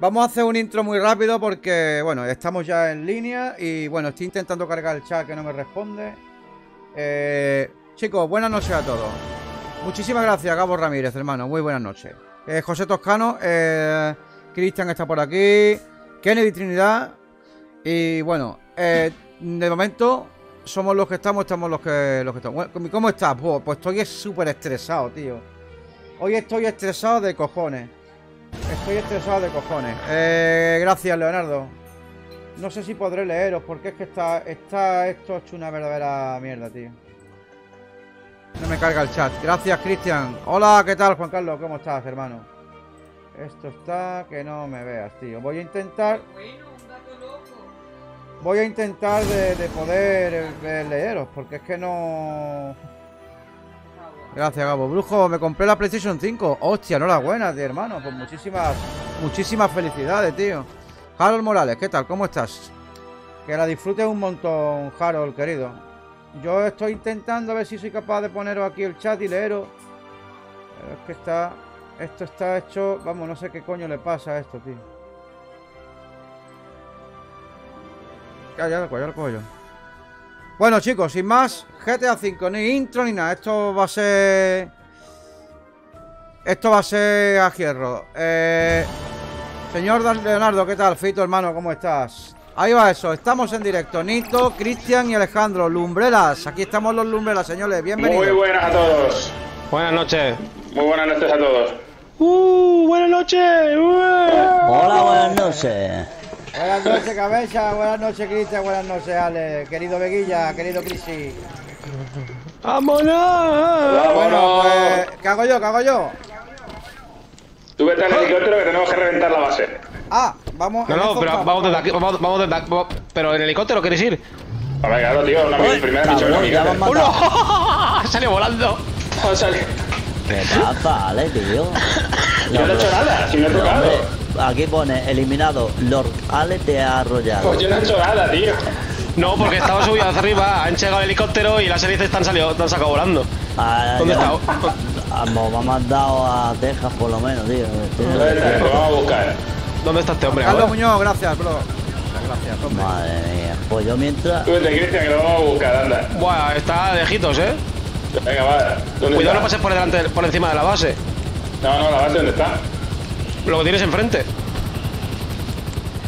Vamos a hacer un intro muy rápido porque, bueno, estamos ya en línea y, bueno, estoy intentando cargar el chat que no me responde. Eh, chicos, buenas noches a todos. Muchísimas gracias, Gabo Ramírez, hermano. Muy buenas noches. Eh, José Toscano, eh, Cristian está por aquí, Kennedy Trinidad. Y, bueno, eh, de momento somos los que estamos, estamos los que, los que estamos. ¿Cómo estás? Pues estoy súper estresado, tío. Hoy estoy estresado de cojones. Estoy estresado de cojones. Eh, gracias, Leonardo. No sé si podré leeros, porque es que está, está esto hecho una verdadera mierda, tío. No me carga el chat. Gracias, Cristian. Hola, ¿qué tal, Juan Carlos? ¿Cómo estás, hermano? Esto está que no me veas, tío. Voy a intentar... Voy a intentar de, de poder eh, leeros, porque es que no... Gracias, Gabo. Brujo, me compré la PlayStation 5. Hostia, enhorabuena, tío, hermano. Pues muchísimas, muchísimas felicidades, tío. Harold Morales, ¿qué tal? ¿Cómo estás? Que la disfrutes un montón, Harold, querido. Yo estoy intentando a ver si soy capaz de poneros aquí el chat y leeros. Pero es que está... Esto está hecho... Vamos, no sé qué coño le pasa a esto, tío. Ya, ya, lo cojo. Bueno, chicos, sin más, GTA V, ni intro ni nada. Esto va a ser. Esto va a ser a hierro. Eh, señor Leonardo, ¿qué tal? Fito, hermano, ¿cómo estás? Ahí va eso, estamos en directo. Nito, Cristian y Alejandro, Lumbreras. Aquí estamos los Lumbreras, señores. Bienvenidos. Muy buenas a todos. Buenas noches. Muy buenas noches a todos. ¡Uh! ¡Buenas noches! Uh. Hola, buenas noches. Buenas noches, cabeza. Buenas noches, Cristian. Buenas noches, Ale. Querido Veguilla, querido Crisi. ¡Vámonos! Bueno, pues. ¿Qué hago yo? ¿Qué hago yo? Tú vete al helicóptero que tenemos que reventar la base. Ah, vamos. No, no, pero vamos. desde aquí, vamos, vamos desde aquí. Pero en helicóptero quieres ir. A ver, claro, tío, una Uy, primera misión, matado. ¡Uno! Salió volando. ¿Qué pasa, Ale, tío? Yo no he hecho nada, si no he tocado. Aquí pone eliminado. Lord Ale te ha arrollado. Pues yo no he hecho nada, tío. No, porque estaba subido hacia arriba, han llegado el helicóptero y las hélices han salido, han sacado volando. Ah, ¿Dónde está? Ah, Me me han dado a Texas por lo menos, tío. Lo vamos a buscar. ¿Dónde está este hombre Carlos ahora? Muñoz, gracias, bro. Gracias, hombre. Madre mía. Pues yo mientras. Tú vete, Cristian, que lo vamos a buscar, anda. Buah, está lejitos, eh. Venga, va. ¿Dónde Cuidado, no pases por delante, por encima de la base. No, no, la base, ¿dónde está? Lo que tienes enfrente.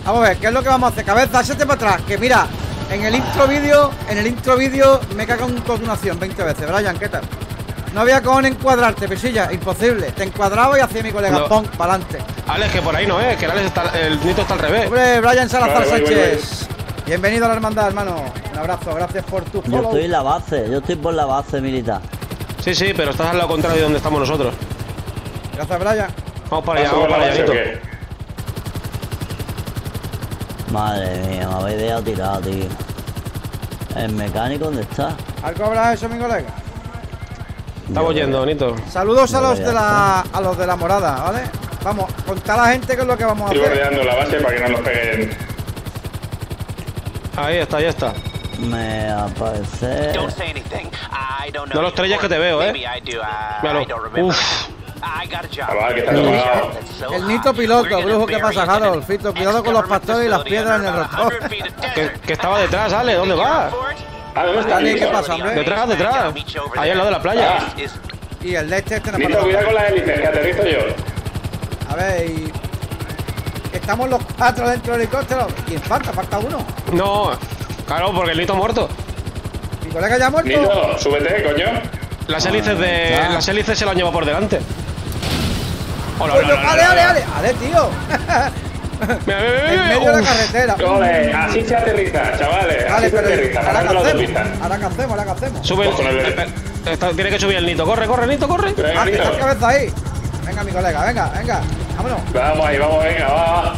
Vamos a ver, ¿qué es lo que vamos a hacer? Cabeza, échate para atrás, que mira, en el intro vídeo, en el intro vídeo me cago en continuación 20 veces. Brian, ¿qué tal? No había cómo encuadrarte, pesilla, imposible. Te encuadraba y hacía mi colega, No. pon, para adelante. Alex, que por ahí no es, que el, Alex está, el Nito está al revés. Hombre, Brian Salazar Vale, voy, voy, Sánchez. Bienvenido a la hermandad, hermano. Un abrazo, gracias por tu Yo follow. estoy en la base, yo estoy por la base militar. Sí, sí, pero estás al lado contrario de donde estamos nosotros. Gracias, Brian. Vamos para allá, ¿Vas a vamos para allá, base o Nito. qué? Madre mía, me habéis dejado tirado, tío. ¿El mecánico dónde está? ¿Algo habrá eso, mi colega? Estamos yendo, Nito. Saludos a Ya, los ya de la a los de la morada, ¿vale? Vamos, contá a la gente qué es lo que vamos a Estoy hacer. bordeando la base para que no nos peguen. Ahí está, ahí está. Me aparece. No lo estrellas que te veo, ¿eh? Míralo. Uf. El. Nito piloto, brujo, ¿qué pasa, Harold? Fito, cuidado con los pastores y las piedras en el rostro. 100 feet of Que, estaba detrás, Ale, ¿dónde vas? Ah, ¿dónde está Dani, Nito? ¿qué pasa, hombre? Detrás, detrás. Ahí al lado de la playa. Ah. Y el de este, este no Nito, pasa. cuidado con las hélices, que aterrizo yo. A ver, y... Estamos los cuatro dentro del helicóptero. ¿Quién falta? Falta uno. No, claro, porque el Nito ha muerto. Mi colega ya ha muerto. Nito, súbete, coño. Las hélices de. Ah. Las hélices se lo han llevado por delante. Hola, Coño, hola, hola, ale, hola, ale, hola. ale. Ale, tío. En medio de la carretera. Ole, así se aterriza, chavales. Vale, Así se pero aterriza, ahora. Ahora qué hacemos, ahora hacemos. Sube eh, eh, está- tiene que subir el Nito. Corre, corre, Nito, corre. Venga, Ah, que está Nito. el cabeza ahí. Venga, mi colega, venga, venga. Vámonos. Vamos ahí, vamos, venga, va.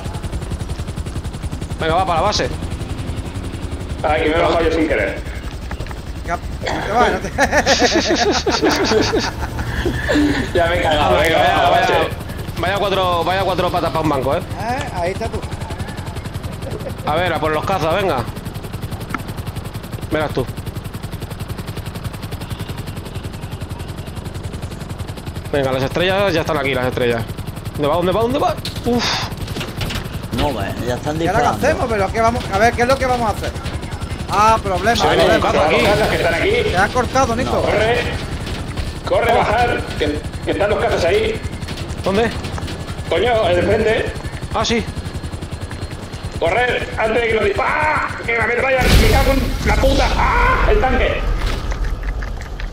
Venga, va para la base. Ay, que me he bajado yo sin querer. Ya, te va, no te... Ya me he cagado, venga, va, vaya, base. Vaya cuatro, vaya cuatro patas para un banco, eh. ¿Eh? Ahí está tú. A ver, a por los cazas, venga. Verás tú. Venga, las estrellas ya están aquí, las estrellas. ¿Dónde va? ¿Dónde va? ¿Dónde va? Uf. No, ve, ya están ¿Y ahora qué disparando. hacemos? Pero ¿qué vamos? A ver, ¿qué es lo que vamos a hacer? Ah, problema, Se problema. cazo aquí. Los cazas que están aquí. Te cortado, Nico. Corre. Corre, bajar. Que, que están los cazas ahí. ¿Dónde? Coño, el de frente. Ah, sí. Correr antes de que nos disparen. ¡Ah! ¡Que me ametrallan! ¡Me cago en la puta! ¡Ah! ¡El tanque!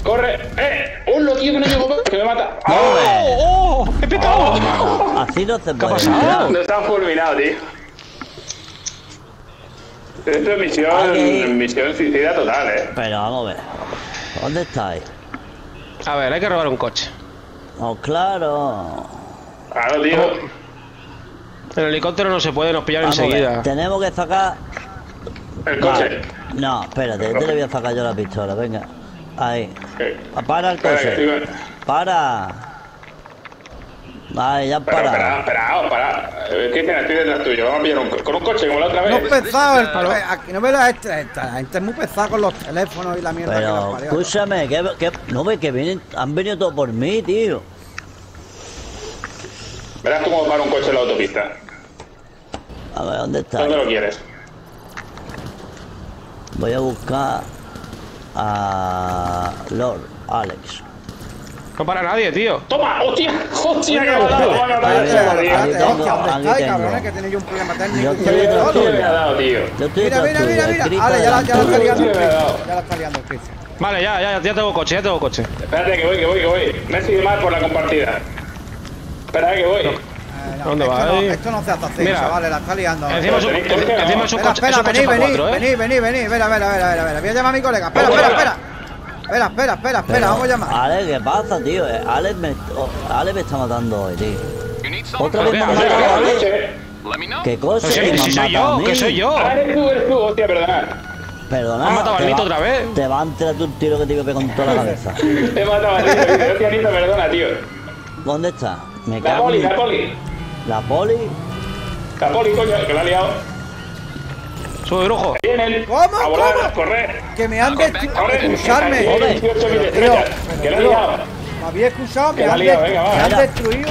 ¡Corre! ¡Eh! ¡Hola, tío, que no llego más! ¡Que me mata! No, ¡Ah! ¡Oh! ¡He petado! No, así no se puede. pasado? tirar. No está fulminado, tío. Esto es misión, Aquí. misión suicida total, eh. Pero vamos a ver. ¿Dónde estáis? A ver, hay que robar un coche. Oh, claro. Claro, tío. El helicóptero no se puede, nos pillan Vamos enseguida. Tenemos que sacar. El coche. Vale. No, espérate, te le voy a sacar yo la pistola, venga. Ahí. Para el Espera, que coche. estoy- Para. Vale, ya Espera, espera, para. espera, oh, para. Eh, Cristian, estoy detrás tuyo. Vamos a pillar un co- con un coche como la otra No vez. es pesado el eh, aquí no me la este, esta, la gente es muy pesada con los teléfonos y la mierda que Pero parió. escúchame, que, que- no ve que vienen, han venido todos por mí, tío. Verás cómo para un coche en la autopista. A ver, ¿dónde está? ¿Dónde lo quieres? Voy a buscar a Lord Alex. No para nadie, tío. ¡Toma! ¡Hostia! ¡Hostia! ¡Que ¿dónde tengo. cabrones? Que tenéis un problema técnico. Y Mira, mira, mira, mira. Ale, ya la, ya está liando el. Ya la está liando el. Vale, ya, ya, ya tengo coche, ya tengo coche. Espérate, que voy, que voy, que voy. Me he sido mal por la compartida. Espera, que voy. Eh, no, ¿Dónde esto va? No, Ahí. esto no se hace así, Mira. chavales, la está liando. Encima es un, tenéis que- encima es un Espera, coche, coche vení, vení, ¿eh? vení, vení, vení, espera, espera, espera, espera, voy a llamar a mi colega, espera, espera, espera, espera, espera, espera, espera, vamos a llamar. Alex, ¿qué pasa, tío? Eh, Alex me, oh, Alex me está matando hoy, tío. Otra vez qué, me a a a. ¿Qué cosa? Si, Que si soy a yo, mí. que soy yo. Eres tú, eres tú. Hostia, perdona. Perdona. Han matado te Nito otra vez. Te va a entrar tú un tiro que te iba a pegar con toda la cabeza. Te he matado a ti. Hostia, Nito, perdona, tío. ¿Dónde está? Me La cago poli, en- la poli. La poli. La poli, coño, que la ha liado. Sube brujo. Vienen. ¿Cómo? A volar, ¿Cómo? a correr. Que me han destruido, Corre. escucharme. Aquí hay 28 mil Tío, estrellas. Que la ha liado. Me había escuchado, me han, ha liado, venga, va. me han destruido.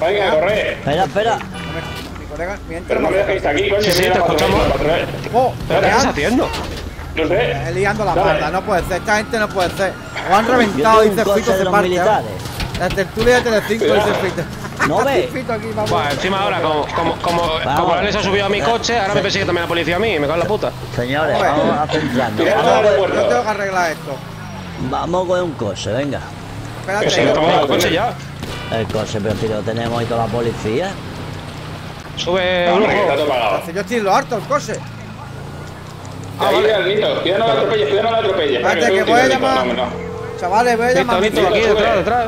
Venga, corre. Espera, espera. Pero no me dejéis aquí, coño. Sí, sí, te escuchamos. Oh, ¿Pero me qué estás haciendo? No sé. Eh, liando la Dale. parda, no puede ser, esta gente no puede ser. O han reventado, dice Fito de se parte. La tertulia de Telecinco dice Cuidado. Fito. No ve. Fito aquí, vamos. Buah, encima ahora, como, como, como, como Alex ha subido a mi coche, ahora me persigue también la policía a mí, me cago en la puta. Señores, Vamos a centrarnos. Yo tengo que arreglar esto. vamos con un coche, venga. Espérate. Que se Venga, lo toma toma, el coche ya. El coche, pero si lo tenemos y toda la policía. Sube está brujo. Si yo estoy en lo harto el coche. Ah, vale. al Nito. Cuidado, no lo atropelles, cuidado, no lo atropelles. Espérate, que voy a llamar. No, no. Chavales, voy a llamar. Aquí detrás, detrás.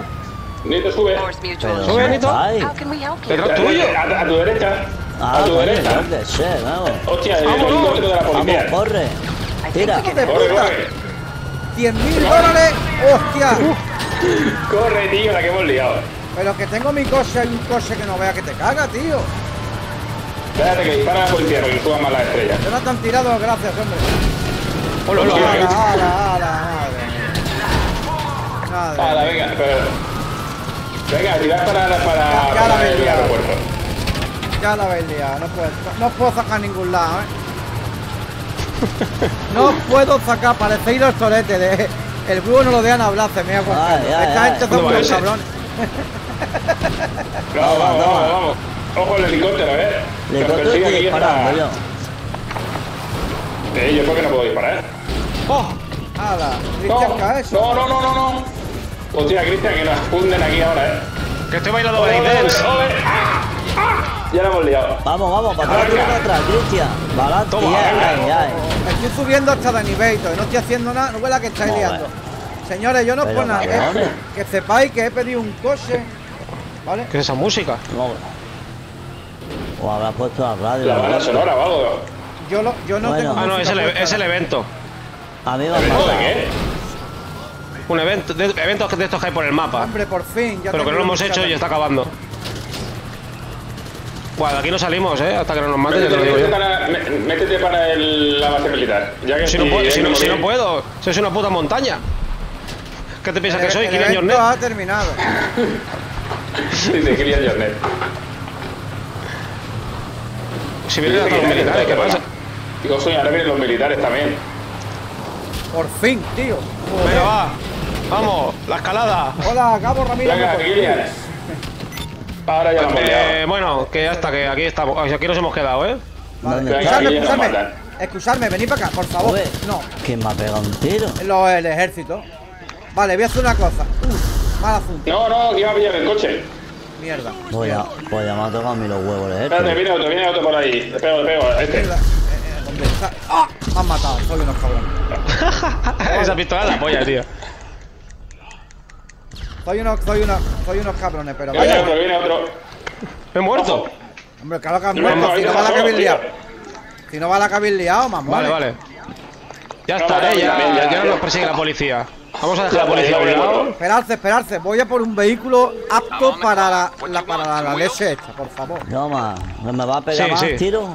Nito, sube. Pero Sube, ¿dónde Nito. Detrás tuyo. A, a tu derecha. Ah, a tu coño, derecha. yo sé, vamos. Hostia, el helicóptero de la Vamos, policía. corre. I think Tira. can de Corre, puta. corre. 100 mil dólares. Hostia. Corre, tío, la que hemos liado. Pero que tengo mi coche y un coche que no vea que te caga, tío. Espérate que dispara a la policía porque suban más las estrellas. Ya no te han tirado, gracias, hombre. Hola, hola, Ala, hola. ala, ala, madre. Madre. Hala, venga, pero... Venga, tirar para, para, Ya- ya la para el liado. aeropuerto. Ya la habéis liado, no puedo, no, no puedo sacar a ningún lado, ¿eh? No puedo sacar, parecéis los toretes de... El búho no lo dejan hablar, se me ha cortado. Esta gente son ¿Dónde va unos cabrones. Vamos, vamos, vamos, vamos. Ojo el helicóptero, ¿eh? Estoy aquí disparando hasta- yo. Eh, yo porque no puedo disparar. Oh, Hala, No, no, no, no, no, no. Hostia, Cristian, que nos funden aquí ahora, ¿eh? que estoy bailando breakdance. Ya la hemos liado. Vamos, vamos, para atrás, para atrás, Cristian. Ay. Estoy subiendo hasta de nivel y no estoy haciendo nada, no es la que estáis liando. Señores, yo no por nada, eh, que sepáis que he pedido un coche, ¿vale? ¿Qué es esa música? No. O habrás puesto la radio. La banda ¿no? sonora algo. Yo, lo, yo no Bueno. tengo Ah, no, es el, puesta. es el evento. A mí me han ¿Evento de matado. qué? Un evento, de, eventos de estos que hay por el mapa. Hombre, por fin. Ya Pero que no lo hemos hecho y está acabando. Bueno, de aquí no salimos, ¿eh? Hasta que no nos maten, ya te lo Métete, digo métete yo. para, mé- métete para el- la base militar. Ya que Si no, si puedo, si, no, si no puedo, si es una puta montaña. ¿Qué te piensas que soy? el Kylian evento Jornet? ha terminado. Dice Kylian Jornet. Si vienen hasta los militares, ¿qué pasa? Digo, soy, ahora vienen los militares también. Por fin, tío. Venga, va. Vamos, la escalada. Hola, Cabo Ramírez. Venga. Kilian. Ahora ya lo hemos Eh, bueno, que ya está, que aquí estamos. Aquí nos hemos quedado, ¿eh? Vale, ¿Dónde excusarme. matan. Excusarme, venid para acá, por favor. Joder, No, ¿Quién me ha pegado un tiro? lo- el ejército. Vale, voy a hacer una cosa. Uf, mal asunto. No, no, que iba a pillar el coche. Mierda. Voy a, pues me ha tocado a mí los huevos el Espérate, viene otro, viene otro por ahí. Te pego, te pego, a este. Mierda. Eh, eh, ¿Dónde está? ¡Ah! Me han matado, soy unos cabrones. Esa pistola es la polla, tío. Soy unos, soy unos, soy unos cabrones, pero Viene vaya. otro, viene otro. He muerto. Hombre, claro que has No, no, muerto. Si no va la que habéis liado. Si no va la que habéis liado, mamón. Vale, vale. Ya No, está, ¿eh? Ya, ya, ya ya. no nos persigue la policía. Vamos a dejar la policía a un ya, ya, lado. Esperarse, esperarse. Voy a por un vehículo apto para la, la- para la, la leche esta, por favor. Toma, ¿me va a pegar Sí, más sí. tiro?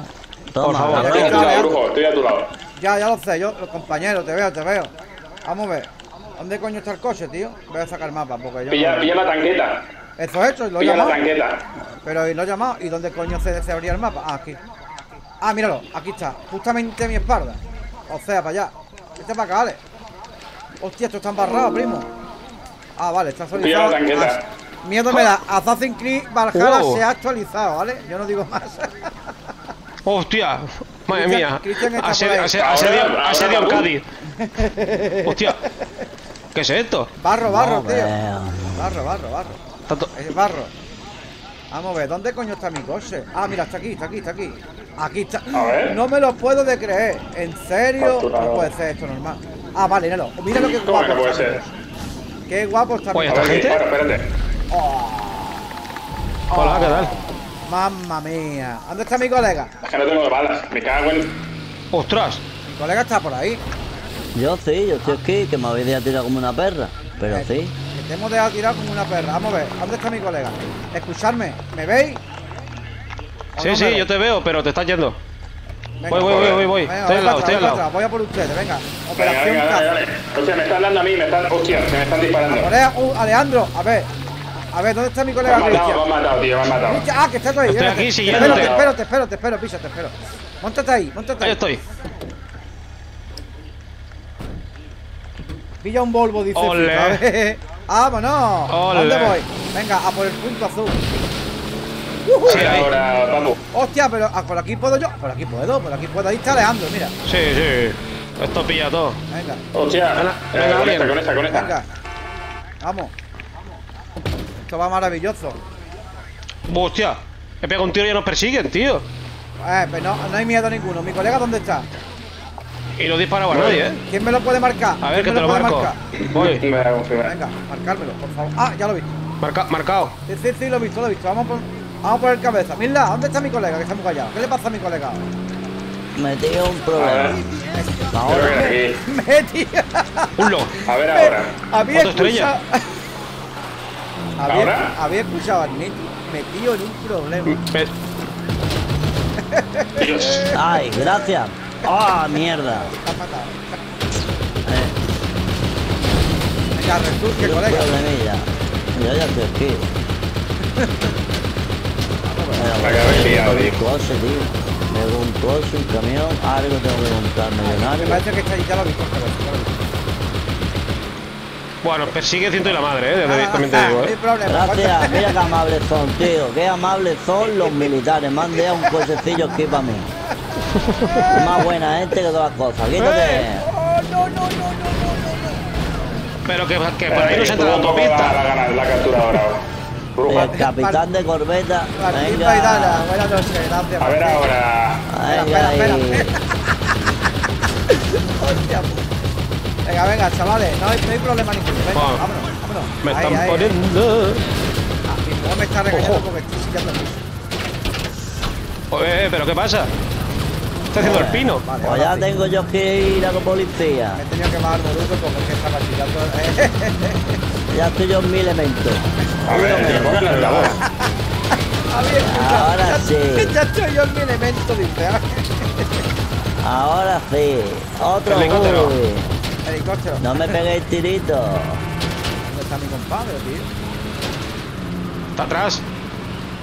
Toma, favor. Estoy a tu lado, brujo, estoy a tu lado. Ya, ya lo sé, yo, los compañeros, te veo, te veo. Vamos a ver. ¿Dónde coño está el coche, tío? Voy a sacar el mapa porque yo. Pilla, no- pilla la tanqueta. Eso es hecho, lo he Pilla la tanqueta. Pero ¿y lo he llamado? ¿Y dónde coño se, se abría el mapa? Ah, aquí. Ah, míralo, aquí está. Justamente a mi espalda. O sea, para allá. Este para acá, vale. Hostia, esto está embarrado, primo. Ah, vale, está actualizado. Pilla la tanqueta. Ah, miedo me da. Assassin's Creed Valhalla Oh. se ha actualizado, ¿vale? Yo no digo más. Hostia, madre mía. Cristian está Asedio, por ahí. ase- asedio, Ahora, asedio en ahora, Cádiz. Hostia. ¿Qué es esto? barro, barro, tío. Barro, barro, barro. Tanto- Es barro. Vamos a ver, ¿dónde coño está mi coche? Ah, mira, está aquí, está aquí, está aquí. Aquí está. A ver. No me lo puedo de creer. ¿En serio? No puede ser esto normal. Ah, vale, míralo. Mira lo que ¿Cómo guapo que no puede ser? Qué guapo está. Mi A ¿Esta ver, coche. gente? espérate. Hola, ¿qué tal? Mamma mía. ¿Dónde está mi colega? Es que no tengo balas. Me cago en. Ostras. Mi colega está por ahí. Yo sí, yo estoy aquí, que me habéis dejado tirar como una perra. Pero Eh, sí. Que te hemos dejado tirado como una perra. Vamos a ver. ¿Dónde está mi colega? Escuchadme. ¿Me veis? ¿O Sí, no me sí, veis? yo te veo, pero te estás yendo. Venga, Voy, voy, voy, voy, voy. Venga, Estoy voy al lado, para estoy atrás, al lado. atrás. Voy a por ustedes, venga. Operación venga, dale, dale. Me están dando a mí, me están. Hostia, se me están disparando. Colega, uh, Alejandro, a ver. A ver, ¿dónde está mi Me colega han matado, me han matado, tío, me han matado. Cristian, Ah, que está ahí. Estoy aquí Te siguiéndote. espero, te espero, te espero, te espero, pisa, te espero. Móntate ahí, móntate Ahí ahí. estoy. Pilla un Volvo, dice. Ole. ¡Vámonos! ¿A Ole. ¿Dónde voy? Venga, a por el punto azul. Sí, Mira ahí. ahora, papu. Hostia, pero ah, por aquí puedo yo. Por aquí puedo, por aquí puedo. Ahí está Alejandro, mira. Sí, sí. Esto pilla todo. Venga, Hostia. Venga, venga, con bien. esta, con esta, con esta. venga. Vamos. Esto va maravilloso. Hostia. He pegado un tiro y ya nos persiguen, tío. Eh, pues no, no hay miedo ninguno. ¿Mi colega dónde está? Y no disparaba a nadie, ¿eh? ¿Quién me lo puede marcar? A ver, que ¿Quién te me lo puede marco. marcar? Voy. Me. Venga, marcármelo, por favor. Ah, ya lo he visto. Marca, marcado. Sí, sí, sí, lo he visto, lo he visto. Vamos por, vamos por el cabeza. Mirla, ¿dónde está mi colega que está muy callado? ¿Qué le pasa a mi colega? Me tío un problema. Ahora. Me tía. Un lo. A ver ahora. Había Foto estrella. escuchado. había, ¿Ahora? había escuchado al Neti metido en un problema. Me- Dios. ay, gracias. Ah, mierda. Está matado. Eh, Venga, resurge, colega. Yo ya estoy aquí. Habéis liado, un tío. coche, tío. Luego un coche, un camión, algo tengo que montar Me millonario. parece que está ahí, ya lo he visto. pero- ya lo he visto. Bueno, persigue ciento y la madre, ¿eh? Ah, También te digo, ¿eh? problema. Gracias, mira qué amables son, tío. Qué amables son los militares. Me han dejado un cochecillo aquí para mí. Más buena gente que todas las cosas. Quítate. Oh, no, no, no, no, no, Pero que, que por ahí no se entra la autopista. la, captura ahora. Bruja. El capitán de corbeta. Venga. buenas noches, gracias. A ver ahora. Espera, espera, Venga, espera. ahí. Hostia. Venga, venga, chavales, no hay, no hay problema ninguno. Venga, vámonos, vámonos. Me Ahí, están ahí, ahí. poniendo. Ah, mi mujer me está regañando porque estoy piso. Oye, ¿pero qué pasa? Está haciendo el pino. Vale, Pues ahora ya sí. tengo yo que ir a la policía. Me he tenido que bajar Boruto porque es que estaba chillando. Ya estoy yo en mi elemento. A ver, la. Ahora ya, sí. Ya estoy yo en mi elemento, dice. Ahora sí. Otro Helicóptero. No me peguéis tirito. ¿Dónde está mi compadre, tío? Está atrás.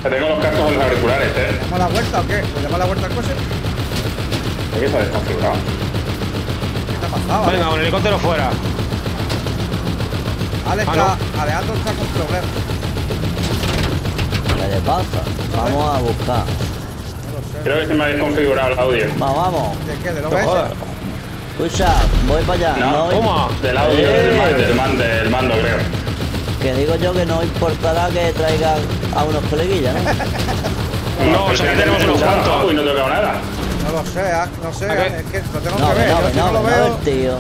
Que tengo los cascos en los auriculares, eh. ¿Damos la vuelta o qué? ¿Le damos la vuelta al coche? ¿Por qué está desconfigurado? ¿Qué te ha pasado? Venga, un helicóptero fuera. Ale Ah, está, Alejandro está con problemas. ¿Qué le pasa? Vamos a buscar. No lo sé. Creo que se me ha desconfigurado el audio. Vamos, vamos. ¿De qué? ¿De lo No ves? Escucha, voy para allá. No, No, Toma. Del audio del, man- del, man- del mando, creo. que digo yo que no importará que traigan a unos coleguillas, ¿no? No, o sea, si que tenemos unos cuantos. Uy, no tocado nada. No lo sé, ah, no sé. Es que lo tengo No, que ver. no, Yo no, no lo no, veo. el tío.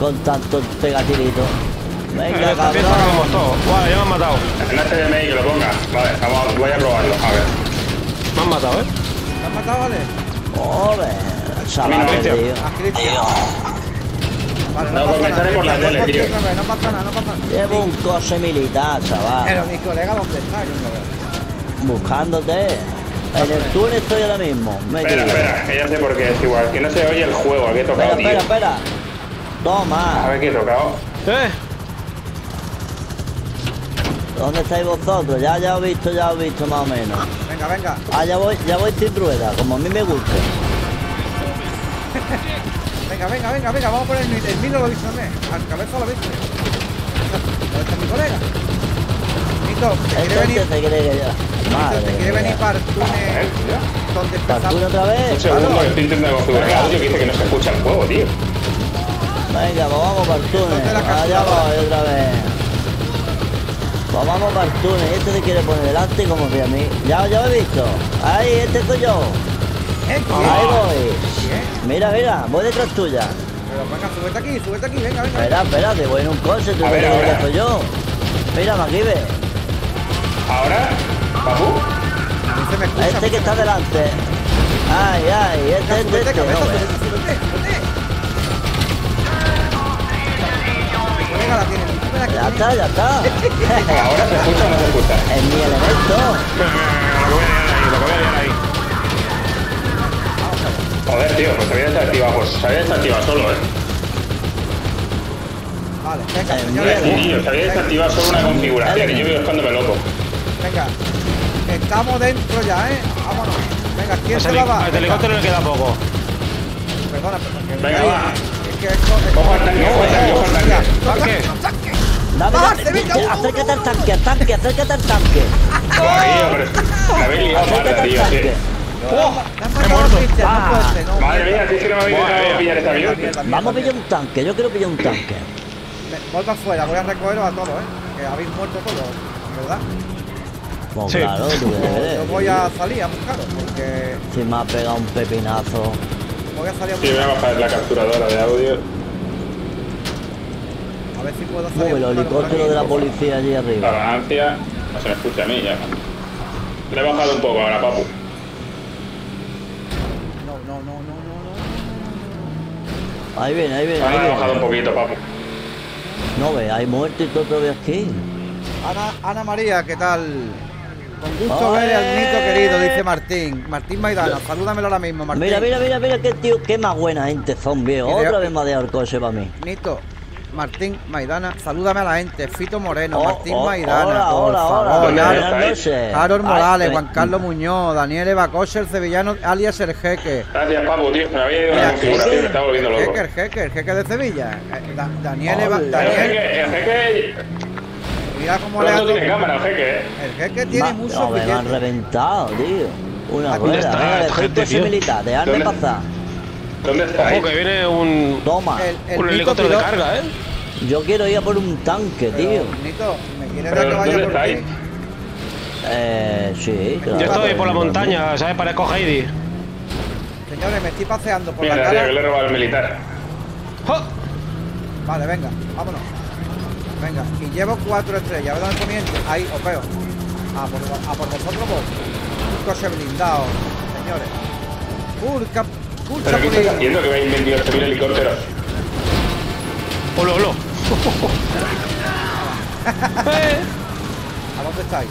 Con tanto pegatinito. En Venga, cabrón. Vale, ya me han matado. En HDMI que lo ponga. Vale, vamos, voy a probarlo. A ver. Me han matado, ¿eh? ¿Te has matado, Ale? Joder, chaval, tío. A. Vale, No, no, porque pasa nada. sale por la tele, tío. No pasa nada, no pasa nada. Llevo un coche militar, Pero chaval. mi colega, ¿dónde está? Yo no veo. Buscándote. En el túnel estoy ahora mismo. Espera, metido. espera, que ya sé por qué es igual. Que no se oye el juego. ¿A qué he tocado, Espera, tío? espera, espera. A Toma. ver qué he tocado. ¿Eh? ¿Dónde estáis vosotros? Ya, ya os he visto, ya os he visto más o menos. Venga, venga. Ah, ya voy, ya voy sin rueda, como a mí me gusta. Venga, venga, venga, venga. Vamos a poner el, mi- el mino lo también. Al cabeza lo he visto. ¿Dónde está mi colega? Nito, ¿te quiere venir? que ya. Nito, Madre ¿te quiere venir para el túnel ver, tío. donde ¿Para el túnel empezamos? otra Un vez? segundo, Claro. que estoy intentando configurar el audio que dice que no se escucha el juego, tío. Venga, pues vamos para el túnel. ¿Dónde Allá voy otra vez. Pues vamos para el túnel. Este se quiere poner delante como si a mí. Ya, ya lo he visto. Ahí, este soy yo. ¿Eh? Ahí voy. Mira, mira, voy detrás tuya. Pero venga, súbete aquí, súbete aquí. Venga, venga. Espera, espérate, voy en un coche, tú te ver, ahora. que soy yo. Mira, Maquive, Ahora, papu. Se me escucha este que está delante. Ay, ay, este, Venga, este, este, cabeza, no ve. súbete, súbete, súbete. Mi colega la tiene. Ya está, ya está. Ahora se escucha o no se escucha. es mi elemento. Lo que voy a ahí, lo que voy a ahí. Joder, tío, pues se había desactivado. Pues se había desactivado solo, eh. Vale, venga, señores. mira, Tío, se había desactivado solo una configuración y yo voy buscándome loco. Venga. Estamos dentro ya, ¿eh? Vámonos. Venga, ¿quién Ese se va a este helicóptero le queda poco. Perdona, perdona. Venga, va. Es que esto... Cojo el tanque, cojo el tanque, cojo el tanque. ¿Tanque? ¡Tanque! Dame, ¡Ah, acércate al tanque, al tanque, acércate al tanque. Buah, tío, pero me habéis liado Acércate parda, al tío. A Cristian, no Ah. no. Madre mía, si es que no me habéis dejado pillar ese avión. Mierda, Vamos a pillar un tanque, yo quiero pillar un tanque. Me- Vuelva afuera, voy a recogeros a todos, ¿eh? Que habéis muerto todos, ¿verdad? Pues Sí. claro, tú Yo voy a salir a buscaros, porque Si me ha pegado un pepinazo. voy a salir a Sí, voy a buscaros. bajar la capturadora de audio. A ver si puedo salir. Uy, el buscaros helicóptero de la policía allí La arriba. ganancia no se me escucha a mí ya. Le he bajado un poco ahora, papu. No, no, no, no, no, no. Ahí viene, ahí viene, Ahora bajado un poquito, papu. No ve, hay muerto y todo todavía aquí. Ana, Ana María, ¿qué tal? Con gusto ver al Nito querido, dice Martín. Martín Maidana, salúdamelo ahora mismo, Martín. Mira, mira, mira, mira qué tío, qué más buena gente son, viejo. Otra vez me ha dejado el coche para mí. Nito, Martín Maidana, salúdame a la gente. Fito Moreno, Oh, Martín oh, Maidana, hola, por hola, favor. hola, ¿Dónde Harold- está? buenas noches. Harold Morales, Ay, Juan Carlos Muñoz, Daniel Evacoche, el sevillano, alias el jeque. Gracias, papu, tío. Me había ido Mira, la configuración, jeque. me estaba volviendo El loco. jeque, el jeque, el jeque de Sevilla. Eh, Da- Daniel, Eva- Daniel, jeque, el jeque. mira cómo le No, ha tiene cámara, el jeque, eh. El jeque tiene mucho no, me han reventado, tío. Una ¿Dónde rueda. está soy gente, militar, dejadme pasar. ¿Dónde estáis? Ojo, que viene un, Toma. El, el un helicóptero de carga, ¿eh? Yo quiero ir a por un tanque, Pero, tío. Nito, ¿me quieres Pero, dar que vaya ¿dónde por? Eh, sí, claro. Yo estoy por la montaña, ¿sabes? Parezco Heidi. Señores, me estoy paseando por la Mira, cara. que le he robado al militar. ¡Ja! Vale, venga, vámonos. Venga, y llevo cuatro estrellas. ¿Ves dónde comienzo? Ahí, os veo. A por, a por vosotros vos. Un coche blindado, señores. Purca, purca ¿Pero qué pulida. haciendo que veis 28.000 helicópteros? ¡Holo, holo! ¿A dónde estáis?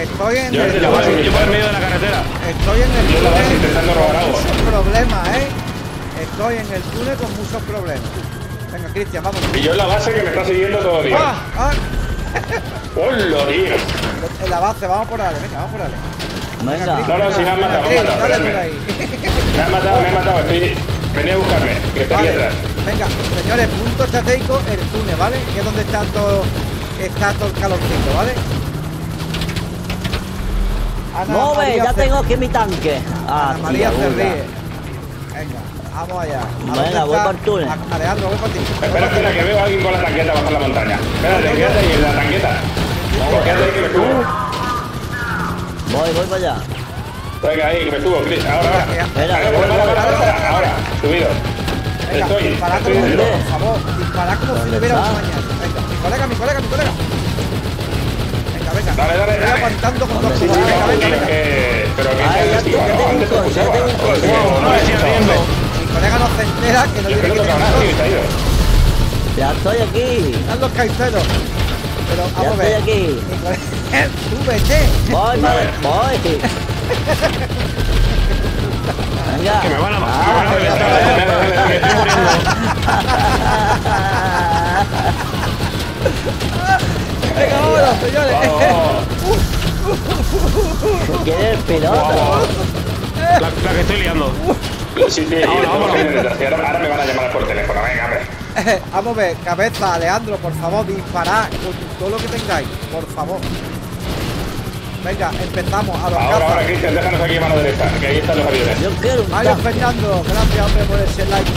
Estoy en Yo el Yo base, voy yo voy en medio de la carretera. Estoy en el Yo la base túnel intentando robar agua. con muchos problemas, ¿eh? Estoy en el túnel con muchos problemas. Venga, Cristian, vamos. Y yo en la base que me está siguiendo todo el día. ¡Ah! ¡Ah! ¡Hola, tío! En la base, vamos por Ale, venga, vamos por Ale. Venga. No, no, si me han matado, me han matado. Me han matado, me han matado. Estoy... Venid a buscarme, que estoy Vale, detrás. Venga, señores, punto estratégico, el túnel, ¿vale? Que es donde está todo, está todo el calorcito, ¿vale? Ana No, ve, María ya tengo aquí mi tanque. Ah, Ana María tía, se ríe. Venga, vamos allá. ¿A Venga, voy por el túnel. Alejandro, voy por ti. Espera, espera, que veo a alguien con la tanqueta bajar la montaña. Espérate, quédate ahí en la tanqueta. Quédate ahí que me subo. Voy, voy para allá. Venga, ahí, que me subo, Chris. Ahora, ahora. Espera, ahora, ahora. Subido. Venga, Estoy, disparad estoy como por favor. Disparad como si ¿Dónde le hubiera un está? mañana. Venga, mi colega, mi colega, mi colega. Venga, venga. Dale, dale, Estoy dale. aguantando con ¿Dónde dos colegas. Venga, venga, venga. que... Pero que desactivado. tengo un Antes ya pulsaba. tengo un Joder, coche. tío, No no me estoy haciendo. Mi colega no se entera que no tiene que tener ido. Ya estoy aquí. Están los caiceros. Pero vamos a estoy ver. aquí. Colega- Tú vete. Voy, madre, voy. Venga. Que me van a Ah, me van a estoy muriendo. Venga, vámonos, señores. Vamos. ¿Quién es el piloto? La, la que estoy liando. Sí, sí, Ahora, me van a llamar por teléfono, venga, hombre. Vamos a ver, cabeza, Alejandro, por favor, disparad con todo lo que tengáis, por favor. Venga, empezamos a los Ahora, ahora, cazas. Cristian, déjanos aquí a mano derecha, que ahí están los aviones. Yo quiero un Mario. Fernando, gracias hombre por ese like.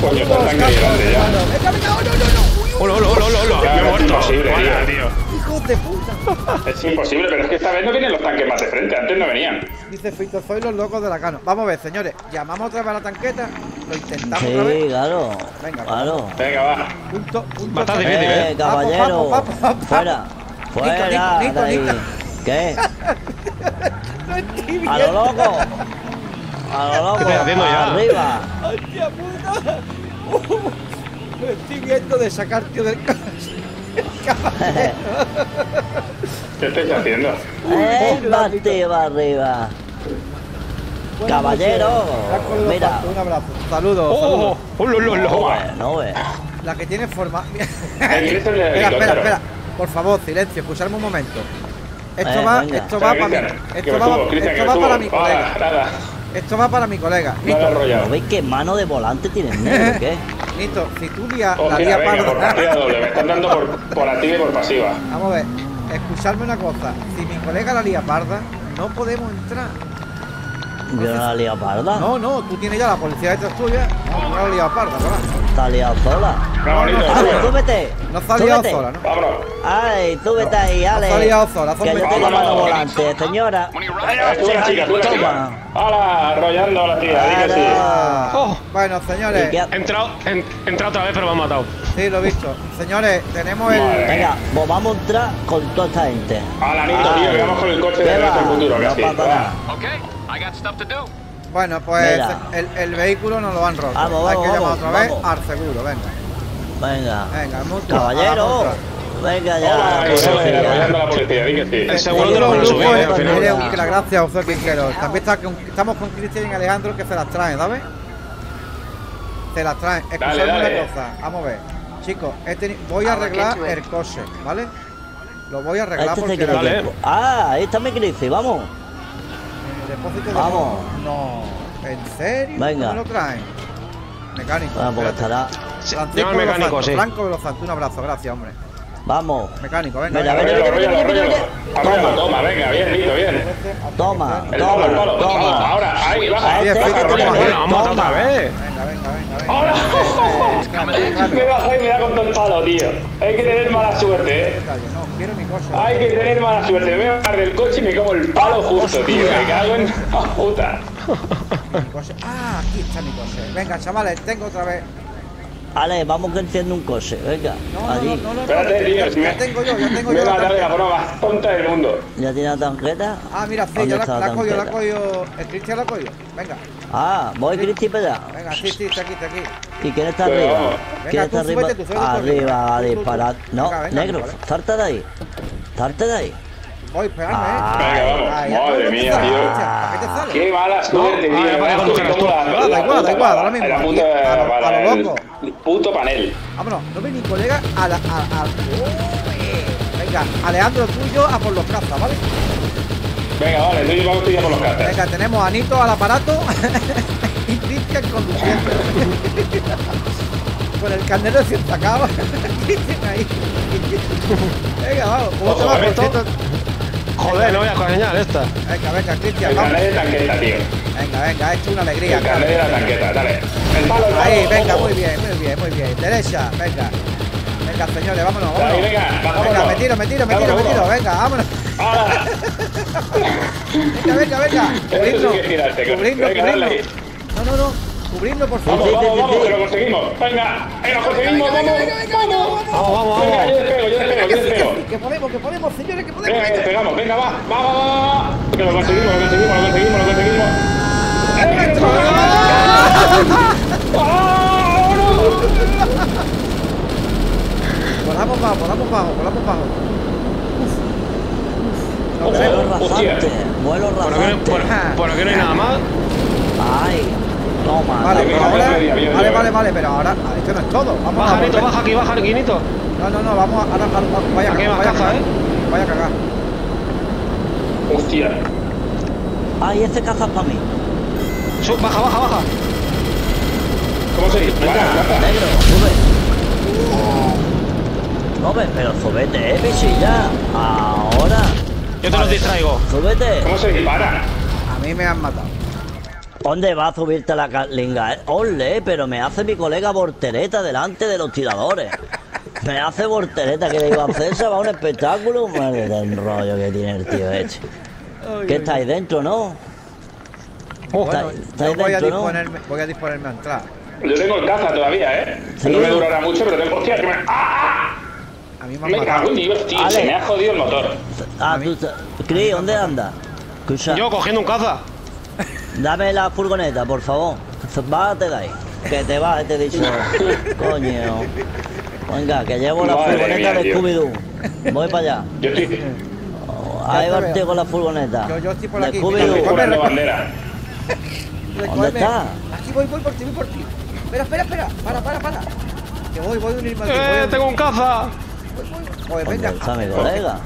Coño, está Los tan grande ya. Venga, venga, no, no, no. Uy, Hola, hola, hola, hola, hola. Me he muerto. Vaya, tío. hijos de puta. Es imposible, pero es que esta vez no vienen los tanques más de frente, antes no venían. Dice Fito, soy los locos de la cano. Vamos a ver, señores, llamamos otra vez a la tanqueta, lo intentamos otra Sí, vez. claro. Venga, Claro. Venga, va. Punto, punto. Bastante difícil, Eh, ¿eh? caballero. Vamos, vamos, vamos, Fuera. Nico, Fuera Nico, ahí. Nico. ¿Qué? No estoy A lo loco. A lo loco. ¿Qué estoy haciendo ya? Arriba. ¡Hostia puta! Lo estoy viendo de sacar tío del coche. ¿Qué estáis haciendo? ¡Eh, batido arriba! Buenas Caballero, los mira. Santos, Un abrazo. Saludos, Oh, saludos. oh, lo, lo, No lo. ve, no ve. La que tiene forma. ¿Quién es el espera, espera, espera. Por favor, silencio, escuchadme un momento. Esto Eh, va, esto va para mi, esto va, subo, esto va para mi colega. Esto va para mi colega. Nito, ¿No veis qué mano de volante tiene el negro? ¿Qué? Nito, si tú lía, Oh, la lía venga, por partida parda. doble, me están dando por, por activa y por pasiva. Vamos a ver, escuchadme una cosa. Si mi colega la lía parda, no podemos entrar. Yo no la liado parda. No, no, tú tienes ya la policía detrás tuya. No, tú no la lías parda, ¿verdad? Está liado sola. Vamos, Nito, Ale, sube. súbete. No está liado sola, ¿no? Vámonos. Ay, súbete ahí, Ale. está liado sola, Que yo tengo mano volante, señora. Tú la chica, tú la chica. ¡Hala! Arrollando a la tía, di que sí. Ah, Oh. Bueno, ¿Y señores, entrado, entrado otra vez, pero me han matado. sí, lo he visto. Señores, tenemos el. Venga, pues vamos a entrar con toda esta gente. ¡Hala, Nito, tío! Que vamos con el coche ¿Qué de nuestro futuro, No casi. pasa nada. Okay, I got stuff to do. Bueno, pues el, el vehículo nos lo han roto. Vamos, Hay vamos, que llamar otra vez vamos. al seguro, venga. Venga. Venga, el mutuo, a la Caballero. mutua. Venga ya. hola, la policía, di que sí. El seguro te Seguro lo van a un subir, lujo, al final. eres un crack, gracias, José Quintero. También está con, estamos con Cristian y Alejandro que se las traen, ¿sabes? Se las traen. Escuchadme una cosa, vamos a ver. Chicos, teni- voy a arreglar el coche, ¿vale? Lo voy a arreglar Este porque que- Ah, ahí está mi crisis, vamos. Depósito de Vamos. No, ¿en serio? Venga. ¿Cómo lo traen? Mecánico. Espérate. estará. Francisco Llama al de los mecánico, Santos, sí. Franco de los Santos, un abrazo, gracias, hombre. Vamos. Mecánico, venga. Venga, venga. venga. Arrollalo, arrollalo. Arrollalo, Toma. toma, venga, bien, Nito, bien. Toma, El palo, el toma. Vamos, toma. ahora, ahí, baja. Este tener toma. Bueno, vamos otra vez. Venga, venga, venga, venga. ¡Ahora! Venga, Me baja y me da con todo el palo, tío. Hay que tener mala suerte, eh. No, quiero mi coche. Hay que tener mala suerte. Me voy a bajar del coche y me como el palo justo, tío. Me cago en la puta. Ah, aquí está mi coche. Venga, chavales, tengo otra vez. Ale, vamos que enciende un coche, venga. No, no, Allí. no, no, no. Espérate, tío. ya, si me- ya tengo yo, ya tengo yo. la dar de la más tonta del mundo. ¿Ya tiene la tarjeta? Ah, mira, sí, ¿Dónde ya la, la la cogió, la cogió. El Cristian la cogió. Venga, Ah, voy Cristi para allá. venga, sí, sí, está aquí, está aquí. ¿Y quién está Pero arriba? vamos. Venga, ¿Quién tú está arriba? súbete, tú Arriba, a disparar. No, Venga, venga, negro, vale. salta de ahí. Salta de ahí. Voy, esperadme, Ah, eh. Venga, vamos. Ay, ya Madre mía, tío. Cristian, ¿Para qué mala suerte, No, tío. ah, da tú. igual, la da igual, da puta igual, ahora mismo. A lo- para a lo el loco. puto panel. Vámonos, no ve ni colega a la. A, a... Uy, Venga, Alejandro, tú y yo a por los cazas, ¿vale? Venga, vale, entonces vamos tú y yo por los cazas. Venga, tenemos a Anito al aparato y Cristian conduciendo. Con el carnero recién sacado. Cristian ahí. Venga, vamos. ¿Cómo te va. Porcito? Joder, no voy a señal esta. Venga, venga, Cristian, El vamos. carnet de tanqueta, tío. Venga, venga, esto es una alegría. El carnet de la tanqueta, dale. El palo, el palo. Ahí, venga, muy bien, muy bien, muy bien. Derecha, venga. Venga, señores, vámonos, Ahí, vámonos. venga, vámonos. Venga, me tiro, me tiro, me tiro, me tiro. Venga, vámonos. ¡Hala! Venga, venga, venga. Cubrirnos, cubrirnos, cubrirnos. No, no, no. Cubrirnos, por Vamos, favor. vamos, vamos, que lo conseguimos. Venga, venga, lo conseguimos, vamos, vamos. Vamos, vamos, Venga, vamos. yo despego, yo despego, yo despego. Que podemos, que podemos, señores, que podemos. Venga, que despegamos, venga, va, va, va, va. Que lo conseguimos, lo conseguimos, lo conseguimos, lo conseguimos. ¡Eh, ¡Ah, no! Volamos bajo, volamos bajo, volamos bajo. Vuelo rasante, vuelo rasante. por aquí no hay nada más. Ay, toma. Vale, pero ahora. Vale, vale, vale, pero ahora. ah, Esto no es todo. Vamos Baja, a Nito, baja aquí, baja aquí, Nito. No, no, no, vamos a. Ahora, vaya a Aquí cagar, vaya a cagar. ¿eh? Vaya a cagar. Hostia. Ay, este caza es para mí. Sub, baja, baja, baja. ¿Cómo se dispara? Negro, sube. No ves, pero súbete, eh, pichilla. Ahora. Yo te los distraigo. Súbete. ¿Cómo se dispara? A mí me han matado. ¿Dónde va a subirte la carlinga? eh? Ole, pero me hace mi colega voltereta delante de los tiradores. Me hace voltereta que le iba a hacer, se va a un espectáculo. Madre del rollo que tiene el tío este. ¿Qué estáis dentro, no? Uh, Bueno, Está- yo voy a, dentro, ¿no? disponerme, voy a disponerme a entrar. Yo tengo el caza todavía, ¿eh? Sí. No me durará mucho, pero tengo... ¡Hostia, que me... ¡Ah! A mí me cago en Dios, tío. Ale. Se me ha jodido el motor. Ah, tú Cris, ¿dónde andas? Escucha, yo cogiendo un caza. Dame la furgoneta, por favor. Bájate de ahí. Que te bajes, te he dicho. Coño. Venga, que llevo la Madre furgoneta mía, de tío. Scooby-Doo. Voy para allá. Yo estoy Ahí va el tío con la furgoneta. Yo- yo estoy por De aquí. Scooby-Doo. Mira, jurando bandera. Recógeme. está? Aquí voy, voy por ti, voy por ti. Espera, espera, espera. Para, para, para. Que voy, voy a unirme a ti. voy a Eh, unirme. tengo un caza. Voy, voy. Joder, ¿Dónde venga. está mi colega?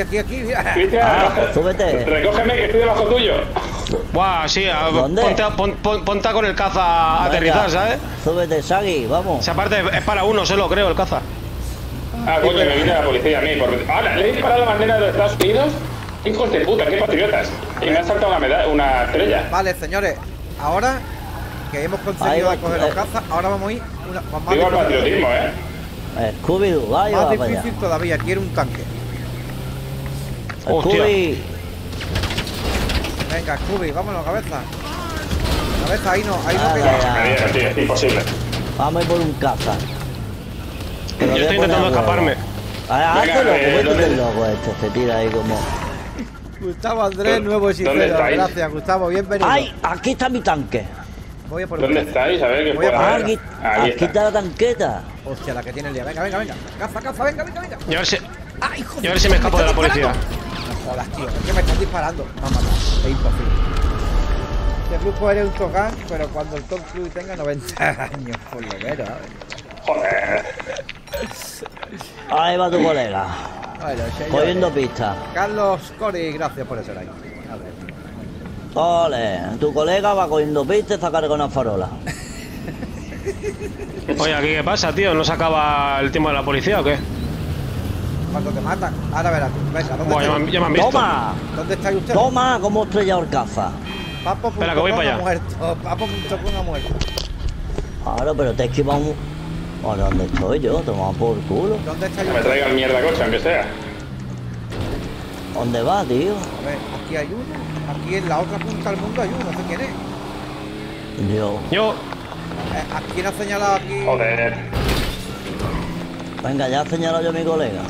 Aquí, aquí, aquí. mira. Ah, súbete. recógeme que estoy debajo tuyo. Buah, sí, a- ¿Dónde? ponte, a- pon- pon- ponte a con el caza a aterrizar, ¿sabes? Súbete, Shaggy, vamos. Si aparte es para uno solo, creo, el caza. Ah, coño, me viene la policía a mí. Por... Ahora, le he disparado la bandera de los Estados Unidos. Hijos de puta, qué patriotas. Y me han saltado una, medalla, una estrella. Vale, señores. Ahora que hemos conseguido va, coger eh. los cazas, ahora vamos a ir una, más, el dificultad. patriotismo, ¿eh? Eh, Scooby-Doo, vaya, más difícil todavía. Quiero un tanque. Scooby, Venga, Scooby, vámonos, cabeza. Cabeza, ahí no, ahí no tío, es imposible. vamos a ir por un caza. Yo estoy intentando escaparme. Ah, ¿dónde- en loco este, se tira ahí como... Gustavo Andrés, ¿Dónde nuevo hechicero. Gracias, Gustavo, bienvenido. ¡Ay! Aquí está mi tanque. Voy a por ¿Dónde un estáis? A ver qué Voy a aquí, Ahí aquí está. está la tanqueta. Hostia, la que tiene el día. Venga, venga, venga. Caza, caza, venga, venga, venga. Y a ver si, ¡Ah, hijo y a ver si me escapo de la policía. Jodas, tío. Es que me están disparando. Me han matado. Es imposible. Este grupo eres un tocán, pero cuando el Tom Cruise tenga 90 años, por lo menos. ¿sabes? Joder. Ahí va tu colega. Bueno. Cogiendo pista. Carlos Cori, gracias por ese like. A ver. Ole, tu colega va cogiendo pista y se carga una farola. Oye, ¿aquí qué pasa, tío? ¿No se acaba el tiempo de la policía o qué? Cuando te matan, ahora verás tú. Venga, ¿dónde estáis? ya me han visto. ¡Toma! ¿Dónde estáis ustedes? ¡Toma! ¿Cómo estrella el caza? Papo. Espera, que voy para allá. Ha muerto. Papo.com ha muerto. Claro, pero te he esquivado un... Ahora, ¿dónde estoy yo? Toma por culo. ¿Dónde estáis Que me traigan mierda coche, aunque sea. ¿Dónde va, tío? A ver, aquí hay uno. Aquí en la otra punta del mundo hay uno, no sé quién es. Yo. Yo, Eh, ¿A quién ha señalado aquí? Joder. Venga, ya he señalado yo a mi colega.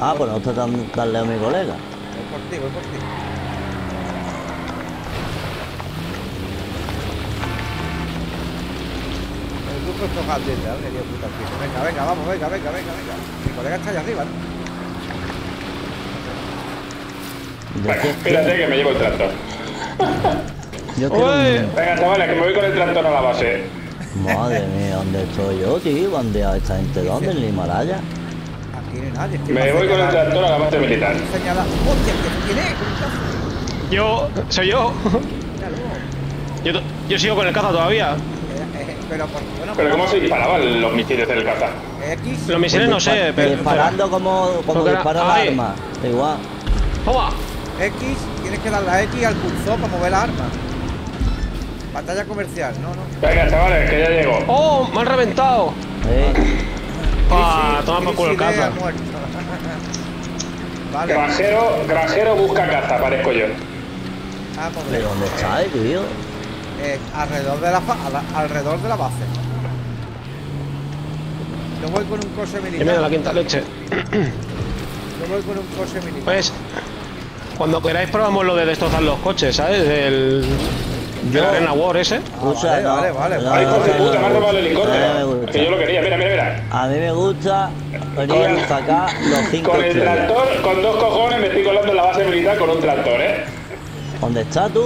Ah, pues no está tan, tan lejos mi colega. Voy por ti, voy por ti. El grupo es tojante, ¿verdad? Que dio puta piso. Venga, venga, vamos, venga, venga, venga, venga. Mi colega está allá arriba, ¿no? Espérate que me llevo el tractor. yo un- Venga, chavales, que me voy con el tractor a la base. Madre mía, ¿dónde estoy yo, tío? ¿Dónde a esta gente? ¿Dónde? ¿En el Himalaya? Aquí aquí no hay nadie. que Me voy con el tractor a la base militar. Hostia, ¿qué- ¿quién es? Yo, soy yo. Yo, sigo con el caza todavía. Eh, eh, pero, por, bueno, Pero ¿cómo se disparaban los misiles del caza? X. Los misiles no sé, pero. Disparando como, como Porque- dispara la ahí. arma. Igual. ¡Toma! X, tienes que dar la X al cursor para mover la arma. Batalla comercial, no, no. Venga, chavales, que ya llego. ¡Oh! ¡Me han reventado! Eh, ¡Ah! Toma por culo el caza. Vale, Granjero, granjero busca caza, parezco yo. vamos a ver. ¿Pero dónde está, eh, tío? Eh, alrededor de la alrededor de la base. Yo voy con un coche militar. la quinta leche. Yo voy con un coche militar. Pues. Cuando queráis probamos lo de destrozar los coches, ¿sabes? El. Yo- El Arena War ese. Escucha, vale, no, vale, vale. Ay, hijo de puta, me ha robado el helicóptero. Que yo lo quería, mira, mira, mira. A mí me gusta venir Con- a sacar los cinco Con el estrellas. tractor, con dos cojones, me estoy colando en la base militar con un tractor, ¿eh? ¿Dónde estás tú?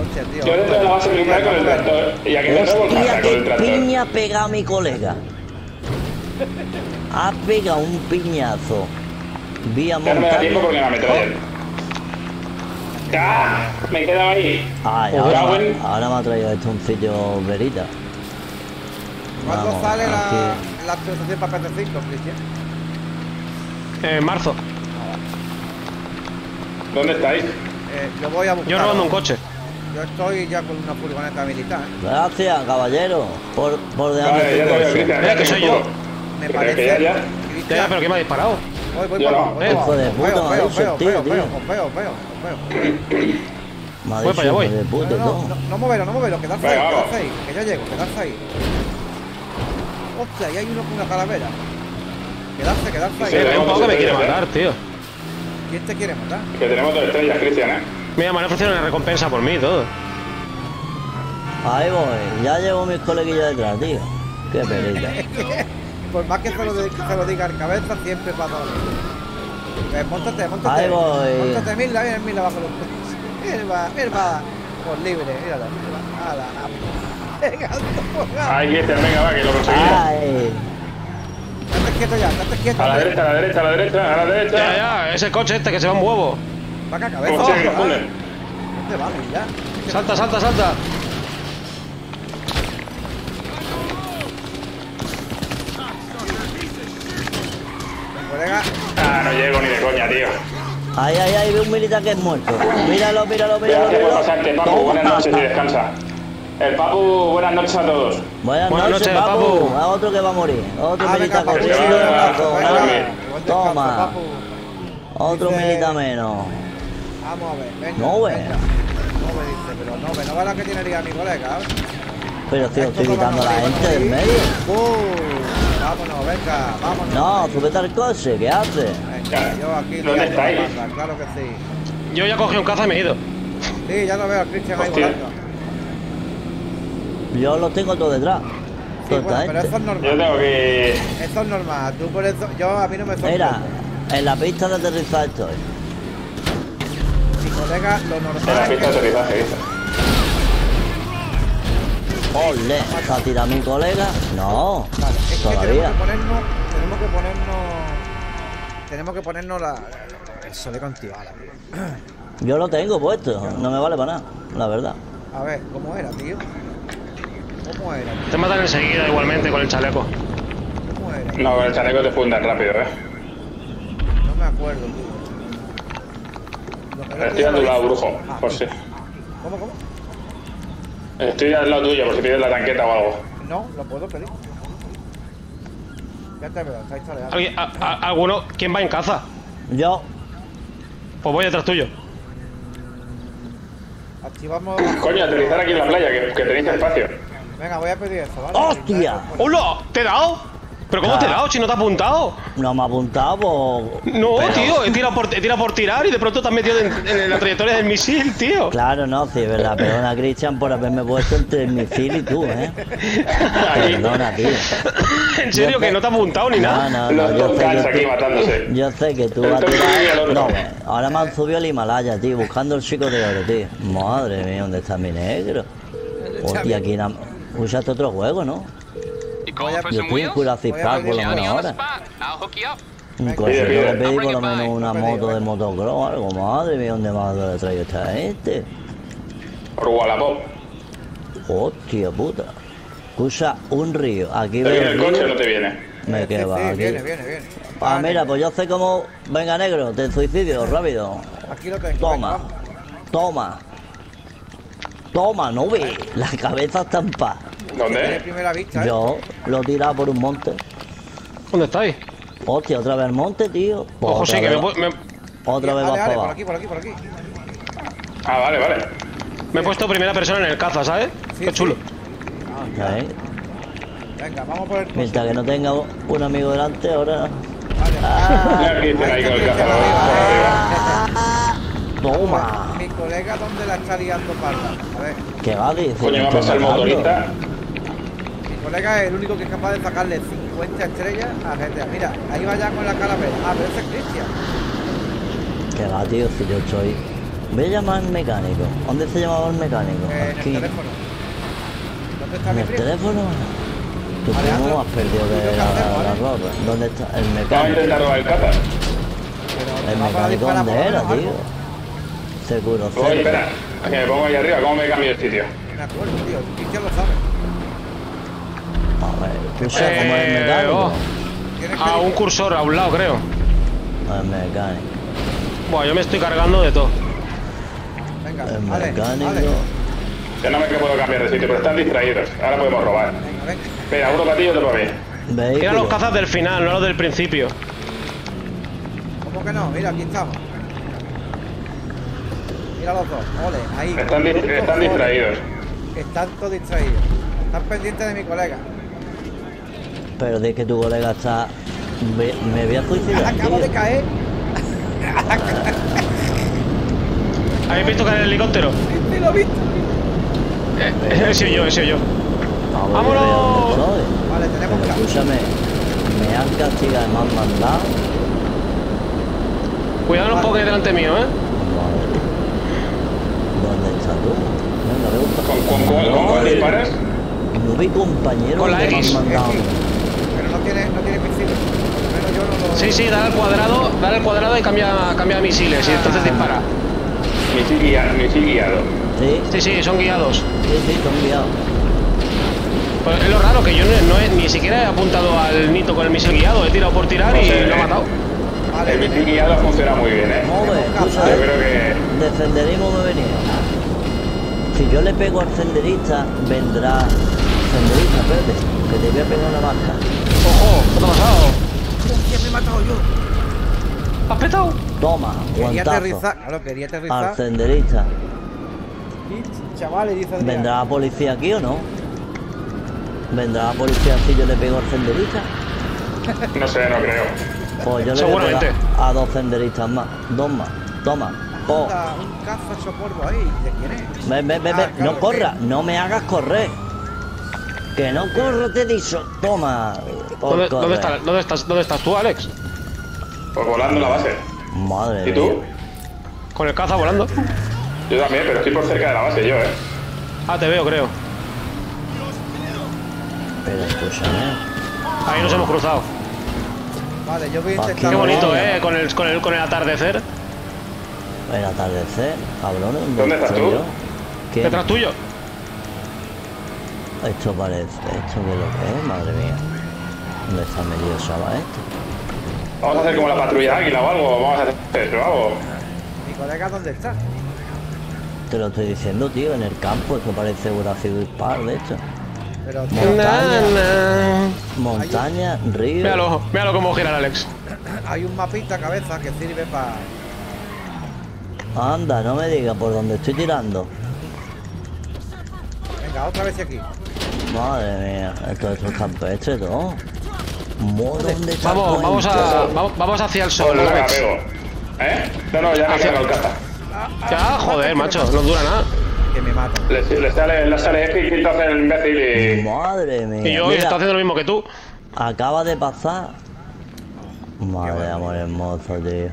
Hostia, tío. Yo dentro de la base militar con el tractor. Y aquí me robo el Hostia, caza con el qué tractor. piña ha pegado mi colega. Ha pegado un piñazo. Vía Ya no me da tiempo porque me montaña. ametrallan. ¡Ah! Me he quedado ahí. Ay, Pues ahora, me- buen- ahora me ha traído esto un sitio verita. ¿Cuándo Vamos, sale la, la actualización para PT5, Cristian? En marzo. ¿Dónde estáis? Eh, yo voy a buscar. Yo robando un coche. Yo estoy ya con una furgoneta militar. Gracias, caballero, por, por dejarme Vale, ya te que soy yo. Me que parece. ya, ya. Ya, Cristian, ya, pero ¿qué me ha disparado? Voy, voy voy hijo de puta, Veo, veo, veo, veo, veo, veo, veo, veo. Me ha Voy para allá, voy. de puta, No, no, no, no moverlo, no moverlo, quedarse ahí, quedarse ahí. Que yo llego, quedarse ahí. Hostia, y hay uno con una calavera. Quedarse, quedarse ahí. Sí, hay un poco que me quiere matar, tío. ¿Quién te quiere matar? Que tenemos dos estrellas, Cristian, ¿eh? Mira, me han ofrecido una recompensa por mí y todo. Ahí voy, ya llevo mis coleguillas detrás, tío. Qué perita. Por más que se lo, de- se lo diga al cabeza, siempre va a doler. Pues móntate, móntate. Ahí voy. Móntate Mirla, mira Mirla bajo los pies. Él va, él va por libre, míralo. Ala. Ahí, Cristian, venga, va, que lo conseguimos. Ay, Estate quieto ya, estate quieto. A la derecha, a la derecha, a la derecha, a la derecha. Ya, ya, ese coche este que se va un huevo. Va acá, cabeza. Que ¿dónde va? ¿Dónde vale ya? Salta, salta, salta. Ah, no llego ni de coña, tío. ay, ay, ay, veo un militar que es muerto. Míralo, míralo, míralo. Gracias por míralo. pasarte, Papu. Buenas noches y descansa. El Papu, buenas noches a todos. Buenas, Buenas noches, noches, papu. papu. A otro que va a morir. Otro Ah, militar que se va, descanso, Toma. papu. Otro Dice- militar menos. Vamos a ver, venga. No ve. venga. No me dice, pero no ve, no ve la que tiene mi colega. ¿eh? Pero tío, Esto estoy no quitando a la a gente del a medio. Uh, vámonos, venga, vámonos. No, súbete al coche, ¿qué hace? Venga, yo aquí ¿Dónde estáis? la banda, Claro que sí. Yo ya cogí un caza y me he ido. Sí, ya lo veo, Cristian ahí volando. Yo los tengo todos detrás. Sí, bueno, pero eso es gente. Yo normal. tengo que. Eso es normal. Tú por eso, yo a mí no me sorprende. Mira, en la pista de aterrizaje estoy. Mi colega, lo normal. En la pista de aterrizaje. Ole, ¿se ha tirado mi colega? No, Vale, es que tenemos todavía. que ponernos, tenemos que ponernos, tenemos que ponernos la, el chaleco antibala, tío. Yo lo tengo puesto, no me vale para nada, la verdad. A ver, ¿cómo era, tío? ¿Cómo era? tío? Te matan enseguida igualmente con el chaleco. ¿Cómo era? No, con el chaleco te fundan rápido, ¿eh? No me acuerdo, tío. Estoy lo lado, brujo, Ah, por sí. si. ¿Cómo, cómo? Estoy al lado tuyo, por si pides la tanqueta o algo. No, lo puedo pedir. Ya te veo, está instalado. ¿Alguien- a- a- ¿Alguno? ¿Quién va en caza? Yo, Pues voy detrás tuyo. Activamos. Coño, aterrizar aquí en la playa, que, que tenéis espacio. Venga, voy a pedir eso, ¿vale? ¡Hostia! ¡Hola! ¿Te he dado? ¿Pero cómo te he dado si no te has apuntado? no me ha apuntado, pues... No, pero- tío, he tirado, por, he tirado por tirar y de pronto te has metido en, en la trayectoria del misil, tío. Claro, no, sí, verdad. Perdona, Christian, por haberme puesto entre el misil y tú, ¿eh? Perdona, tío. En serio, que no te has apuntado ni No, nada. no, Los no, yo sé que aquí tú- matándose. Yo sé que tú vas a tirar... No, ahora me han subido al Himalaya, tío, buscando el chico de oro, tío. Madre mía, ¿dónde está mi negro? Hostia, aquí na- usaste otro juego, ¿no? Calling for Yo estoy Voy a Park por lo menos ahora. que pide. le pedí por lo menos una moto de motocross o algo. Madre mía, ¿dónde más le traigo esta gente? Por Wallapop. Hostia puta. Cruza un río. Aquí ¿Te veo viene el coche no te viene? Me Sí, quedo sí, aquí. viene, viene, viene. Ah, Vale. mira, pues yo sé cómo. Venga, negro, te suicidio, rápido. Aquí lo tengo. Toma, toma. Toma, no ve. La cabeza estampada. De ¿Dónde? primera vista, ¿eh? Yo lo he tirado por un monte. ¿Dónde estáis? Hostia, otra vez el monte, tío. Pues Ojo, otra sí, que me, vez, me- Otra vez Ale, vas ale, para por aquí, por aquí, por aquí. Ah, vale, vale. me he puesto primera persona en el caza, ¿sabes? Sí, Qué chulo. sí. Ahí. Venga, vamos por el. Mientras que no tenga un amigo delante, ahora. Vale. Mira aquí tiene ahí con el cazador. Toma. Mi colega, ¿dónde la está liando parda? A ver, ¿Qué va a decir? Coño, va a pasar el motorista. Colega es el único que es capaz de sacarle 50 estrellas a GTA. Mira, ahí va ya con la calavera. Ah, pero ese es Cristian. ¿Qué va, tío? Si yo estoy. Voy a llamar al mecánico. ¿Dónde se llamaba el mecánico? Eh, en el Aquí. teléfono. ¿Dónde está ¿En mi el primo? teléfono? Tu primo has perdido ¿y lo que que la, hacemos, la ropa. ¿Dónde está el a mecánico? intentar robar el. Pero ¿El mecánico dónde era, tío? algo. Seguro Oye, cero. espera. Que me pongo ahí arriba. ¿Cómo me cambio de sitio? Me acuerdo, tío. Cristian lo sabe. A ver, ¿tú sabes cómo es el Eh, mecánico? oh. A un decir- cursor a un lado, creo. El mecánico. Buah, yo me estoy cargando de todo. Venga, mecánico. vale. Ya no me que puedo cambiar de sitio, pero están distraídos. Ahora podemos robar. Venga, uno para ti y otro para mí. Mira los cazas del final, no los del principio. ¿Cómo que no? Mira, aquí estamos. Mira los dos. Ole, ahí. Están, di- están distraídos. Están todos distraídos. Están pendientes de mi colega. Pero de que tu colega está. Me, me voy a suicidar. Acabo tío. de caer. ¿Habéis visto caer el helicóptero? Sí, lo he visto. Eh, He sido yo, he sido yo. Vamos, ¡Vámonos! Vale, tenemos que. escúchame, me han castigado, me han mandado. Cuidado un poco delante mío, ¿eh? Madre. ¿Dónde estás tú? Venga, ve un ¿Con, con, con, con cuál disparas? No vi compañero Con la me han mandado. No tiene, no tiene misiles. Yo no lo. Sí, sí, dale al cuadrado, dale al cuadrado y cambia, cambia misiles y entonces dispara. Misil guiado. Misil guiado. Sí, Sí, sí, son guiados. sí, sí, son guiados. Pues es lo raro que yo no, no he- ni siquiera he apuntado al Nito con el misil guiado, he tirado por tirar No y sé, lo he eh. matado. Vale, El misil guiado funciona muy bien, ¿eh? Joder. Yo creo que... Defenderismo me venía. Si yo le pego al senderista, vendrá. Senderista, espérate, que te voy a pegar una marca. ¡Ojo! ¿Qué te ha pasado? Hostia, me he matado yo. ¿Has petado? Toma, Quería guantazo. aterrizar. Claro, quería Al aterrizar. senderista. Y, chavales, dice Adrián. ¿Vendrá la policía aquí o no? ¿Vendrá la policía si yo le pego al senderista? No sé, no creo. Pues yo le voy a pegar a dos senderistas más. Dos más. Toma. Po. Anda, un caza soporvo ahí. ¿De quién es? Ven, ven, ven, Ah, ven. claro, No corra. No me hagas correr. Que no corro, te he dicho. Toma. Por ¿Dónde, dónde estás, dónde, estás, ¿Dónde estás tú, Alex? Pues volando en la base. Madre ¿Y tú? mía. Con el caza volando. Yo también, pero estoy por cerca de la base yo, ¿eh? Ah, te veo, creo. Pero escúchame. Ahí nos hemos cruzado. Vale, yo voy a intentar. Qué bonito. ¿eh? Con el, con el, con el atardecer. El atardecer, cabrón. ¿Dónde estás tú? Detrás tuyo. Esto parece. ¿Esto qué es lo que es? Madre mía. ¿Dónde está metido Saba esto? Vamos a hacer como la patrulla águila o algo. Vamos a hacer eso, algo. ¿Mi colega dónde está? Te lo estoy diciendo, tío, en el campo. Esto parece Jurassic Park, de hecho. Pero, Montaña. Na, na. Montaña, río. Míralo, míralo cómo gira el Alex. hay un mapita cabeza que sirve para. Anda, no me digas por dónde estoy tirando. Venga, otra vez aquí. Madre mía, esto es un campestre todo. Mo, ¿Dónde está Vamos, el vamos, a, vamos, vamos hacia el sol, la Alex. pego. ¿Eh? No, no, ya me Hacia- el caza. Ya, joder, macho, no dura nada. Que me mata. Le, le sale, le sale F y hacer el imbécil y... Madre mía. Y yo Mira, estoy haciendo lo mismo que tú. acaba de pasar. Madre amor hermoso, tío.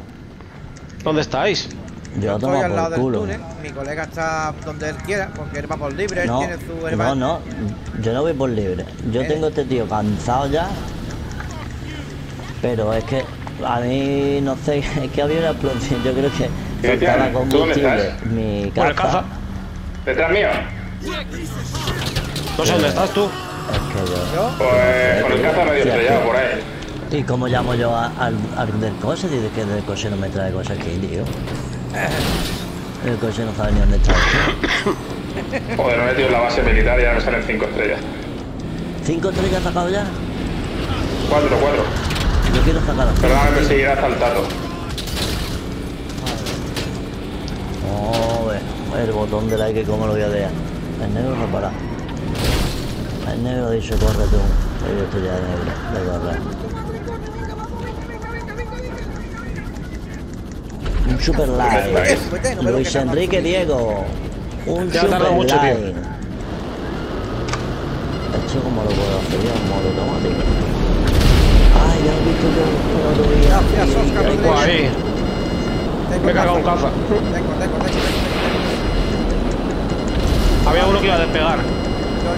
¿Dónde estáis? Yo Estoy tomo al lado del culo. túnel. Mi colega está donde él quiera, porque él va por libre. No, él tiene su no, hermano. no, yo no voy por libre. Yo ¿Eh? tengo este tío cansado ya. Pero es que A mí, no sé, es que había una explosión. Yo creo que faltaba ¿tú dónde combustible. Mi Por el caza. caza. ¿Detrás mío? No sé dónde estás tú. Es que yo. Pues con el caza medio estrellado por ahí. ¿Y cómo llamo yo a- al, al del coche? Dice que del coche no me trae cosas aquí, tío. El coche no sabe ni dónde está. Joder, me he metido en la base militar y ya me salen 5 estrellas. ¿Cinco estrellas sacado ya? 4, 4. Yo quiero sacar Pero ahora me tato. Oh, ve, el botón de like, ¿cómo lo voy a dejar? El negro no para. El negro dice, corre tú. Yo estoy ya de negro, de correr. Un super like. Luis Enrique. Diego. Un Ya super mucho, like. Esto como lo puedo hacer yo en modo automático. Visto yo día. Gracias, Oscar Rodríguez. Ahí. Tengo Me he cargado un caza. Tengo, tengo, tengo, tengo, tengo. Había uno que iba a despegar. Yo,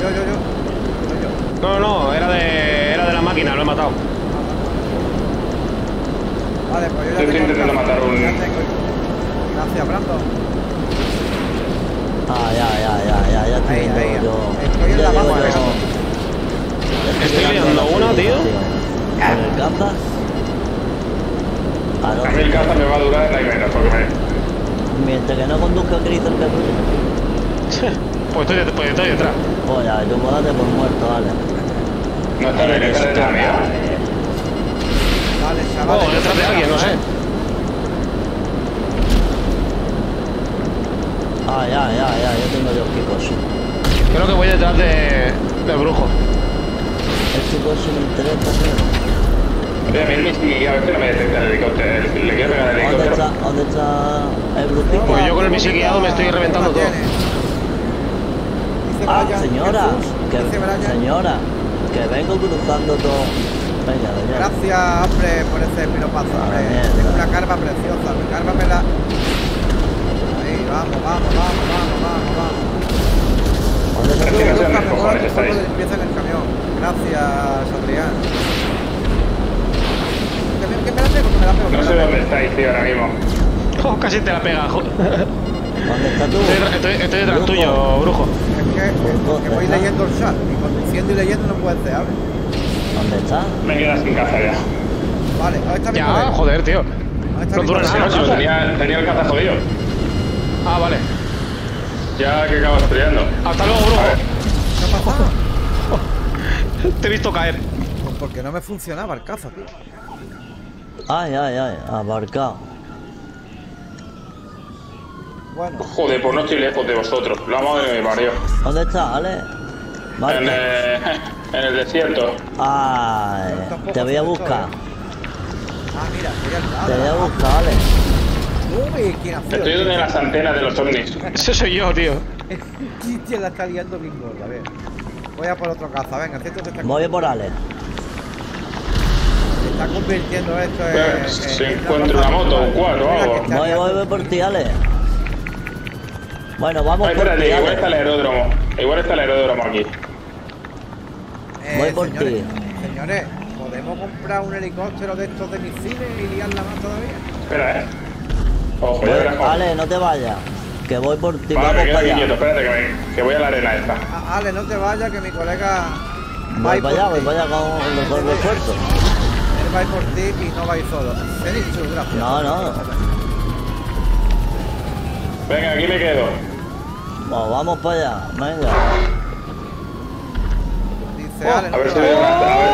yo, yo, yo. Yo, yo. No, no, era de, era de la máquina, lo he matado. Vale, pues yo ya estoy tengo intentando matar un- tengo. Gracias, Brando. Ah, ya, ya, ya, ya, ya estoy Ahí, viendo ahí, yo. estoy en la ya Estoy liando una, tío. El caza. No, A mí el caza me va a durar la y menos, porque me... Mientras que no conduzca Chris el tuyo. Pues estoy, pues estoy detrás. Pues ya, tú date por muerto, dale. No está bien, está detrás mío. Vale, Oh, chavales. detrás de alguien, no sé. Ah, ya, ya, ya, yo tengo dos kikos. Creo que voy detrás de, del brujo. Este coche me interesa, pero... Oye, a mí el misil, a veces no me detecta el helicóptero. El- Le quiero pegar el ¿Dónde helicóptero. está, ¿Dónde está el brutito? Pues yo con el misil guiado me estoy reventando todo. Ah, señora, que, señora, que vengo cruzando todo. Venga, venga. Gracias, hombre, por ese piropazo, hombre. Tengo una carva preciosa. Me la... Ahí, vamos, vamos, vamos, vamos, vamos, vamos. ¿Dónde está limpieza en el camión. Gracias, Adrián. Que me- que me la pego, que me la pego. que No sé dónde estáis, tío, ahora mismo. Oh, casi te la pega. jo. Estoy, ¿Dónde está tú? detrás- estoy- estoy detrás Brujo. tuyo, brujo. Es que, es que voy leyendo el chat y conduciendo y leyendo no ser, ¿sabes? ¿Dónde está? Me quedas sin caza ya. Vale, ahí está mi Ya, joder, tío. No dura nada. No, tenía, tenía el caza jodido. Ah, vale. Ya que acabo estrellando. Hasta luego, brujo. ¿Qué ha pasado? Te he visto caer. Pues porque no me funcionaba el caza, tío. Ay, ay, ay, aparcado. Bueno, joder, pues no estoy lejos de vosotros. La madre me parió. ¿Dónde está, Ale? En, eh, el desierto. Ay, te voy a buscar. ah, mira, estoy al lado. Te voy a buscar, Ale. Uy, ¿quién? Estoy donde las antenas de los ovnis. Ese soy yo, tío. Cristian la está liando bien gorda, a ver. Voy a por otro caza, venga, cierto que está, Voy por Ale. Se está convirtiendo esto en. Eh, en- si en encuentro una moto, un cuadro está Voy, voy, voy por ti, Ale. Bueno, vamos Ay, por ti, espérate, igual está el aeródromo. Igual está el aeródromo aquí. Eh, Voy por señores, ti. Señores, ¿podemos comprar un helicóptero de estos de misiles y liarla más todavía? Espera, eh. Ojo, ya verás. Ale, no te vayas. Que voy por ti, Vale, vamos aquí quieto. allá. Espérate que, me, que voy a la arena esta. Ah, Ale, no te vayas, que mi colega. Voy a para allá, voy para allá con, con el esfuerzo. Él va a ir por ti y no va a ir solo. Feliz, gracias. No, no. Venga, aquí me quedo. Bueno, vamos para allá, venga. Dice Ale, no A ver si veo.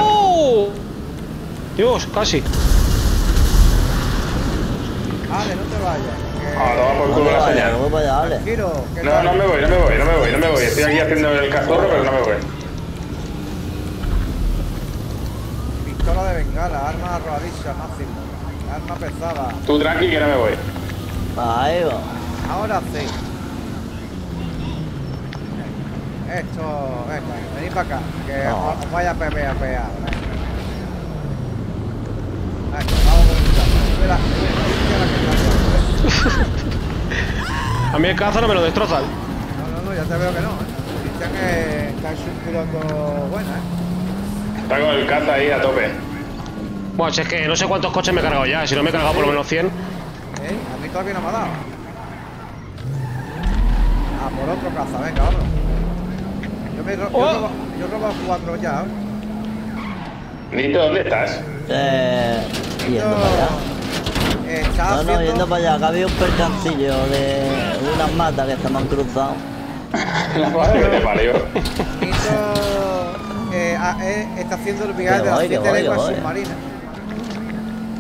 ¡Oh! Dios, casi. Ale, no te vayas. Ah, No culo te la señal. Ale. No, no me voy, no me voy, no me voy, no me voy. Estoy aquí haciendo el cazorro, pero no me voy. Pistola de bengala, arma arrojadiza máximo, arma pesada. Tú tranqui que no me voy. Ahí va. Ahora sí. Esto, venga, venid para acá, que No. os, os vaya a pepe a pear. Venga, Venga, vamos con el caso. Espera, espera, espera, que A mí el caza no me lo destrozan. No, no, no, ya te veo que no. ¿eh? Cristian que está en un piloto bueno, ¿eh? Está con el caza ahí a tope. Bueno, si es que no sé cuántos coches me he cargado ya. Si no me he cargado por lo menos 100. ¿Eh? A mí todavía no me ha dado. Ah, por otro caza, venga, vamos. Yo, me, ro- yo, Oh. robo, yo robo cuatro ya. ¿eh? Nito, ¿dónde estás? Eh, yendo para allá. Eh, está No, no, haciendo- yendo para allá, que había un percancillo de unas matas que se me han cruzado. La madre que te parió. Nito, eh, ah, eh, está haciendo el viaje de las voy, que siete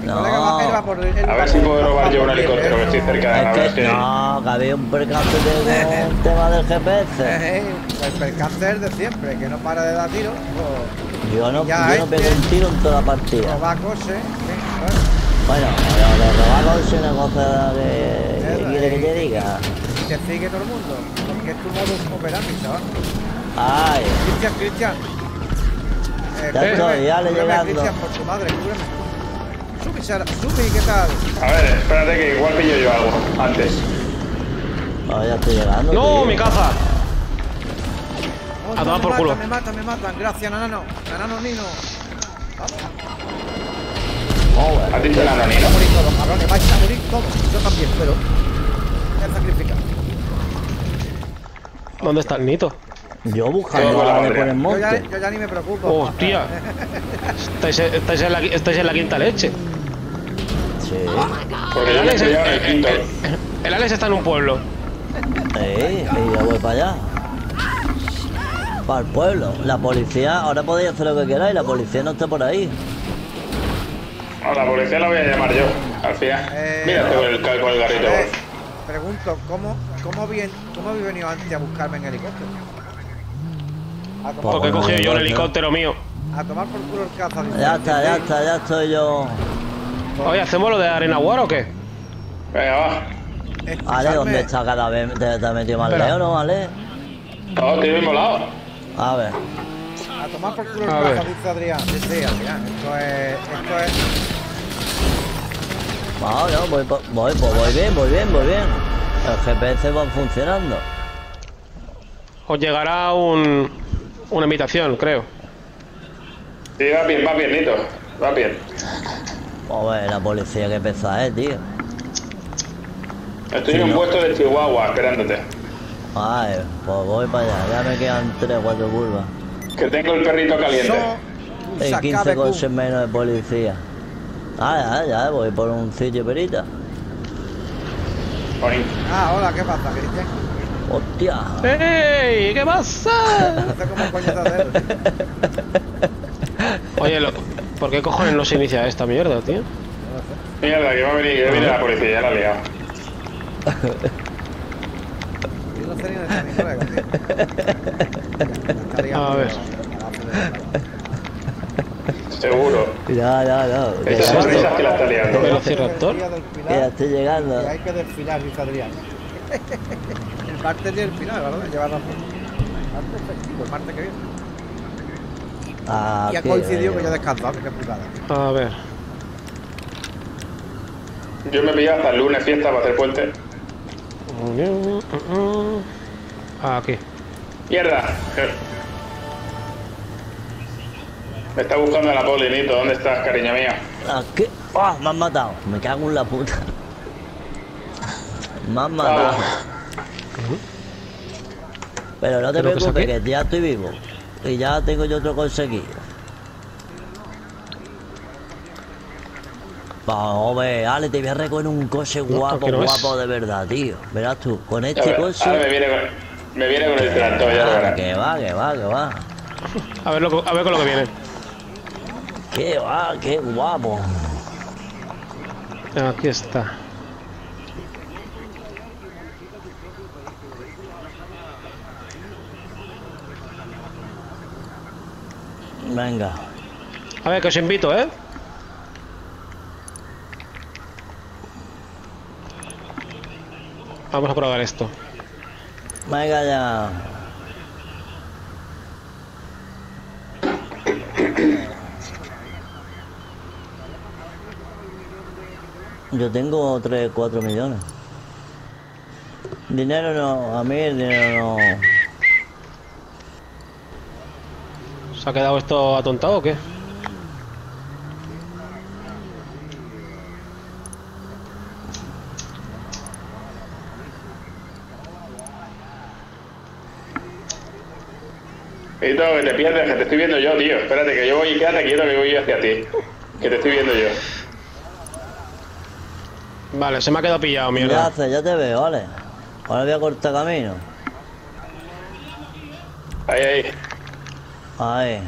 No, A ver si puedo robar yo un helicóptero que estoy cerca de la que, que... no, que había un percance de- el tema del GPS. Eh, el percance es de siempre, que no para de dar tiros. O, Yo no, yo no pego un tiro en toda la partida. robar cosas. ¿eh? Bueno, lo de robar con una cosa que, que quiere que te diga. y te sigue todo el mundo. Porque es tu modo operandi, chaval. Ay, Cristian, Cristian. Eh, Ya cúbreme, estoy, ya le llegando. Cristian, por tu madre, cúbreme. Sumi, Sara- Sumi, ¿qué tal? A ver, espérate que igual pillo yo algo antes. no, ya estoy llegando. ¡No, tío. mi caza! Oh, A tomar me por matan, culo. Me matan, me matan. Gracias, Nanano. Nanano Nino. Joder. ¿Has dicho el Vais anonino? a morir todos, cabrones. Vais a morir todos. Yo también, pero... Voy a sacrificar. ¿Dónde está el Nito? Yo buscando Tengo la a por el Yo ya, monte. yo ya ni me preocupo. ¡Hostia! Estáis, estáis en la, estáis en la quinta leche. Sí. Porque El Alex, el eh, quinto. eh, el Alex está en un pueblo. Sí, y yo voy para allá. Para el pueblo. La policía, ahora podéis hacer lo que queráis, la policía no está por ahí. A la policía la voy a llamar yo, al final. Eh, Mírate con el, con el garrito. pregunto, ¿cómo, cómo, bien, ¿cómo habéis venido antes a buscarme en helicóptero? A tomar, Porque he Bueno, cogido yo el helicóptero mío. a tomar por culo el caza. Ya está, ya está, ya estoy yo. Oye, ¿hacemos lo de Arena War o qué? Venga, va. Ale, ¿dónde está cada vez? ¿Te, te has metido más lejos, no, Ale? Todo estoy mismo lado. A ver. A tomar por culo el caza, dice Adrián. Sí, sí, Adrián. Esto es, esto es... No, no, voy, pues voy bien, voy bien, voy bien. El GPS va funcionando. Os llegará un, una invitación, creo. Sí, va bien, va bien, Nito. Va bien. Joder, la policía que pesa es, tío. Estoy Sí, en un ¿no? puesto de Chihuahua esperándote. Ay, pues voy para allá. Ya me quedan 3 o 4 curvas. Que tengo el perrito caliente. So, Y 15 sacabe coches menos de policía. Ah, ya, ya, voy por un sitio perita. Ah, hola, ¿qué pasa, Cristian? Hostia. ¡Ey! ¿Qué pasa? No sé cómo coño te hacer. Oye, lo- ¿por qué cojones no se inicia esta mierda, tío? Mierda, que va a venir, que viene la policía, ya la he liado. A ver. Seguro. Ya, ya, ya. Que Esas es ya, esto? risas que la está liando. Velociraptor. ya estoy llegando. Y hay que desfilar, dice Adrián. El martes y el final, ¿verdad? Lleva razón. Martes festivo, el martes que viene. Ah, y ha qué coincidido que bien. yo he descansado, qué putada. A ver. Yo me he pillado hasta el lunes fiesta para hacer puente. Aquí. ¡Mierda! Me está buscando la poli, Nito. ¿Dónde estás, cariño mío? Ah, ¿qué? ¡Ah! me han matado. Me cago en la puta. Me han matado. Ah, Pero no te ¿Pero qué preocupes, que ya estoy vivo. Y ya tengo yo otro conseguido. Vamos ver, Ale, te voy a recoger un coche guapo, no guapo de verdad, tío. Verás tú, con este. Ahora me coche. viene con, me viene con el tractor, ya lo Ah, verás. que va, que va, que va. A ver, lo, que- a ver con lo que viene. Que va, qué guapo. Aquí está. Venga. A ver, que os invito, ¿eh? Vamos a probar esto. Venga ya. Yo tengo 3, 4 millones. Dinero no, a mí el dinero no. Ha quedado esto atontado o qué? Tito, que te pierdes, que te estoy viendo yo, tío. Espérate, que yo voy y quédate quieto que voy hacia ti. Que te estoy viendo yo. Vale, se me ha quedado pillado, mierda. Ya, ya te veo, vale. Ahora voy a cortar camino. Ahí, ahí. Ahí.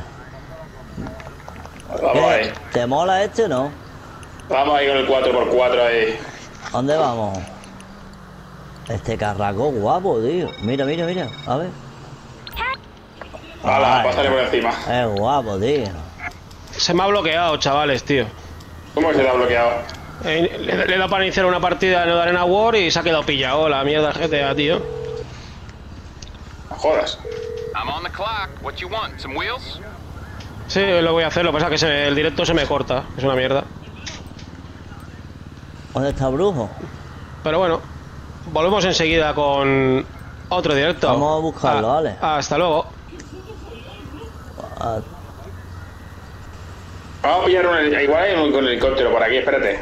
Vamos ¿Qué? ahí. ¿Te mola este o no? Vamos ahí con el 4x4 ahí. ¿A ¿Dónde vamos? Este carraco guapo, tío. Mira, mira, mira. A ver. Hala, Ay, pásale por encima. Es guapo, tío. Se me ha bloqueado, chavales, tío. ¿Cómo se te ha bloqueado? Eh, Le, le he dado para iniciar una partida en el Arena War y se ha quedado pillado la mierda GTA, tío. No jodas. I'm on the clock. What you want? Some wheels? Sí, lo voy a hacer, lo que pasa es que se- el directo se me corta, es una mierda. ¿Dónde está Brujo? Pero bueno, volvemos enseguida con otro directo. Vamos a buscarlo, Ah, vale. Hasta luego. Ah, Vamos a pillar un, igual hay un, un helicóptero por aquí, espérate.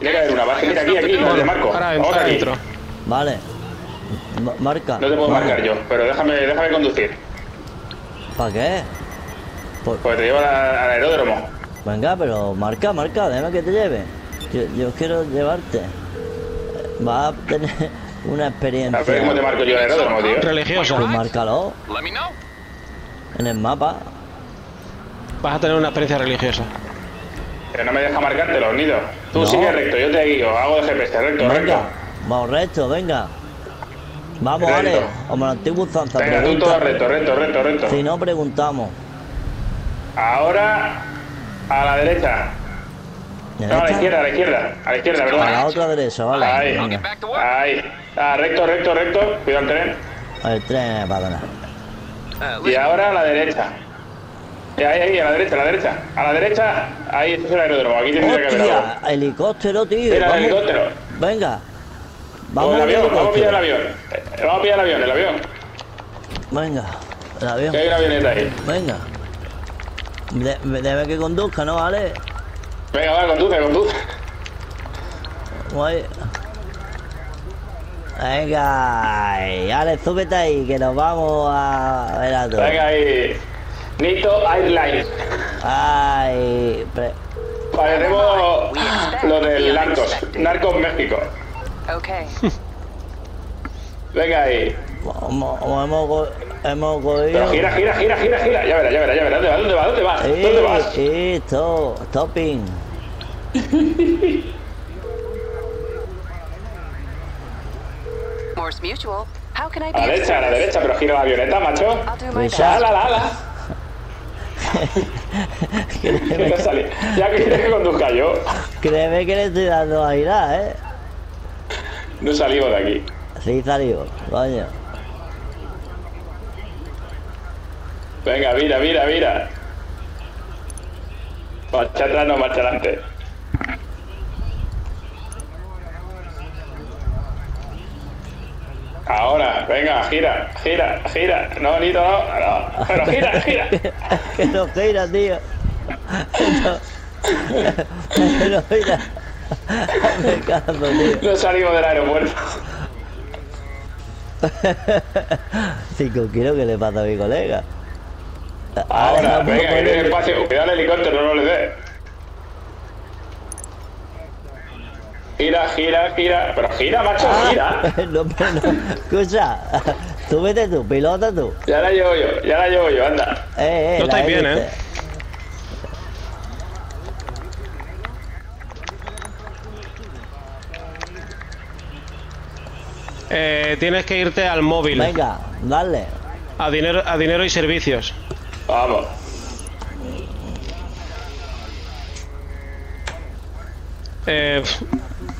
Tiene que haber una base. Mira aquí, aquí, no de Marco. Ahora, Vamos ahora aquí. vale. Ma- marca. No te puedo marcar yo, pero déjame, déjame conducir. ¿Para qué? Pues, te llevo al, al aeródromo. venga, pero marca, marca, déjame que te lleve. Yo, yo quiero llevarte. Vas a tener una experiencia. A ver cómo te marco yo al aeródromo, tío. Religiosa. Pues márcalo en el mapa. Vas a tener una experiencia religiosa. Que no me deja marcártelo, Nido. Tú No. sigue recto, yo te guío. Hago de GPS, recto, recto. Venga, vamos recto, venga. Vamos. Ale, como la antigua usanza. Venga, tú todo recto, recto, recto, recto. Si no, preguntamos. Ahora a la derecha. No, a la izquierda, a la izquierda. A la izquierda, A la otra derecha, vale. Ahí. Ahí. Ah, recto, recto, recto. Cuidado el tren. El tren para atrás. Uh, Y ahora a la derecha. Ahí, ahí, a la derecha, a la derecha. A la derecha, ahí, este es el aeródromo. Aquí tendría que haber helicóptero, tío. Mira, el helicóptero. Venga. Vamos el al avión, vamos a pillar el avión. Eh, Vamos a pillar el avión, el avión. Venga, el avión. Que hay una avioneta ahí. Venga. De- Debe que conduzca, ¿no, Ale? Venga, va, conduce, conduce. Voy. Venga, Ale, súbete ahí, que nos vamos a ver a todos. Venga ahí. Nito Airlines. Ay, pre- Parecemos los del Narcos. Narcos México. Okay. Venga ahí. vamos, hemos, hemos Pero cogido. gira, gira, gira, gira, gira. Ya verás, ya verás, ya verás. ¿Dónde vas? ¿Dónde vas? ¿Dónde vas? ¿Dónde vas? Eh, esto, topping. Morse Mutual. How can I A be la derecha, a la derecha, pero gira la avioneta, macho. Pues. Ala, ala, ala. Que. Ya que quieres que conduzca yo. Créeme que le estoy dando a ir, ¿eh? No salimos de aquí. Sí, salió, coño. Venga, mira, mira, mira. Marcha atrás, no marcha adelante. Ahora, venga, gira, gira, gira. No, Nito, no, no. Pero gira, gira. que no gira, tío. No. Que no gira. Me cago, tío. No salimos del aeropuerto. Cinco kilos, ¿qué le pasa a mi colega? Ahora, Ah, venga, que tiene espacio. Cuidado el helicóptero, no le dé. Gira, gira, gira. Pero gira, macho, Ah, gira. no, pero no. Escucha, súbete tú, pilota tú. Ya la llevo yo, ya la llevo yo, anda. Eh, eh, No estáis bien. ¿eh? Eh, tienes que irte al móvil, Venga, dale. a dinero, a dinero y servicios. Vamos. Eh,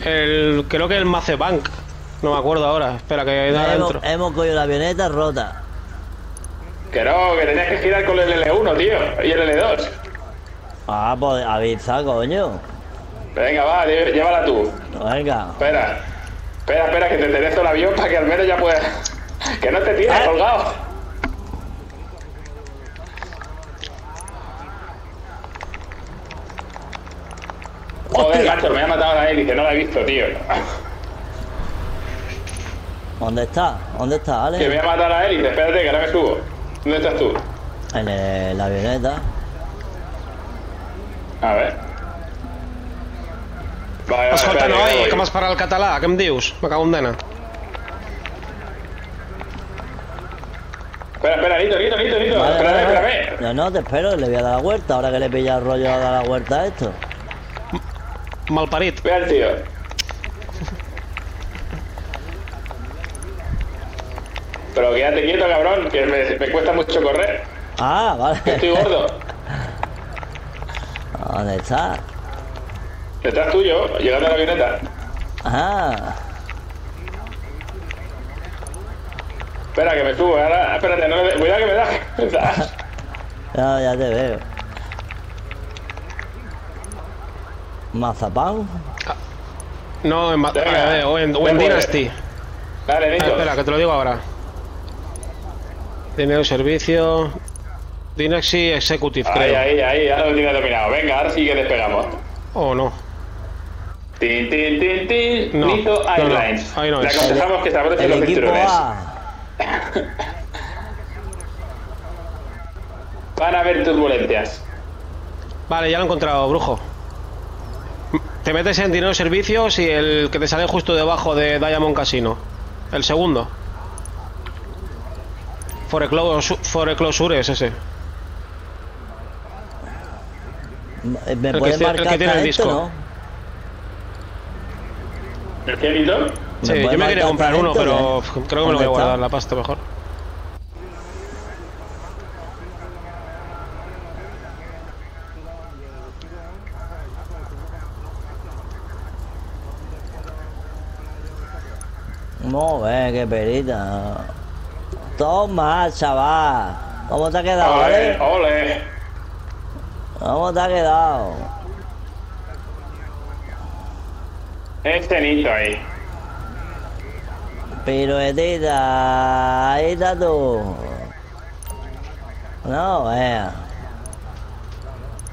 el, creo que el Macebank. No me acuerdo ahora. Espera, que hay hemos, adentro. hemos cogido la avioneta rota. Que no, que tenías que girar con el L1, tío. Y el L2. Ah, pues avisa, coño. Venga, va, llévala tú. Venga. Espera. Espera, espera, que te enderezo el avión para que al menos ya puedas. Que no te tires ¿Eh? colgado. Joder, Hostia. macho, me ha matado la hélice, no la he visto, tío. ¿Dónde está? ¿Dónde está, Que me Ale? ha matado la hélice, espérate, que ahora me subo. ¿Dónde estás tú? En el- la avioneta. A ver. Vale, vale, Escolta, que noi, m'has parat el català, què em dius? Me cago en dena. Espera, espera, Nito, Nito, Nito, Nito. Vale, espérame, vale, vale. espérame. No, no, te espero, le voy a dar la vuelta. Ahora que le pilla el rollo a dar la vuelta a esto. Malparit. Ve al tío. Pero quédate quieto, cabrón, que me, me cuesta mucho correr. Ah, vale. Que estoy gordo. ¿Dónde está? Detrás tuyo, llegando a la avioneta. Ah, Espera, que me subo. Ahora, espérate, no me de- cuidado que me da. ya, ya te veo. Mazapán. No, en, Venga, eh, o en, o ya en puede. Dynasty. Dale, Ah, Nito. espera, que te lo digo ahora. Dinero servicio. Dynasty Executive, Ahí, creo. ahí, ahí, ya lo tiene dominado. Venga, ahora sí que despegamos. O no. Tin, tin, tin, tin. No, Nito no, no, Airlines. ahí no Le es. aconsejamos que se abroche El los cinturones. Van a haber turbulencias. Vale, ya lo he encontrado, brujo. Te metes en dinero servicios y el que te sale justo debajo de Diamond Casino. El segundo. Foreclosure Foreclosure es ese. ¿Me que puedes esté- el marcar que tiene el hasta disco. no? ¿El qué, Nito? Sí, yo me quería comprar uno, pero eh? creo que me lo voy a ¿Dónde guardar la pasta mejor. No, ve, qué perita. Toma, chaval. ¿Cómo te ha quedado, Ole, vale? ole. ¿Cómo te ha quedado? Este Nito ahí. Piruetita, ahí está tú. No, vea.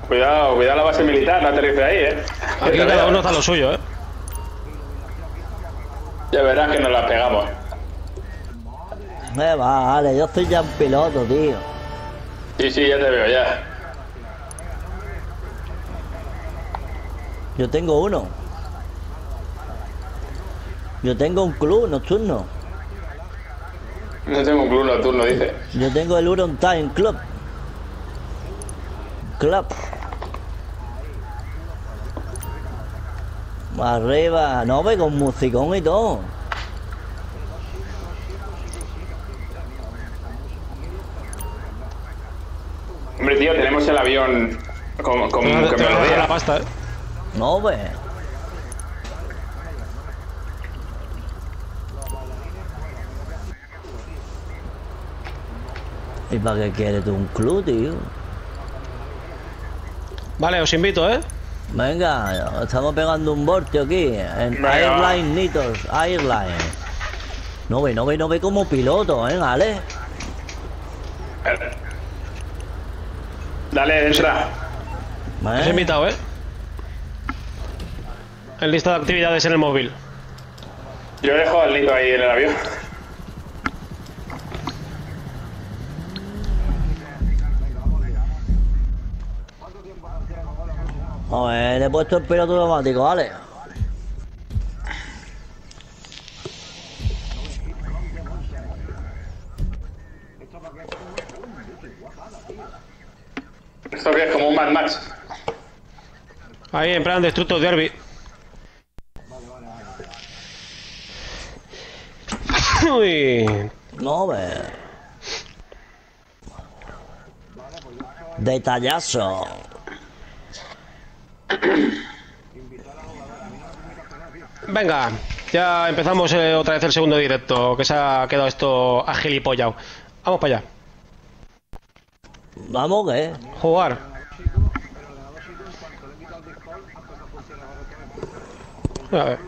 Cuidado, cuidado la base militar, no aterrice ahí, eh. Aquí cada uno está lo suyo, ¿eh? Ya verás que nos la pegamos. Me va, vale, yo soy ya un piloto, tío. Sí, sí, ya te veo, ya. Yo tengo uno. Yo tengo un club nocturno. No tengo un club nocturno, dice. Yo tengo el Huron Time Club. Club. Arriba, no ve con musicón y todo. Hombre, tío, tenemos el avión con, con, con te vas a dejar la melodía. pasta, ¿eh? No ve. ¿Y para qué quieres tú un club, tío? Vale, os invito, ¿eh? Venga, estamos pegando un voltio aquí en Venga, Airline Nitos, Airline. No ve, no ve, no ve como piloto, ¿eh, Ale? Dale, entra. Os he ¿Eh? invitado, ¿eh? En lista de actividades en el móvil. Yo dejo al Nito ahí en el avión. A ver, le he puesto el piloto automático, ¿vale? Esto que es como un Mad Max. Ahí, en plan Destructo Derby. Uy, No ve. Detallazo. Venga, ya empezamos eh, otra vez el segundo directo, que se ha quedado esto agilipollado. Vamos para allá. Vamos, ¿qué? Jugar. A ver.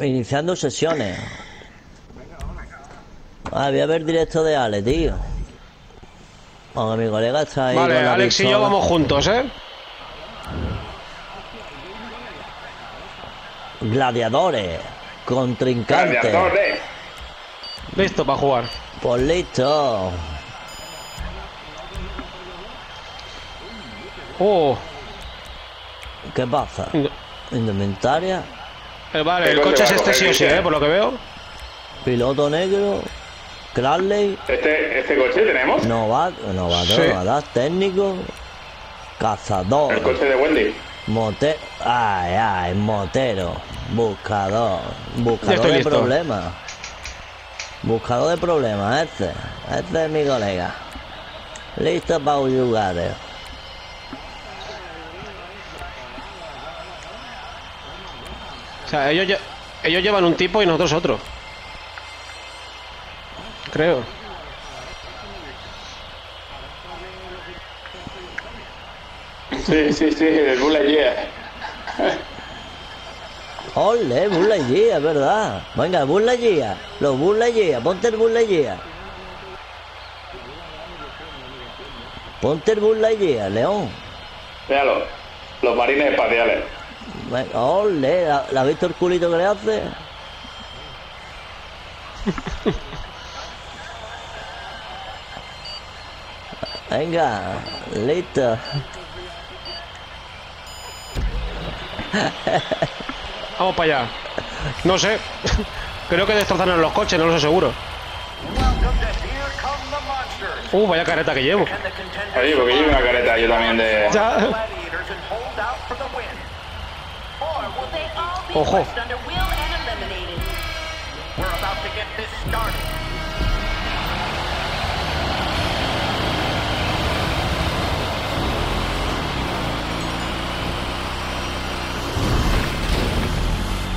Iniciando sesiones. Ah, voy a ver directo de Ale, tío. Aunque mi colega está ahí. Vale, Alex y yo vamos juntos, ¿eh? Gladiadores. contrincante. Gladiadores. Listo para jugar. Pues listo. Oh, ¿Qué pasa? Indumentaria, Eh, vale, ¿Qué el coche es este sí o sí, eh, por lo que veo. piloto negro, Crowley, Este, este coche tenemos. novato, novato, Sí. novato, técnico, cazador, El coche de Wendy. motero, ay, ay, motero, buscador, buscador de listo. problemas. Buscador de problemas, este, este es mi colega. Listo para lugares. O sea, ellos, ellos llevan un tipo y nosotros otro. Creo. Sí, sí, sí, el Bull Lightyear. Ole, Lightyear, es verdad. Venga, Buzz Lightyear. Los Buzz Lightyear, ponte el Buzz Lightyear. Ponte el Buzz Lightyear, León. Míralo. Los marines espaciales. Venga, ole, ¿la, la has visto el culito que le hace? Venga, listo. Vamos para allá. No sé. Creo que destrozaron los coches, no lo sé seguro. Uh, vaya careta que llevo. Oye, porque yo una careta yo también de... Ya. Ojo.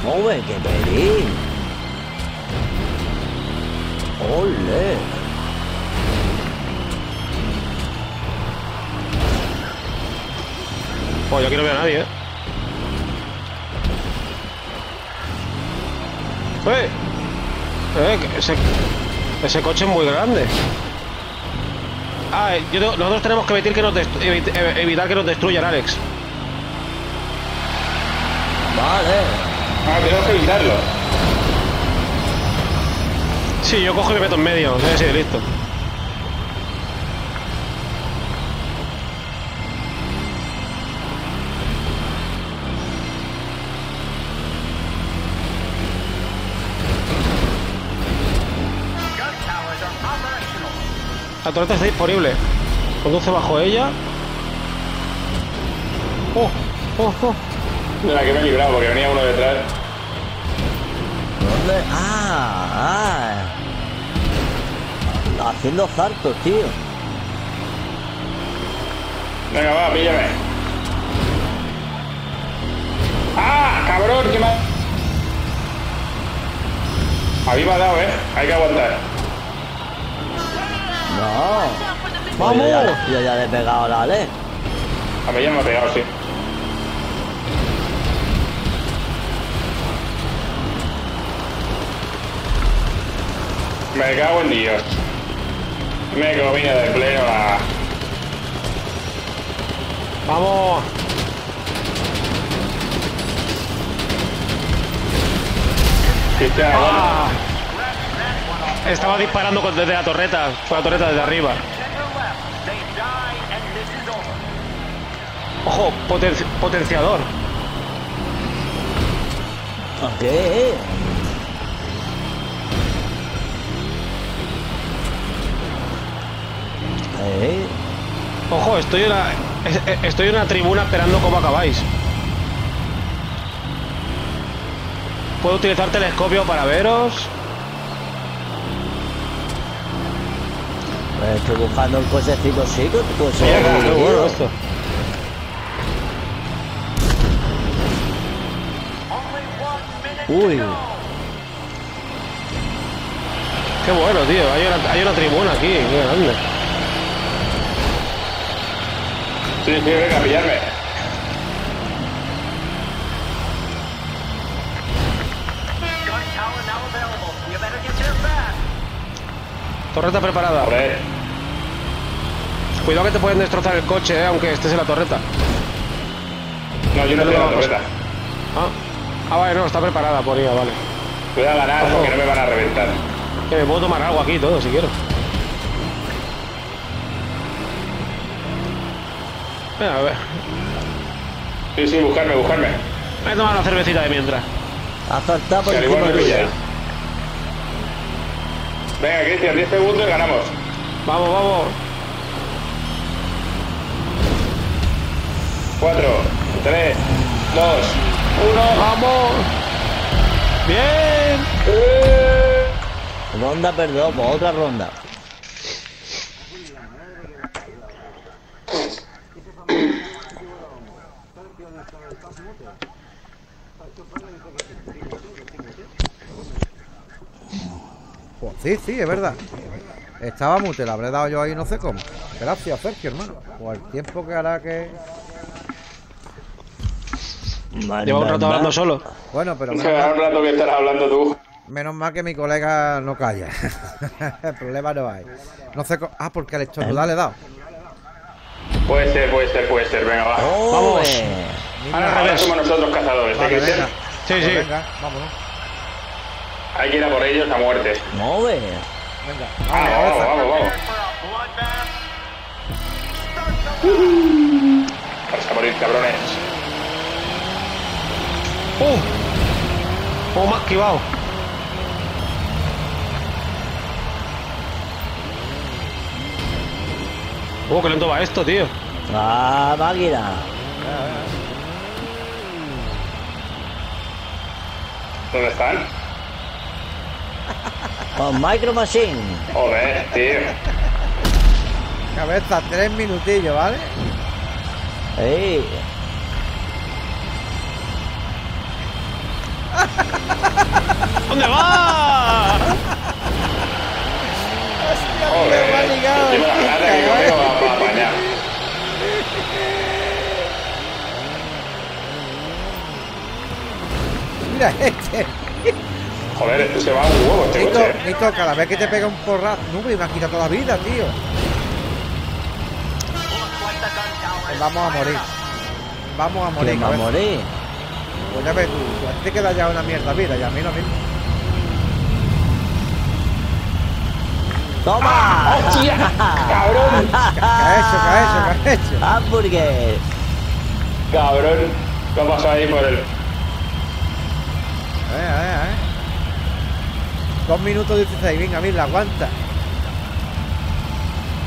Ole, qué pelín. Ole. Pues yo aquí no veo a nadie, ¿eh? ¡Eh! ¡Eh! Ese, ese coche es muy grande. Ah, eh, yo tengo- nosotros tenemos que evitar que, nos evit- ev- evitar que nos destruyan, Alex. Vale. Ah, tenemos que evitarlo. Sí, yo cojo y me meto en medio. Sí, sí, listo. La torreta está disponible. Conduce bajo ella. Oh, oh, oh. De la que me he librado porque venía uno detrás. ¿Dónde? Ah, ah. Haciendo zartos, tío. Venga, va, píllame. ¡Ah! ¡Cabrón! ¿Qué más? A mí me ha dado, ¿eh? Hay que aguantar. No. ¡Vamos! Yo ya, yo ya le he pegado a la Ale. A mí ya me ha pegado, sí. Me cago en Dios. Me comido de pleno la... ¡Vamos! Cristian, ¡Ah! Estaba disparando desde la torreta. Fue la torreta desde arriba. Ojo, potenci- potenciador. ¿Qué? ¿Eh? Ojo, estoy en eh, estoy en una tribuna esperando cómo acabáis. Puedo utilizar telescopio para veros. Pues estoy buscando el cochecito chico, pues Mierda, oh, qué tío. bueno esto. Uy, Qué bueno, tío. Hay una, hay una tribuna aquí, qué grande. Sí, sí, venga, a pillarme. Torreta preparada. Cuidado que te pueden destrozar el coche, eh, aunque estés en la torreta. no, yo no Pero tengo la torreta. Ah, ah vale, no, está preparada por ella, vale. Voy a ganar porque no me van a reventar. Que me puedo tomar algo aquí todo, si quiero. Venga, a ver. Sí, sí, buscarme, buscarme. Voy a tomar una cervecita de mientras. Ha saltado por Si encima tuya. Venga, Cristian, 10 segundos y ganamos. Vamos, vamos. 4, 3, 2, 1. Vamos. Bien. Ronda perdón, otra ronda. Sí, sí, es verdad. Estaba mute, la habré dado yo ahí no sé cómo. Gracias, Sergio, hermano. Por el tiempo que hará que. Lleva un rato hablando solo. Bueno, pero menos mal, un rato que estarás hablando tú. menos mal que mi colega no calla. el problema no hay. No sé cómo. Ah, porque al estornudar le he dado. Puede ser, puede ser, puede ser. Venga, va. Vamos. ¡Ole! Ahora, ahora somos nosotros cazadores, ¿eh, Vale, venga. Sí, Pues sí. Venga, vámonos. Hay que ir a por ellos a muerte. ¡Move! Venga. Vamos, vamos, vamos, vamos. Vas a morir, cabrones. ¡Uh! ¡Oh, me ha esquivado! ¡Oh, qué lento va esto, tío! ¡Ah, máquina! ¿Dónde están? Con Micro Machine. Joder, tío. Cabeza, tres minutillos, ¿vale? ¡Ey! ¿Dónde va? Joder. me ligado, la que conmigo va va a apañar. Mira este. Joder, este se va un huevo, este Nito, coche. Nito, cada vez que te pega un porrazo. No, me ha quitado toda la vida, tío. Pues vamos a morir. Vamos a morir. ¿Quién va a morir? Pues ya ves tú, a ti te queda ya una mierda vida y a mí no mismo. ¡Toma! ¡Hostia! ¡Cabrón! ¿Qué ha hecho? ¿Qué ha hecho? ¿Qué ha hecho? ¡Hamburgues! Cabrón. ¿Qué ha pasado ahí por el...? Eh, eh, eh. Dos minutos 16, venga, mira, aguanta.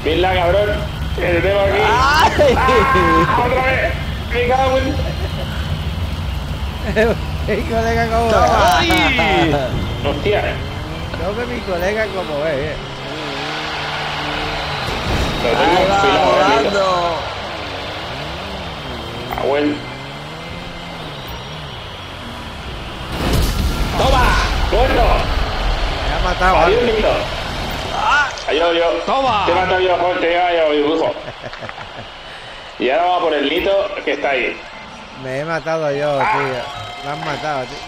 Mira, cabrón. Te tengo aquí. ¡Ay! ¡Ah! ¡Otra vez! ¡Me cago en... mi colega como ¡Toma! ¡Ay! ¡Hostia! No ve mi colega como es, eh. Lo tengo ¡Ahí va bonito. volando! Bueno. ¡Toma! ¡Muerto! Matado ¡Adiós, algo. Nito! ¡Adiós, yo! ¡Toma! Te he matado yo, Juan, te he matado yo, dibujo. Y ahora vamos por el Nito que está ahí. Me he matado yo, tío. Me han matado, tío.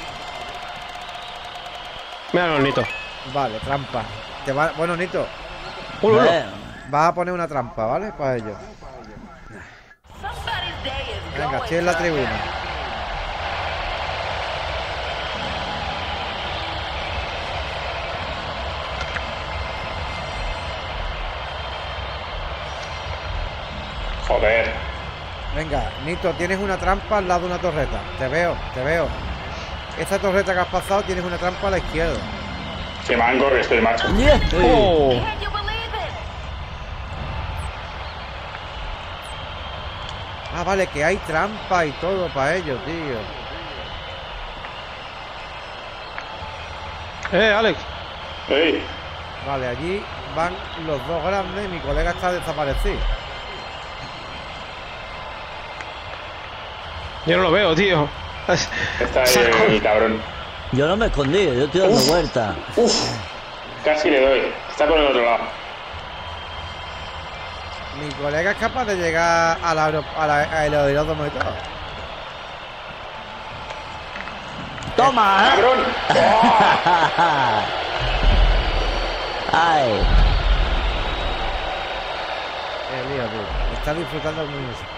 Mira los nitos. Vale, trampa. Te va... Bueno, Nito, ¡Uno, uno! Vas a poner una trampa, ¿vale? Para ellos. Venga, estoy en la tribuna. Joder. Venga, Nito, tienes una trampa al lado de una torreta. Te veo, te veo. Esa torreta que has pasado tienes una trampa a la izquierda. Qué mango que estoy, macho. yeah. ¡Oh! Ah, vale, que hay trampa y todo para ellos, tío. ¡Eh, Alex! ¡Ey! Vale, allí van los dos grandes mi colega está desaparecido. Yo no lo veo, tío. Está ahí el cabrón. Yo no me escondí, yo estoy dando Uf. vueltas. Uf. Casi le doy. Está por el otro lado. Mi colega es capaz de llegar al, aeródromo y todo. ¡Toma! ¡Cabrón! ¡Ay! Eh, lío, tío. Está disfrutando el mundo.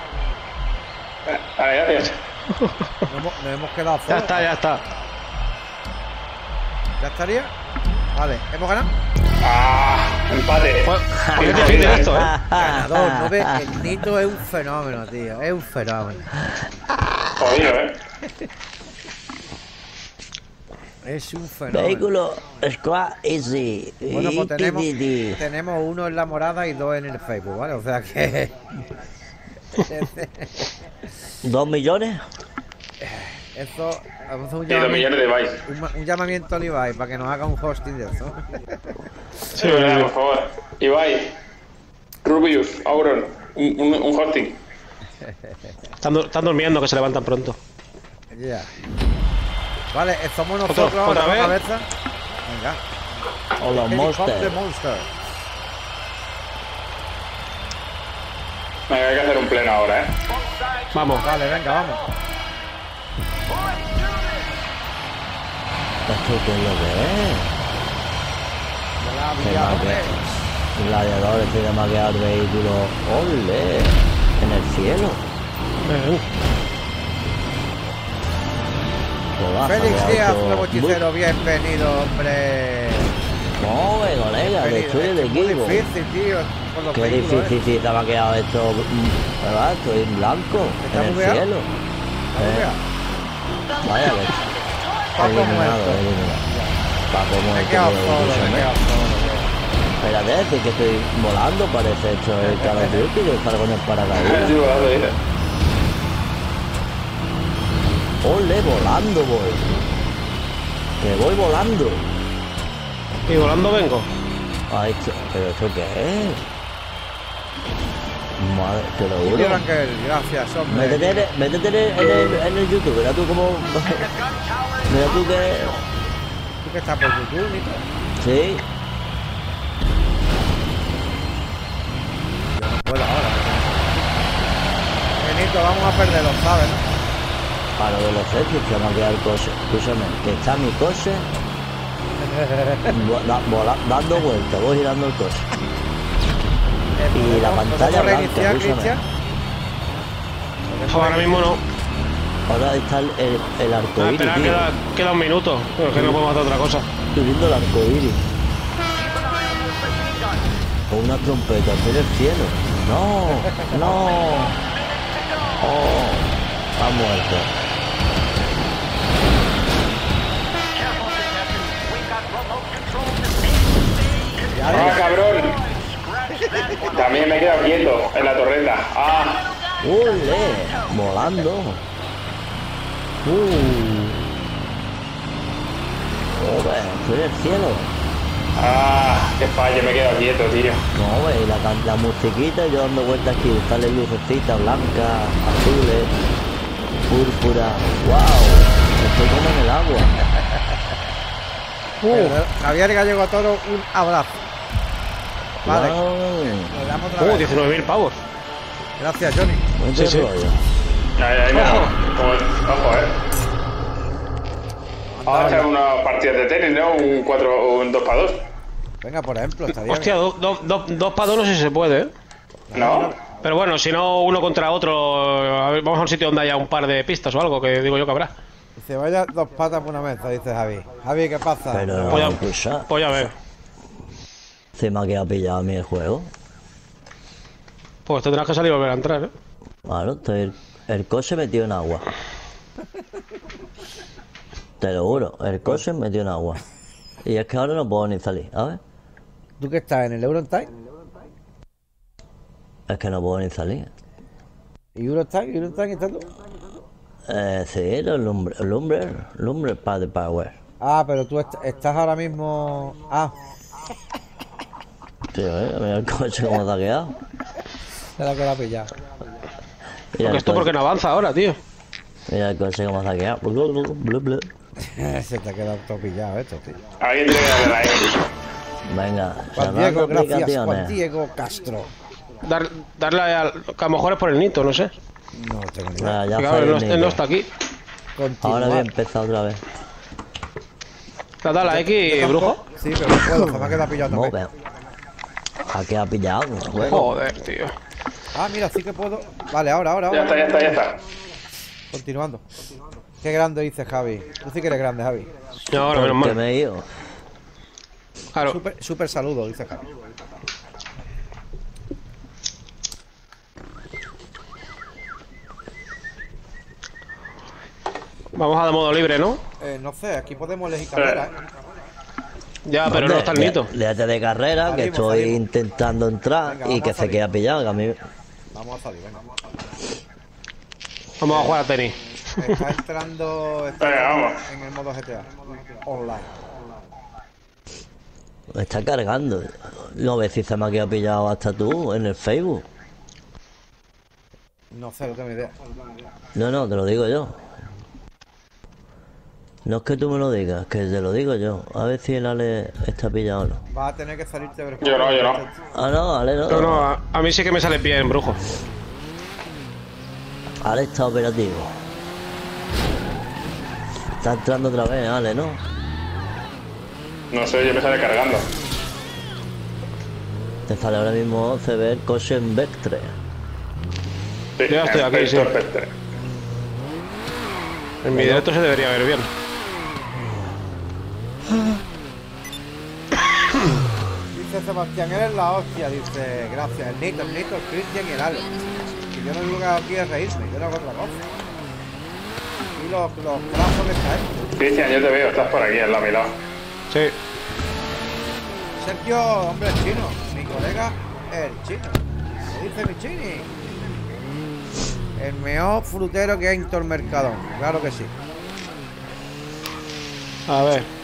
Nos hemos, nos hemos quedado Ya solos. está, ya está. ¿Ya estaría? Vale, ¿hemos ganado? Ah, empate. Pues, es difícil esto, ¿eh? Ganador, ¿no ves? El Nito es un fenómeno, tío. Es un fenómeno. Jodido, ¿eh? Es un fenómeno. Vehículo Squad Easy. Bueno, pues tenemos, tenemos uno en la morada y dos en el Facebook, ¿vale? O sea que. ¿Dos millones? Eso. Vamos a un Y dos millones llamamiento, de bytes. un, un llamamiento al Ibai para que nos haga un hosting de eso. Sí, verdad, por favor. Ibai, Rubius, Auron, un, un, un hosting. Están, están durmiendo, que se levantan pronto. Ya. Vale, eh, somos nosotros Otro, ahora, otra ¿no, vez. cabeza? Venga. Helicopter monsters. Monster. Venga, hay que hacer un pleno ahora, ¿eh? Vamos. Vale, venga, vamos. ¿Esto qué es lo que es? Que- Gladiadores tiene maquear vehículo. ¡Ole! En el cielo. Eh, Lo baja Félix de Díaz, nuevo hechicero, bienvenido, hombre. Joder, colega, destruye el equipo. difícil, tío, Qué vehículos, difícil ¿eh? sí, me ha quedado esto. mm, ¿Verdad? Estoy en blanco. ¿Está En el bugueado? cielo. ¿Está Eh? Vaya que. Paco Eliminado, eliminado. Paco muerto. quedado. Espérate, es que estoy volando, parece esto el Call of Duty, que salgo en el paracaídas. Sí. Ole, volando voy. Que voy volando. Y volando vengo. Ay, pero esto qué es? Madre, te lo juro. Ángel, gracias, hombre. Métete, en el- métete en el, en el, en el YouTube, mira tú cómo. mira tú que. ¿Tú que estás por YouTube, Nito? Sí, Yo no puedo ahora. Eh, Nito, vamos a perderlo, ¿sabes? no? para lo de los hechos, que vamos a quedar coche. Escúchame, que está mi coche dando vueltas, voy girando el coche. Y la ¿Podemos- pantalla blanca? Ahora mismo no. Ahora está el, el, el Ah, espera, queda, queda un minuto. Es que no podemos hacer otra cosa. Estoy viendo el arcoíris. O una trompeta en el cielo. No, no. Oh, ha muerto. ¡Ah, cabrón! También me he quedado quieto en la torreta. ¡Ah! ¡Ule! Volando. Uh. Joder, estoy en el cielo. ¡Ah! ¡Qué fallo! Me he quedado quieto, tío. No, ve, la, can- la musiquita y yo dando vueltas aquí, sale lucecitas blancas, azules, púrpura. ¡Wow! Estoy como en el agua. Eh, Javier Gallego Toro, un abrazo. Vale, Wow. Uh, vez. 19.000 pavos. Gracias, Johnny. Buen Sí, sí. Ahí, ahí me. Como- Ojo, eh. Vamos a echar unas partidas de tenis, ¿no? Un 4 un 2 para 2. Venga, por ejemplo, estaría Hostia, bien. dos dos- dos- dos para dos no sé si se puede, ¿eh? ¿No? Pero bueno, si no uno contra otro, a ver, vamos a un sitio donde haya un par de pistas o algo, que digo yo que habrá. Dice, vaya dos patas por una mesa, dice Javi. Javi, ¿qué pasa? Pero, Pues ya- Pues ya ver. Se me ha quedado pillado a mí el juego. Pues tendrás que salir y volver a entrar, ¿eh? Claro, estoy el, el coche metido en agua. Te lo juro, el coche metido en agua. Y es que ahora no puedo ni salir, a ver. ¿Tú qué estás en el Eurotime? Es que no puedo ni salir. ¿Y Eurotime? ¿Eurotime estás tú? Eh, sí, los lumbre, lumbre, lumbre para de power. Ah, pero tú est- estás ahora mismo. Ah, Sí, eh, mira el coche cómo se ha quedado. se la queda pillado. Mira Porque el, esto porque no avanza ahora, tío. mira el coche cómo se ha quedado. Blu, blu, blu, blu. se te ha quedado todo pillado esto, tío. Alguien tiene que darle like. Venga, Juan Diego, gracias. Juan. Diego Castro. Dar, darle a, que a lo mejor es por el nito, no sé. No tengo ni idea. Ah, ya claro, él, no, él está aquí. Continuar. Ahora voy a empezar otra vez. Da la X, brujo. Sí, pero no puedo, se me ha quedado pillado No, también. ¿A qué ha pillado? juego? Joder, tío. Ah, mira, sí que puedo. Vale, ahora, ahora, Ya ahora. está, ya está, ya está. Continuando. Qué grande dice Javi. Tú sí que eres grande, Javi. No, ahora menos mal. me he ido. Claro. Súper súper saludo, dice Javi. Vamos a de modo libre, ¿no? Eh, no sé, aquí podemos elegir carrera, ¿eh? Ya, pero no está el nito. Léate de carrera, que estoy salimos. intentando entrar Venga, y que se queda pillado. Que a mí Vamos a salir, venga. Vamos a jugar a tenis. Está entrando está Venga, vamos. en el modo GTA. Online. me está cargando. No ves si se me ha quedado pillado hasta tú en el Facebook. No sé, no tengo ni idea. No, no, te lo digo yo. No es que tú me lo digas, que te lo digo yo. A ver si el Ale está pillado o no. Vas a tener que salirte del Yo no, yo no. Ah, no, Ale no. No, no, a, a mí sí que me sale bien, brujo. Ale está operativo. Está entrando otra vez, Ale, ¿no? No sé, yo me sale cargando. Te sale ahora mismo el coche en Vectre. Sí, Ya estoy aquí, sí. Vector. En mi directo se debería ver bien. Dice Sebastián, eres la hostia. Dice, gracias. El Nito, el Nito, el Cristian y el Ale. Y yo no digo que aquí es reírme, yo no hago otra cosa. Y los, los brazos que está esto. Cristian, yo te veo, estás por aquí, al lado, mi lado. Sí. Sergio, hombre, es chino. Mi colega es el chino. Me dice mi chini. El mejor frutero que hay en todo el mercado. Claro que sí. A ver.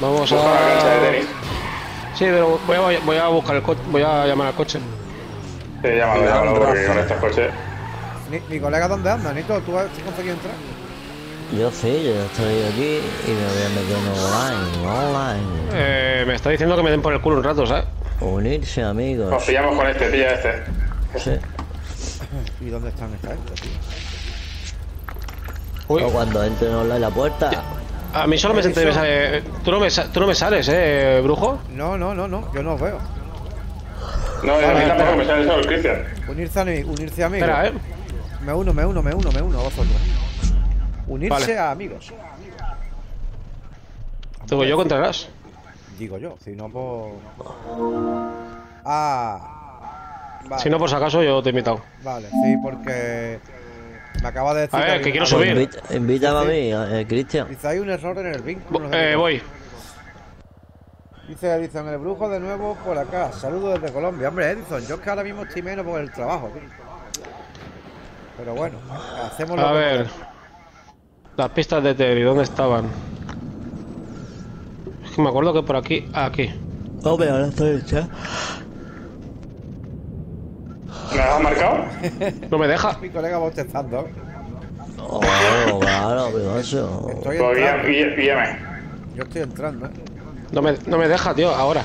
Vamos Busca la cancha de a. tenis. Sí, pero voy a, voy a buscar el coche. Voy a llamar al coche. Sí, llámalo, llámalo, porque con estos coches. Mi, mi colega, ¿dónde anda? Nito, ¿tú has conseguido entrar? Yo sí, yo estoy aquí y me voy a meter en online, online. Eh, me está diciendo que me den por el culo un rato, ¿sabes? Unirse, Nos amigos. pillamos con este, pilla este. Sí. ¿Y dónde están esta gente, tío? Uy, O cuando entren online la puerta. A mí solo me, me sale. Tú no me, tú no me sales, ¿eh, brujo? No, no, no, no, yo no os veo. No, a mí tampoco me sale solo Cristian. Unirse a, mí, unirse a amigos. Espera, ¿eh? Me uno, me uno, me uno, me uno a vosotros. Unirse Vale. a amigos. Tengo yo contra Ras. Digo yo, si no, pues. Ah. Vale, Si no, por si acaso, yo te he invitado. vale, sí, porque. Me acaba de decir. A ver, que quiero subir. Invita- invítame a mí, eh, Cristian. Dice, hay un error en el vínculo. Eh, voy. Dice Edison, el brujo de nuevo por acá. Saludos desde Colombia. Hombre, Edison, yo es que ahora mismo estoy menos por el trabajo, tío. Pero bueno, hacemos lo A ver. podemos. Las pistas de Terry, ¿dónde estaban? Es que me acuerdo que por aquí. Aquí. Hombre, ahora estoy ya. ¿Me has marcado? No me deja. Mi colega bostezando. Oh, claro, amigoso. Estoy Pues entrando. guíame. Yo estoy entrando, ¿eh? No me, no me deja, tío, ahora.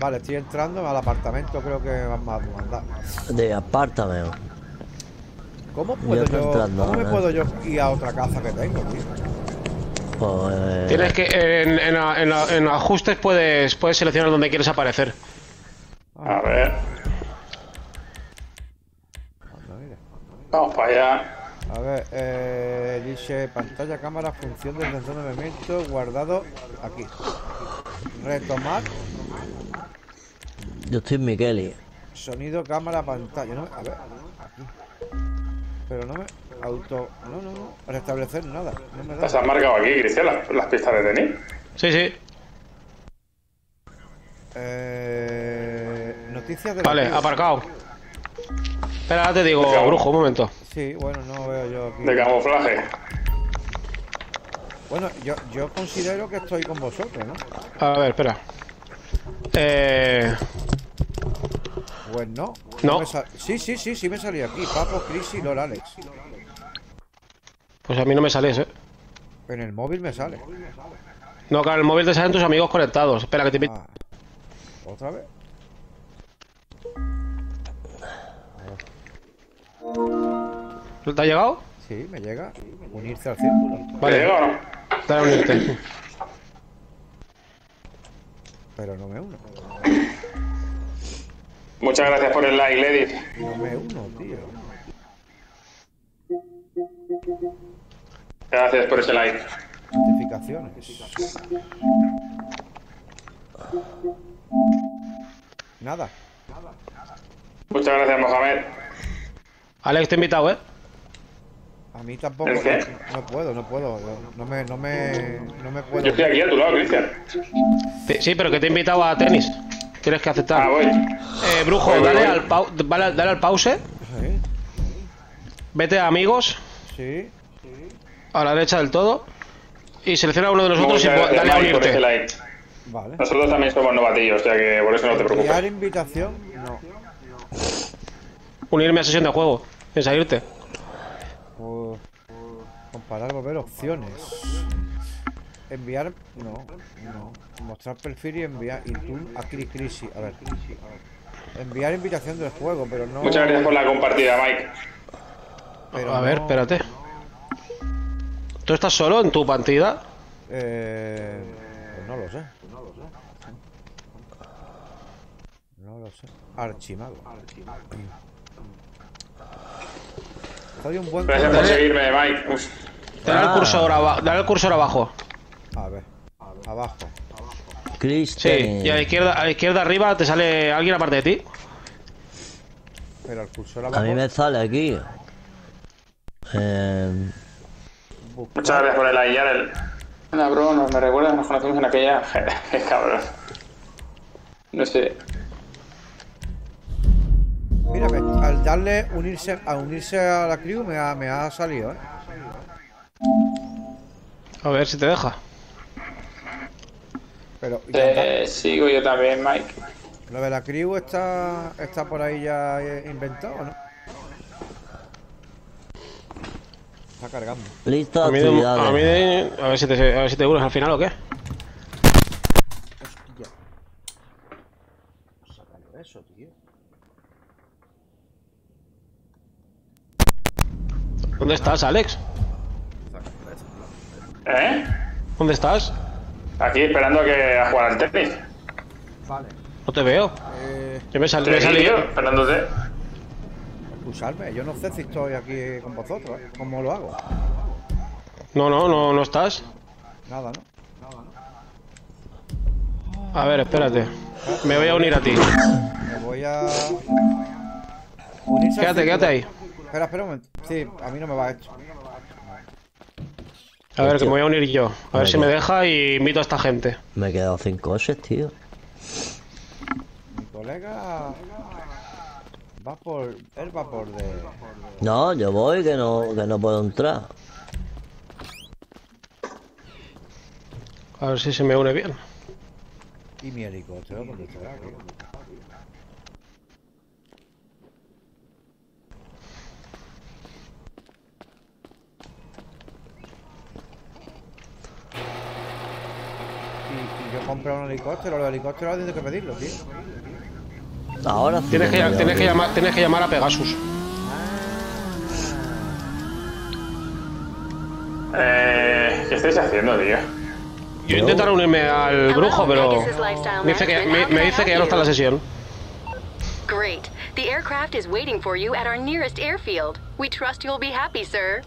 Vale, estoy entrando al apartamento, creo que vamos a mandar. De apártame. ¿Cómo puedo yo, entrando ¿cómo me ahora. puedo yo ir a otra casa que tengo, tío? Pues. Tienes que. En, en, en- en ajustes puedes, puedes seleccionar dónde quieres aparecer. A ver. Vamos para allá. A ver, eh, dice pantalla, cámara, función del sensor de movimiento, guardado aquí. Retomar, Yo estoy en Miqueli. sonido, cámara, pantalla. No, a ver, aquí. Pero no me. Auto. No, no, no. Restablecer nada. No me ¿Las da. has marcado aquí, Cristian, las, las pistas de tenis? Sí, sí. Eh, noticias de la Vale, aparcado. Espera, te digo, brujo, un momento. Sí, bueno, no veo yo aquí. De camuflaje. Bueno, yo, yo considero que estoy con vosotros, ¿no? A ver, espera. Eh. Pues no. No. Sí, sí, sí, sí me salía aquí. Papo, Chris y Lord Alex. Pues a mí no me sales, eh. En el móvil me sale. No, claro, el móvil te salen tus amigos conectados. Espera, que te. Ah. ¿Otra vez? ¿Te ha llegado? Sí, me llega. Unirse al círculo. ¿Te Vale. llega? Dale a unirte. Pero no me uno. Muchas gracias por el like, Lady. No me uno, tío. Gracias por ese like. Notificaciones. Nada. Muchas gracias, Mohamed. Alex, te he invitado, ¿eh? A mí tampoco. ¿El qué? No, no puedo, no puedo. No me, no me, no me puedo. Yo estoy aquí a tu lado, Cristian. Sí, pero que te he invitado a tenis. Tienes que aceptar. Ah, voy. Eh, brujo, Voy, dale voy. al, dale, dale al pause. Sí, Vete a amigos, sí. A la derecha del todo. Y selecciona a uno de nosotros y dale a unirte. like. Vale. Nosotros también somos novatillos, o sea que por eso no te Enviar preocupes. invitación, no. Unirme a sesión de juego. Piensa irte. Por- comparar, volver opciones. Enviar, no, no. Mostrar perfil y enviar. Y tú a Cri Crisi. A ver. Enviar invitación del juego, pero no. Muchas gracias por la compartida, Mike. pero A ver, no- espérate. ¿Tú estás solo en tu partida? Eh, pues no lo sé. No lo sé. Archimago. Soy un buen. Gracias por seguirme, Mike. Dale Ah. al cursor abajo. Dale al cursor abajo. A ver, abajo. Chris Sí, y a la izquierda, a la izquierda arriba te sale alguien aparte de ti. Pero el cursor A abajo. mí me sale aquí. Eh, buscar- Muchas gracias por el like, Yarel. Una bro, nos me recuerda, nos conocimos en aquella. Qué cabrón. No sé. Mira, al darle unirse a unirse a la crew me ha, me ha salido, ¿eh? A ver si te deja. Pero está. Te sigo yo también, Mike. lo de la crew está, está por ahí ya eh, inventado, ¿no? Está cargando. lista de A mí, de- actividades. a, mí de- a ver si te, a ver si te unes al final o qué. Eso, tío. ¿Dónde estás, Alex? ¿Eh? ¿Dónde estás? Aquí esperando a que a jugar al tenis. Vale. No te veo. Eh, Yo me, sal- me esperándote. Usarme. Yo no sé si estoy aquí con vosotros, ¿eh? ¿Cómo lo hago? No, no, no, no estás. Nada, ¿no? A ver, espérate. Me voy a unir a ti. Me voy a... Unirse Quédate, quédate ahí. Espera, espera un momento. Sí, a mí no me va esto. A ver, que me voy a unir yo. A ver si me deja y invito a esta gente. Me he quedado sin coches, tío. Mi colega... Va por... Él va por de... No, yo voy que no, que no puedo entrar. A ver si se me une bien. Y mi helicóptero, ¿dónde estará? Y, y yo compré un helicóptero, los helicópteros tienes que pedirlo, tío. Ahora sí. Tienes que, tienes que llamar, tienes que llamar a Pegasus. Eh, ¿Qué estáis haciendo, tío? Yo intentar unirme al brujo, pero dice que, me, me dice que ya no está en la sesión. Great. The aircraft is waiting for you at our nearest airfield. We trust you'll be happy, sir.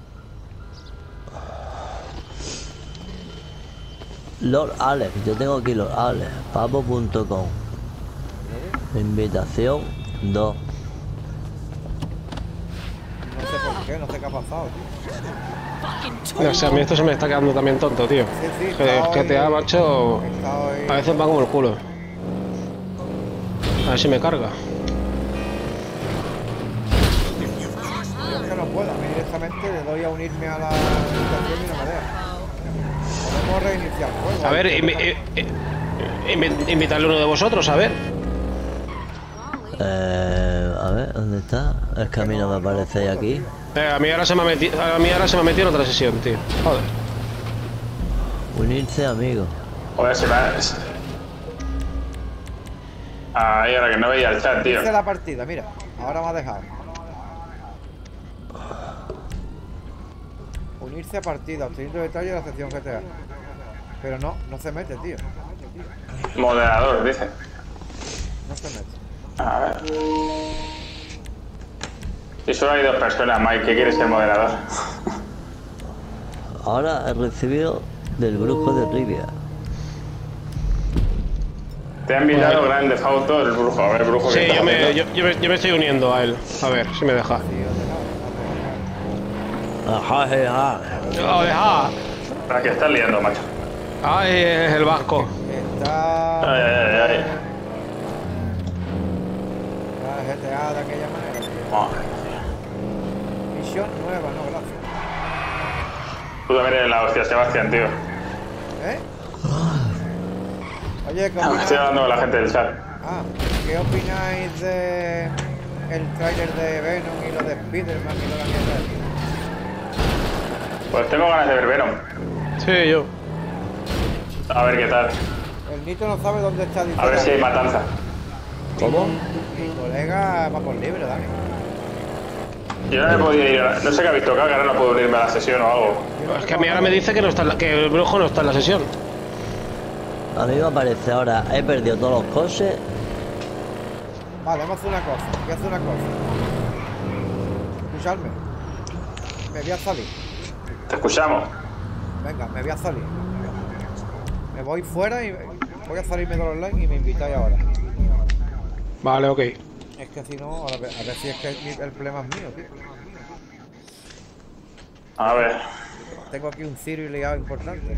Lord Alex, yo tengo aquí Lord Alex, papo.com. Invitación 2. No sé por qué, no sé qué ha pasado, tío. No sé, a mí esto se me está quedando también tonto, tío. Sí, sí, Que hoy- GTA, macho, hoy- a veces va como el culo. A ver si me carga. Yo es que no puedo, a mí directamente le doy a unirme a la invitación y no me deja. Podemos reiniciar el juego. A ver, invi- eh, eh, invi- invitarle a uno de vosotros, a ver. Eh, a ver, ¿dónde está? Es que a mí no me aparece aquí. Eh, a mí ahora se me ha metido, a mí ahora se me ha metido en otra sesión, tío. Joder. Unirse, amigo. Joder, se me ha... Ay, ahora que no veía el chat, tío. Hice la partida, mira. Ahora me ha dejado. Unirse a partida, obteniendo detalles de la sección GTA. Pero no, no se mete, tío. Moderador, dice. No se mete. A ver. Y solo hay dos personas, Mike. ¿Qué quieres ser moderador? Ahora he recibido del brujo de Rivia. Te ha invitado Grande Fauto el brujo. A ver, brujo, Sí, ¿qué estás yo me, yo, yo me, yo me estoy uniendo a él. A ver si me deja. Ajá, ajá. ¡Oh, deja! ¿Para qué estás liando, macho? ¡Ay, es el vasco! Está. Ay, ay, ay, GTA de aquella manera. tío. Madre. Misión nueva, no, gracias. Tú también eres la hostia, Sebastián, tío. ¿Eh? Oye, ¿qué Estoy opináis? hablando con la gente del chat. Ah, ¿qué opináis de el tráiler de Venom y lo de Spider-Man y lo de la mierda? Pues tengo ganas de ver Venom. Sí, yo. A ver qué tal. El Nito no sabe dónde está A ver si hay matanza. ¿Cómo? Mi colega va por libre, Dani. Yo no me podía ir a... No sé qué habéis tocado, que ahora no puedo unirme a la sesión o algo. Es que a mí ahora me dice que, no está la- que el brujo no está en la sesión. A mí me aparece ahora, he perdido todos los coches. Vale, vamos a hacer una cosa. Voy a hacer una cosa. Escuchadme. Me voy a salir. Te escuchamos. Venga, me voy a salir. Me voy fuera y voy a salirme del online y me invitáis ahora. Vale, ok. Es que si no, a ver si es que mi- el problema es mío, tío. A ver. Tengo aquí un Ciro y liado importante.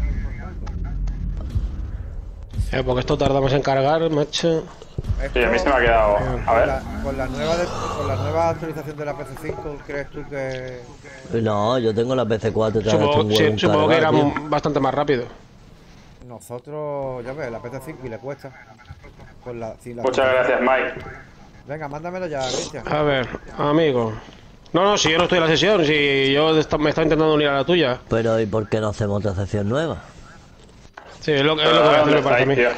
Eh, porque esto tardamos en cargar, macho. Sí, a mí se me ha quedado. A Con ver. la, con la nueva de- con la nueva actualización de la PC5, ¿crees tú que No, yo tengo la PC4 te ha hecho Supongo, sí, supongo que era tío. bastante más rápido. nosotros, ya ves, la PC5 y le cuesta? Con la, sin la Muchas gracias, Mike. Venga, mándamelo ya, Cristian. A ver, amigo. No, no, si yo no estoy en la sesión, si yo me estaba intentando unir a la tuya. Pero ¿y por qué no hacemos otra sección nueva? Sí, es lo, que- es lo que voy a ¿dónde hacer, me parece a mí.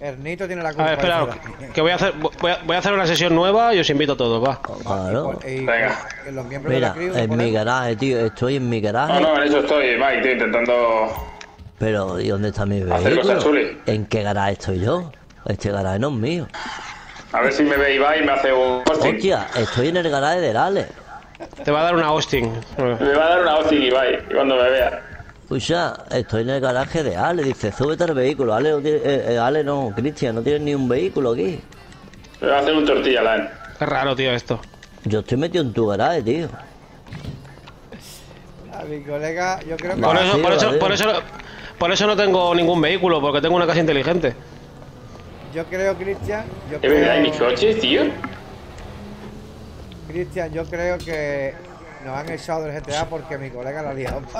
Ernito tiene la culpa. A ver, espera, de que voy a hacer, voy a, voy a hacer una sesión nueva y os invito a todos, va. Claro. Y, Venga. y los miembros Mira, de la crew, en mi garaje, tío, estoy en mi No, garaje. no, en eso estoy, Mike, tío, intentando. Pero ¿y dónde está mi Hacer vehículo? cosas. ¿En qué garaje estoy yo? Este garaje no es mío. A ver si me ve Ibai y me hace un hosting. Hostia, estoy en el garaje del Ale. Te va a dar una hosting. Me va a dar una hosting Ibai cuando me vea. Escucha, estoy en el garaje de Ale. Dice, súbete al vehículo. Ale no, tiene, eh, eh, Ale no Cristian, no tiene ni un vehículo aquí. Me va a hacer un tortilla lan. Qué raro, tío, esto. Yo estoy metido en tu garaje, tío. A mi colega, yo creo que. Por Va, eso, por eso, por eso no tengo ningún vehículo, porque tengo una casa inteligente. Yo creo, Cristian. Yo ¿Es verdad? ¿Y mis creo. coches, tío? Cristian, yo creo que nos han echado del GTA porque mi colega la ha liado.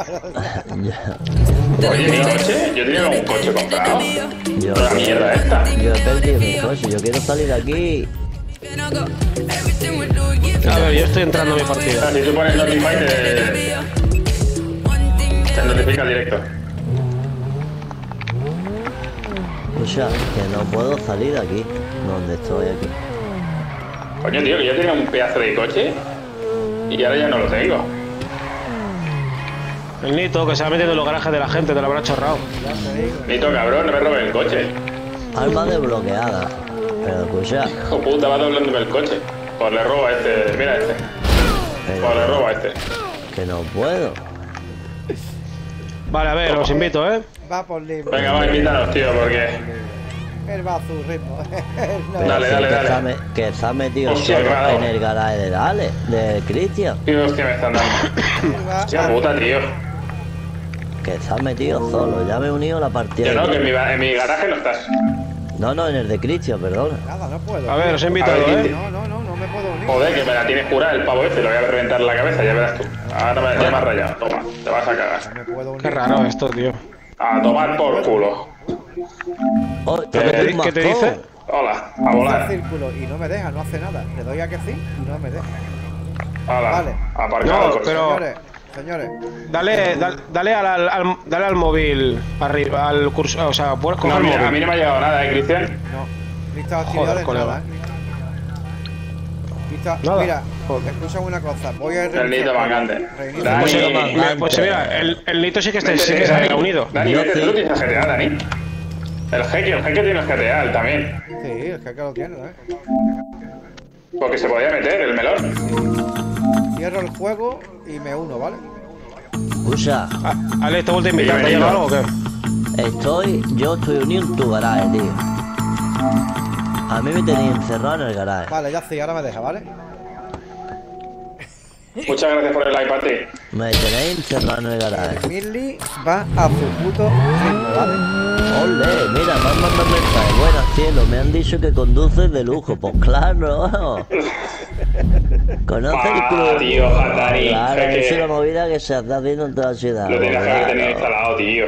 Ya. Oye, mi coche. Yo tenía un coche comprado. Yo, La mierda esta. yo perdido mi coche. Yo quiero salir de aquí. A ver, yo estoy entrando a mi partida. si tú pones Notify, te, te notifica el directo. Escucha, que no puedo salir de aquí. Donde estoy aquí. Coño, tío, que yo tenía un pedazo de coche y ahora ya no lo tengo. El Nito, que se va metiendo en los garajes de la gente, te lo habrá chorrado. Nito, cabrón, no me robes el coche. Arma desbloqueada. Pero escucha, Hijo puta, va doblándome el coche. Pues le robo a este. Mira este. Pues le robo a este. que no puedo. Vale, a ver, os invito, ¿eh? Va por libre. Venga, va, invítanos, tío, porque. Él va a su ritmo. No- Dale, dale, dale. está me- que está metido Hostia, solo claro. en el garaje de Ale, de Cristian. ¿Qué hostia me están dando? Hostia a- puta, tío. Que está metido solo. Ya me he unido a la partida. Que no, que en mi, en mi garaje no estás. No, no, en el de Cristian, perdona. Nada, no puedo. A ver, os he invitado, A ver, ¿eh? No, no, no me puedo unir. Joder, que me la tienes jurada el pavo este, lo voy a reventar la cabeza, ya verás tú. Ahora me, ya me has rayado, toma, te vas a cagar. No. Qué raro esto, tío. A tomar por culo. Oh, ¿Qué te- qué dice? Hola, a volar. círculo y no me deja, no hace nada. Le doy a que sí y no me deja. Hola, Vale. aparcado No, pero- Señores, señores, Dale, dale, dale al, al- al- dale al móvil arriba, al curso, o sea, puedes No, coger el mí, a mí no me ha llegado nada, ¿eh, Cristian? no. Lista de actividades, colega. nada. ¿eh? Nada. mira, escucha una cosa. Voy a El Nito Mangante. Reinicio. Dani, Pues, eh, Dani. pues mira, el, el Nito sí que, está, sí que se ha unido. Dani, vete tú, tienes a GTA, Dani. El jeque, el jeque tiene el GTA él también. Sí, es que acá lo tiene, ¿eh? Porque se podía meter el melón. Cierro el juego y me uno, ¿vale? Escucha, Ah, Ale, ¿te vuelto a invitar? ¿Te algo o qué? estoy, yo estoy unido en tu garaje, tío. A mí me tenéis encerrado en el garaje. Vale, ya sí, ahora me deja, ¿vale? Muchas gracias por el like, Pati. Me tenéis encerrado en el garaje. Milly va a su puto ¿vale? Ole, mira, más, más, más mensajes. Buenas cielos, me han dicho que conduces de lujo. Pues claro. ¿Conoces el club? tío, Hatari. Claro, Es que- es la movida que se está haciendo en toda la ciudad. Lo tenías que haber tenido instalado, tío.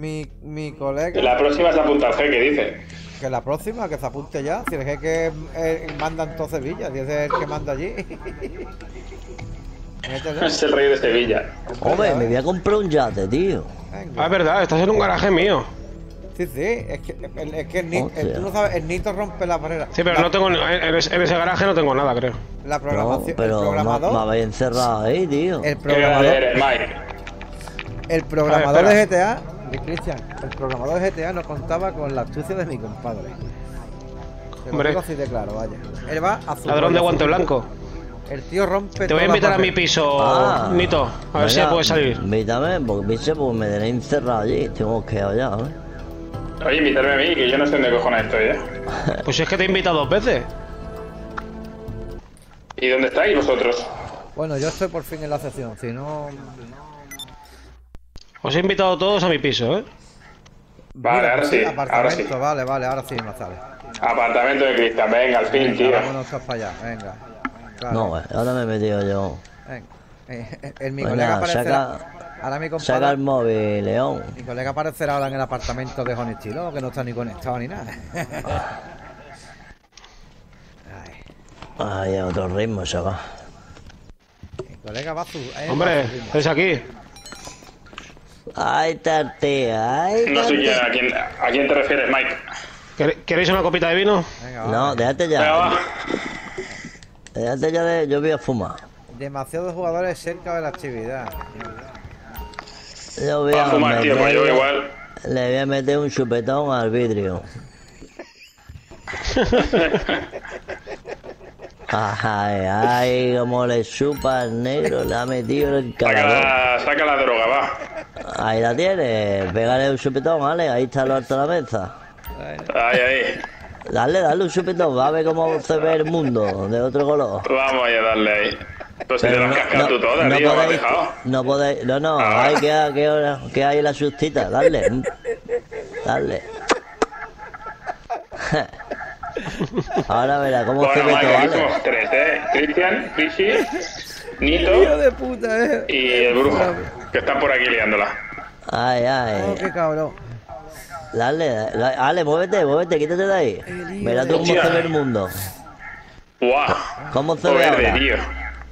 Mi, mi colega, la próxima se apunta al jeque, dice. que la próxima, que se apunte ya. Si el jeque eh, manda en todo Sevilla, si ese es el que manda allí. Es el rey de Sevilla. Hombre, me voy a comprar un yate, tío. Ah, es verdad, estás en un garaje mío. Sí, sí, es que, el, es que el, Nito, tú no sabes, el Nito rompe la barrera. Sí, pero la, no tengo. En, en ese garaje no tengo nada, creo. La No, programación, pero el me, me programador, habéis encerrado ahí, tío. el ¿Qué grande programador, Mike? el programador ver, de GTA, Cristian, el programador de GTA no contaba con la astucia de mi compadre. Te Hombre. digo así de claro, vaya. Él va a su Ladrón de guante su- blanco. El tío rompe Te voy a invitar a mi piso, Ah, Nito. A ver si puedes salir. Invítame, porque bicho, pues me tenéis encerrado allí. Estoy mosqueado ya, ¿eh? Oye, invitarme a mí, que yo no sé dónde cojones estoy, ¿eh? Pues es que te he invitado dos veces. ¿Y dónde estáis vosotros? Bueno, yo estoy por fin en la sesión, si no... Os he invitado todos a mi piso, ¿eh? Vale, Mira, ahora pues sí, ahora Apartamento, sí. vale, vale, ahora sí me sale. Apartamento de Cristian, venga, al fin, Venga, tío. vámonos para allá, venga. Claro, No, eh, ahora me he metido yo. venga. Eh, eh, el, mi Pues colega aparecerá... saca- ahora mi Saca compadre... el móvil, León. Mi colega aparecerá ahora en el apartamento de Honesty, ¿no? Que no está ni conectado ni nada. Ay, a otro ritmo, chaval. mi colega va a su... eh, Hombre, va a su ritmo. es aquí. Ay, tartea, ay, No sé tartea. a, quién, a quién te refieres, Mike. ¿Quere- ¿Queréis una copita de vino? Venga, No, déjate Venga, ya. va. Déjate ya de. Yo voy a fumar. Demasiados jugadores cerca de la actividad. Yo voy a a fumar, tío, pues yo meterle- igual. Le voy a meter un chupetón al vidrio. Ay, ay, como le chupa al negro, le ha metido el calador. la, saca la droga, va. Ahí la tienes, pégale un chupetón, vale, ahí está lo alto de la mesa. Ahí, ahí. Dale, dale un chupetón, va a ver cómo se ve el mundo de otro color. Vamos a darle ahí. Pues si te lo has cascado tú toda, no tío, me has podéis, dejado. no podéis, no, no, Ah. hay que, que, que hay la sustita, dale, dale. Ahora verá cómo se Bueno, ve Mike, todo, aquí somos tres, ¿eh? Cristian, Hijo Nito de puta, eh. y el brujo, que están por aquí liándola. Ay, Oh, ay, qué cabrón. dale, dale, dale, muévete, muévete, quítate de ahí. Verá tú cómo se ve el mundo. ¡Guau! ¿Cómo se ve ahora? tío.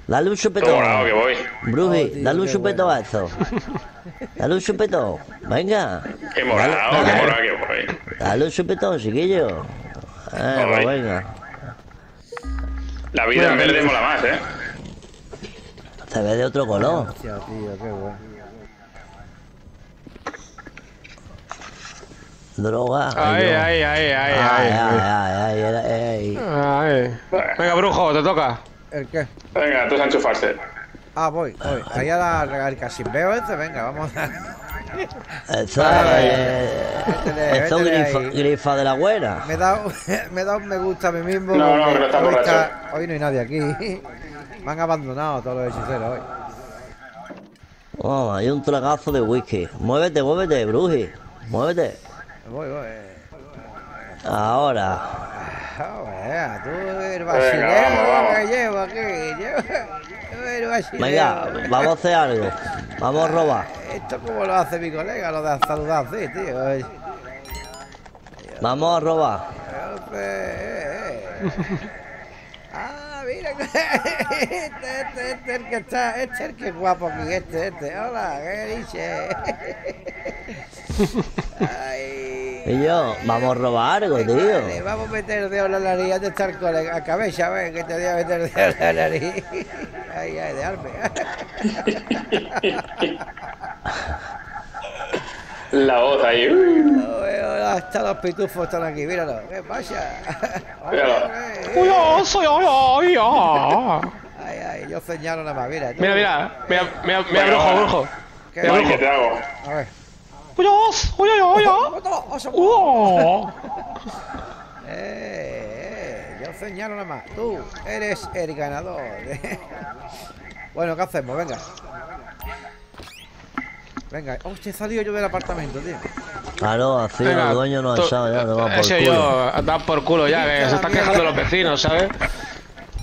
Dale un chupetón. morado que voy. Bruji, Oh, tío, dale un qué chupetón bueno. a eso. Dale un chupetón. Venga. Qué morado, Dale, qué morado que voy. Dale un chupetón, chiquillo. Eh, pues venga. La vida en verde mola más, ¿eh? Se ve de otro color. Hostia, tío, qué bueno. Droga. Ay, ay, ay, ay, Ay, ay. ay, ay, ay, era- ay. Ay. Venga, brujo, te toca. ¿El qué? Venga, tú a enchufarse. Ah, voy, voy. Ahí a la, al casimbeo ese, venga, vamos a... Eso Ay. es. Grifa, ahí. grifa de la buena. Me he dado, me he dado un me gusta a mí mismo. No, no, no está hoy, hoy no hay nadie aquí. Me han abandonado todos los hechiceros hoy. Oh, hay un tragazo de whisky. Muévete, muévete, Bruji. Muévete. Voy, voy. Ahora. Ah, vea, tú el Venga, vamos, vamos. que llevo aquí. Llevo, el basileo. Venga, vamos a hacer algo. Vamos a robar. Esto como lo hace mi colega, lo de saludar así, tío. Vamos a robar. Ah, mira. Este, este, este, el que está, este el que es guapo aquí, este, este. Hola, ¿qué dice? Ay. Y yo, vamos a robar algo, tío. Vale, vamos a meter dedo en la nariz antes de estar con la cabeza, ven, que te voy a meter dedo en la nariz. Ay, ay, de arme. La voz ahí. uy. Oh, Hasta los pitufos están aquí, míralo. ¿Qué pasa? Míralo. ¡Uy, oh, soy, ay, ay, ay! Ay, ay, yo señalo nada más, mira. Mira, mira, mira, mira, mira, brujo. ¿Qué? Mike, ¿qué te hago? A ver. ¡Uy, oh, uy, oso. ¡Oh! Eh, eh, yo señalo nada más. Tú eres el ganador. bueno, ¿qué hacemos? Venga. Venga. Hostia, he salido yo del apartamento, tío. Claro, así Venga, el dueño no tú- sabe ya, toma por Ese culo. yo, a dar por culo ya, que se están quejando los vecinos, ¿sabes?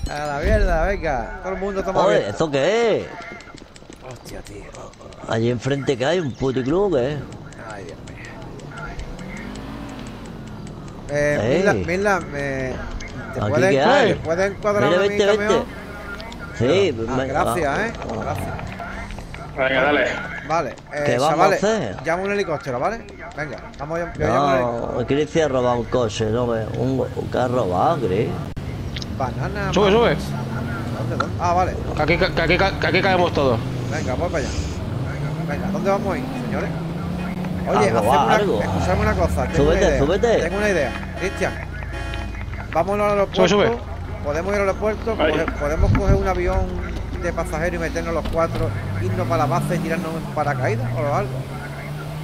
A la mierda, venga. Todo el mundo toma Oye. ¿esto qué es? Hostia, tío. Allí enfrente que hay un puticlub, ¿qué es? Ay, Dios mío. Eh, Ey. Mila, Mila, me... ¿te, Aquí pueden, qué hay. ¿te pueden cuadrar Mira, a mi vente, vente. Sí, Ah, me- gracias, ah, eh. Gracias. Venga, dale. Vale, eh, ¿Qué vamos a chavales, hacer? llama un helicóptero, ¿vale? Venga, vamos a yo llamo un helicóptero. No, Chris ha robado un coche, ¿no? ve? Un, un carro robado, Chris. Banana. Sube, man. sube. ¿Dónde, dónde? Ah, vale. Que aquí, que aquí, que aquí caemos todos. Venga, voy para allá. Venga, ¿dónde vamos a ir, señores? A Oye, robar hacemos una, algo. escuchadme una cosa. Tengo Súbete, una idea. súbete. Tengo una idea. Cristian, vámonos al aeropuerto. Sube, sube. Podemos ir al aeropuerto, podemos coger un avión de pasajeros y meternos los cuatro, irnos para la base y tirarnos en paracaídas o algo.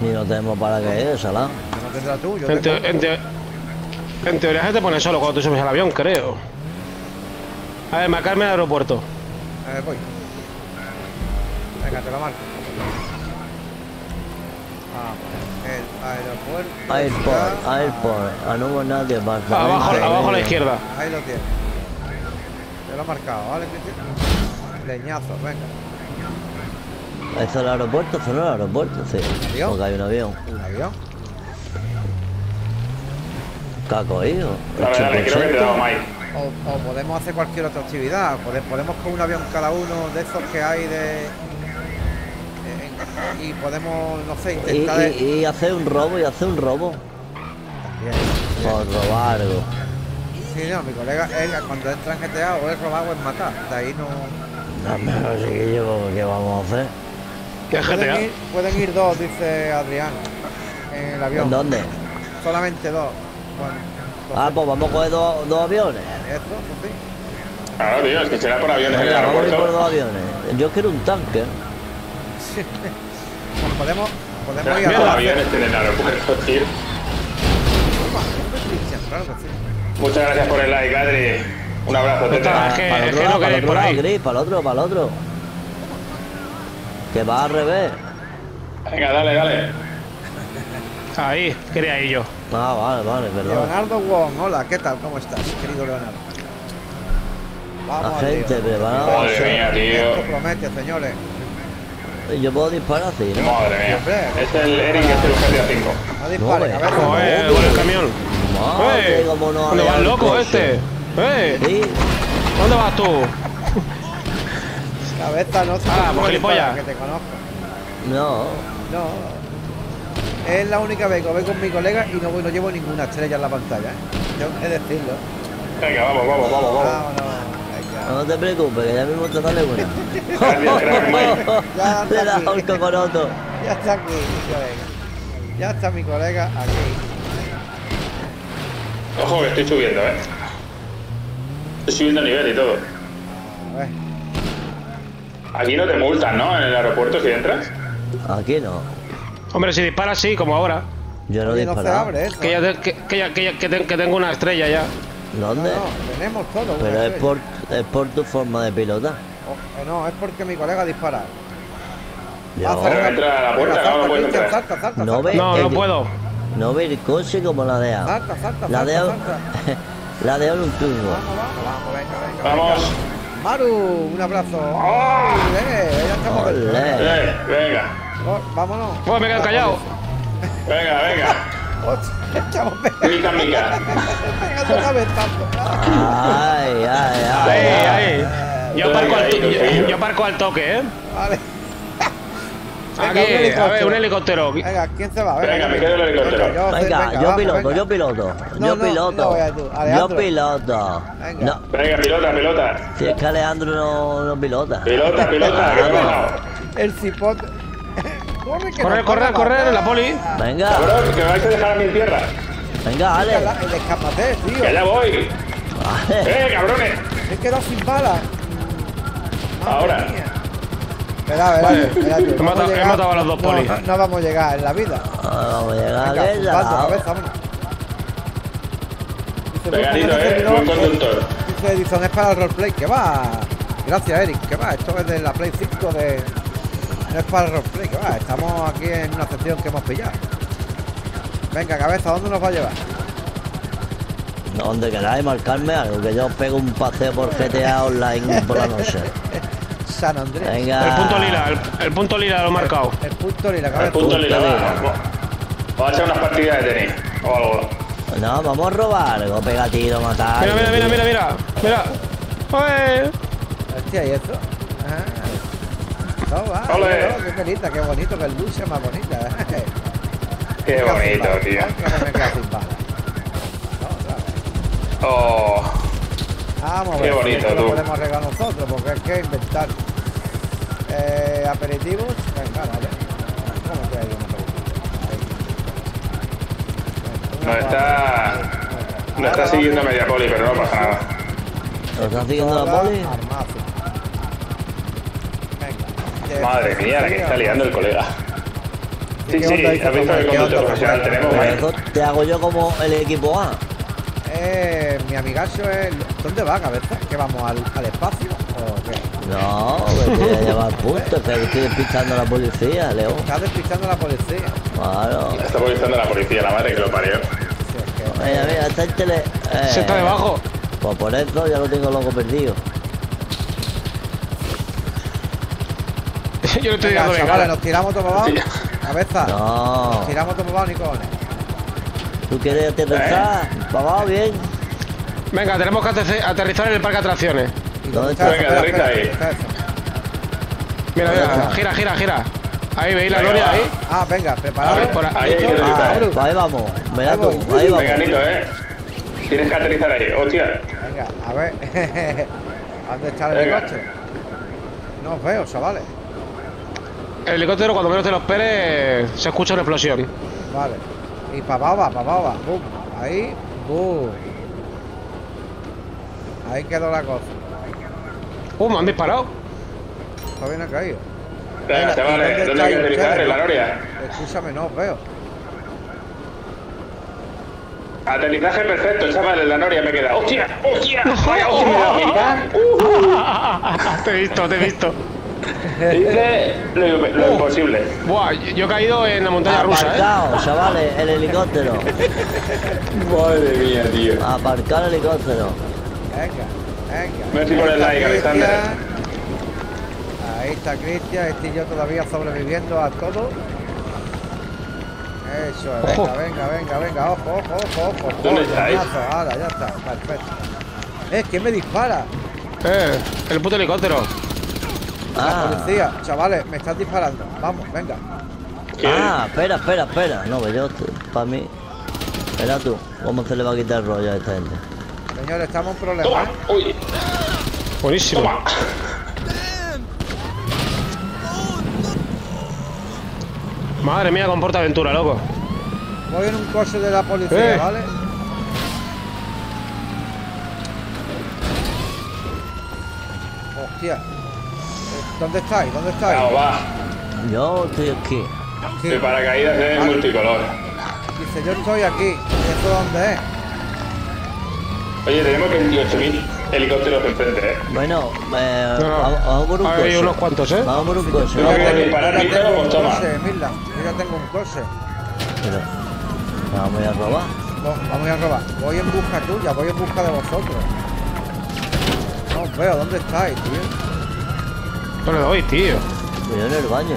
Ni no tenemos para qué es, salá. Que no tendrá tú, yo En, tengo. te- en te- en teoría se te pone solo cuando tú subes al avión, creo. A ver, marcarme el aeropuerto. Eh, voy. Venga, te lo marco. Ah, el aeropuerto. Airport, está- airport. Ah, no hubo nadie más. Abajo, abajo a la ahí. izquierda. Ahí lo tienes. Te lo he marcado, ¿vale, Cristian? Leñazo, venga. ¿Eso es el aeropuerto? ¿Eso no es el aeropuerto? Sí. ¿Avión? Porque hay un avión. Un avión. Caco, hijo. Dale, dale, creo que te he dado, Mike. O, o podemos hacer cualquier otra actividad. Pode- Podemos con un avión cada uno de esos que hay de. de- y podemos, no sé, Y, intentar. de- y, y hacer un robo, y hacer un robo. Por robar algo. Sí, no, mi colega, él cuando entra en GTA o es robar o es matar. De ahí no. Dame, chiquillo, ¿qué vamos a hacer? ¿Qué? Pueden ir, pueden ir dos, dice Adrián. En el avión. ¿En dónde? Solamente dos. Bueno, Ah, pues vamos a coger dos, dos aviones. eso, eso sí. Claro, tío, es que será por aviones en el Venga, vamos a ir por aeropuerto. dos aviones. Yo quiero un tanque. Pues podemos, podemos ir a la aviones en el aeropuerto, tío. Sí. Muchas gracias por el like, Adri. Un abrazo, que- para el es otro no lado, para otro lado. Gris, para el otro, para el otro. Que va al revés. Venga, dale, dale. Ahí, quería ir yo. Ah, vale, vale, perdón. Leonardo Wong, hola, ¿qué tal? ¿Cómo estás, querido Leonardo? Vamos La gente preparada. Madre mía, Esto tío. promete, señores. Yo puedo disparar así, ¿no? Madre mía. Hombre. Es el Eric, es el GTA 5. No a ver. No, Joder, con el camión. Madre, ¡Eh! cómo no ¿Dónde había vas el loco este? ¡Eh! Sí, ¿Dónde vas tú? Cabeza, no sé Ah, pues gilipollas. que te conozco. no. No. Es la única vez que voy con mi colega y no, voy- no llevo ninguna estrella en la pantalla, ¿eh? Tengo que decirlo. Venga, vamos, vamos, vamos, vamos. Vámonos. Venga. No te preocupes, que ya mismo te sale Mike. Ya Le está da aquí. el coconoto. Ya está aquí, mi colega. Ya está mi colega aquí. Ojo que estoy subiendo, eh. Estoy subiendo nivel y todo. A ver. Aquí no te multan, ¿no? En el aeropuerto si entras. Aquí no. Hombre, si disparas, sí, como ahora. Yo no no se abre eso. Que ya, te- que, que ya, que, ya- que te- que tengo una estrella ya. No, ¿Dónde? no, tenemos todo. Pero es por, es por tu forma de pilota. Oh, eh, no, es porque mi colega dispara. Yo Ah, Pero entra a la puerta, Venga, no, no salta, puedes Cristian, entrar. Salta, salta, No No, no puedo. No ve el coche como la de A. Salta, salta, La salta, de salta. La de en un turno. Vamos, vamos, vamos, venga, venga. Vamos. venga. Maru, un abrazo. Olé, ya estamos dentro. Olé. Eh, venga. Oh, vámonos. Oh, me he callado. Venga, venga. Estamos pegando Mica, mica. Ay, ay, ay. Ahí, ay. ahí. Yo parco, al, to- yo, yo parco al toque, ¿eh? Vale. Venga, Aquí, a ver, helicóptero. un helicópero. Venga, ¿quién se va? Venga, me quedo el helicóptero. yo, Venga, venga, yo vamos, piloto, venga. yo piloto. No, yo no, piloto. no tú, yo piloto. Venga. No, Venga, pilota, pilota. si es que Alejandro no, no pilota. Pilota, pilota, que me he bajado. El cipote. corre, correr, correr, matar. la poli. Venga, Cabrón, que me vais a dejar a mi tierra. venga, Venga, Ale. El escapate, tío. Que allá voy. Vale. ¡Eh, cabrones! Me he quedado sin balas. Ahora. Espera, espera, He matado- he matado a los dos no, polis. No, no vamos a llegar en la vida. Ah, Vamos a llegar Venga, a zumbando, aquella. cabeza, vámonos. Dice, Pegadito, "Busca eh, buen conductor. Dice Edison, es para el roleplay. Que va. Gracias, Eric. Que va. Esto es de la Play 5 de. No es para el roleplay. Que va. Estamos aquí en una sección que hemos pillado. Venga, cabeza, ¿dónde nos va a llevar? Donde queráis marcarme algo, que yo os pego un paseo por GTA Online por la noche. San Andrés. Venga. El punto lila, el, el punto lila lo he marcado. El punto y la Al cabeza. punto lila, lila. va. Vamos a echar unas partidas de tenis. O algo. No, vamos a robar algo, pega tiro, matar. Mira, mira, mira, mira, mira. Mira. Oye. Hostia, ¿y eso? Ah. No, va, Ole. míralo, qué bonita, qué bonito, que el luz sea más bonita. Qué quedo sin bonito, tío. Oh. Vamos a Qué ver si bonito, lo podemos arreglar nosotros, porque es que inventar eh, aperitivos. Venga, vale. ¿Cómo te ha ido? Ahí. Nos está. Nos está siguiendo media poli, pero no pasa nada. ¿Lo están siguiendo la poli? Madre mía, la que está liando el colega. Sí, ¿Qué sí, has visto el ¿Qué conductor profesional tenemos, Pues te hago yo como el equipo A. Eh, mi amigacho es. ¿Dónde va, cabeza? ¿Que vamos al, al espacio? ¿O qué? No, que te voy a llevar puntos, que estoy despistando a la policía, León. Está despistando a la policía. Claro. Está molestando a la policía, la madre que lo parió. Que- Mira, mira, está el tele. eh, Se está debajo. Pues por eso ya lo tengo loco perdido. Yo le estoy Venga, dando de chavales, cara. nos tiramos todo para abajo. Cabeza. No. Nos tiramos todo para abajo, ni cojones. ¿Tú quieres aterrizar? ¿Para abajo bien? Venga, tenemos que aterri- aterrizar en el parque de atracciones. ¿Y ¿Dónde está? Venga, aterriza ahí. Mira, ¿Dónde mira, gira, gira, gira. Ahí veis la gloria ahí. Ah, venga, preparado. Ahí, por ahí. ahí vamos. Mira Ahí tú, ahí vamos. Venga, Nito, eh. Tienes que aterrizar ahí, hostia. Venga, a ver. ¿Dónde está el Venga. helicóptero? No os veo, chavales. El helicóptero, cuando menos te lo esperes, se escucha una explosión. Vale. Y para va, para. Bum. Ahí. Bum. Ahí quedó la cosa. Uh, me han disparado. Todavía no ha caído. Venga, Venga, ¿y chavales, dónde ¿dónde hay que ustedes? En la noria. Escúchame, no os veo. Aterrizaje perfecto, chaval, en la noria me queda. ¡Hostia! ¡Hostia! ¡Vaya, hostia, me da mitad! te he visto, te he visto. Dice lo, lo imposible. Buah, yo he caído en la montaña rusa, ¿eh? Aparcado, chavales, el helicóptero. Madre mía, tío. Aparcar el helicóptero. Venga, venga. Merci por Ahí el está like, Alexander. Cristian. Ahí está Cristian, este y yo todavía sobreviviendo a todo. Eso, venga, venga, venga, venga, ojo, ojo, ojo, ojo. ¿Dónde estáis? Ahora, ya está, perfecto. Eh, ¿quién me dispara? Eh, el puto helicóptero. La Ah, policía, chavales, me están disparando. Vamos, venga. ¿Qué? ah, espera, espera, espera. No, que yo, para mí. Espera tú, ¿cómo se le va a quitar el rollo a esta gente? Señores, estamos en Toma. problemas. ¿eh? Uy, Buenísimo. toma. Madre mía, con Portaventura, loco. Voy en un coche de la policía, Eh. ¿vale? Hostia. Eh, ¿Dónde estáis? ¿Dónde estáis? Vamos, va. Yo estoy aquí. Aquí. El paracaídas es Vale. multicolor. Dice, yo estoy aquí. ¿Y esto dónde es? Oye, tenemos 28.000 helicópteros enfrente, ¿eh? Bueno, eh, No, no. vamos, vamos por un Hay coche. unos cuantos, ¿eh? Vamos por un coche. Yo por que un- disparar primero, tengo un pues toma. coche, Mirla. Yo ya tengo un coche. Pero, Vamos a robar. No, vamos a ir a robar. Voy en busca tuya, voy en busca de vosotros. No os veo, ¿dónde estáis, tío? No le doy, tío. Yo en el baño.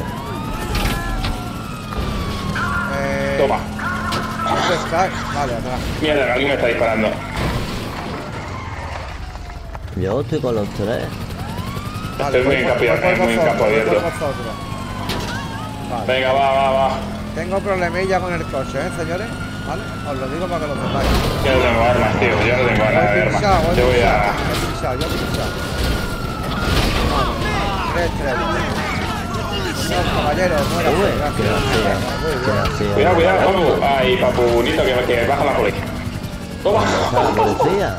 Eh, Toma. ¿Dónde estáis? Vale, atrás. Mierda, alguien me está disparando. Yo estoy con los tres. Vale, Estoy muy voy en por- campo- voy por muy en vosotros, campo voy por abierto. vosotros. Vale. Venga, va, va, va. Tengo problemilla con el coche, ¿eh, señores? ¿Vale? Os lo digo para que lo sepáis. Yo no tengo armas, tío. Yo no tengo de pinchado, armas. Yo voy pinchado, a. voy pinchado, yo pinchado. Vale. Tres, tres. No, caballero. Uy, qué vacía. Cuidado, cuidado, papu. Ay, papu, bonito, que, que baja la policía. Toma. La policía.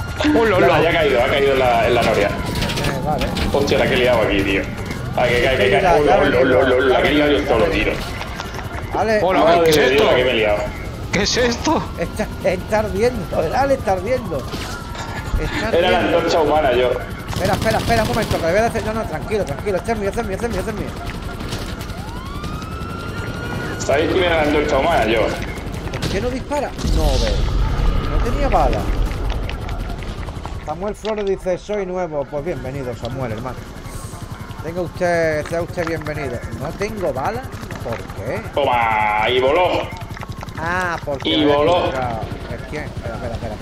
Nada, ya ha caído, ha caído en la, en la noria. Eh, vale. Hostia, la que he liado aquí, tío. Ay, que cae, cae. hola, digo. hola, hola, La que he liado yo solo, tío. Vale. Hola, Madre ¿qué es Dios, esto? La que me he liado. ¿Qué es esto? Está, está ardiendo, el Ale está ardiendo. Está Era la antorcha humana, yo. Espera, espera, espera un momento, que le voy a decir. No, no, tranquilo, tranquilo. Este es mío, este es mío, este es mío, este es mío. ¿Sabéis quién era la antorcha humana? Yo. ¿Por qué no dispara? No ve. Tenía bala. Samuel Flores dice, soy nuevo. Pues bienvenido, Samuel, hermano. Tenga usted, sea usted bienvenido. ¿No tengo bala? ¿Por qué? Toma, y voló. Ah, porque... Y voló. equivocado. ¿Es quién? Espera, espera, espera.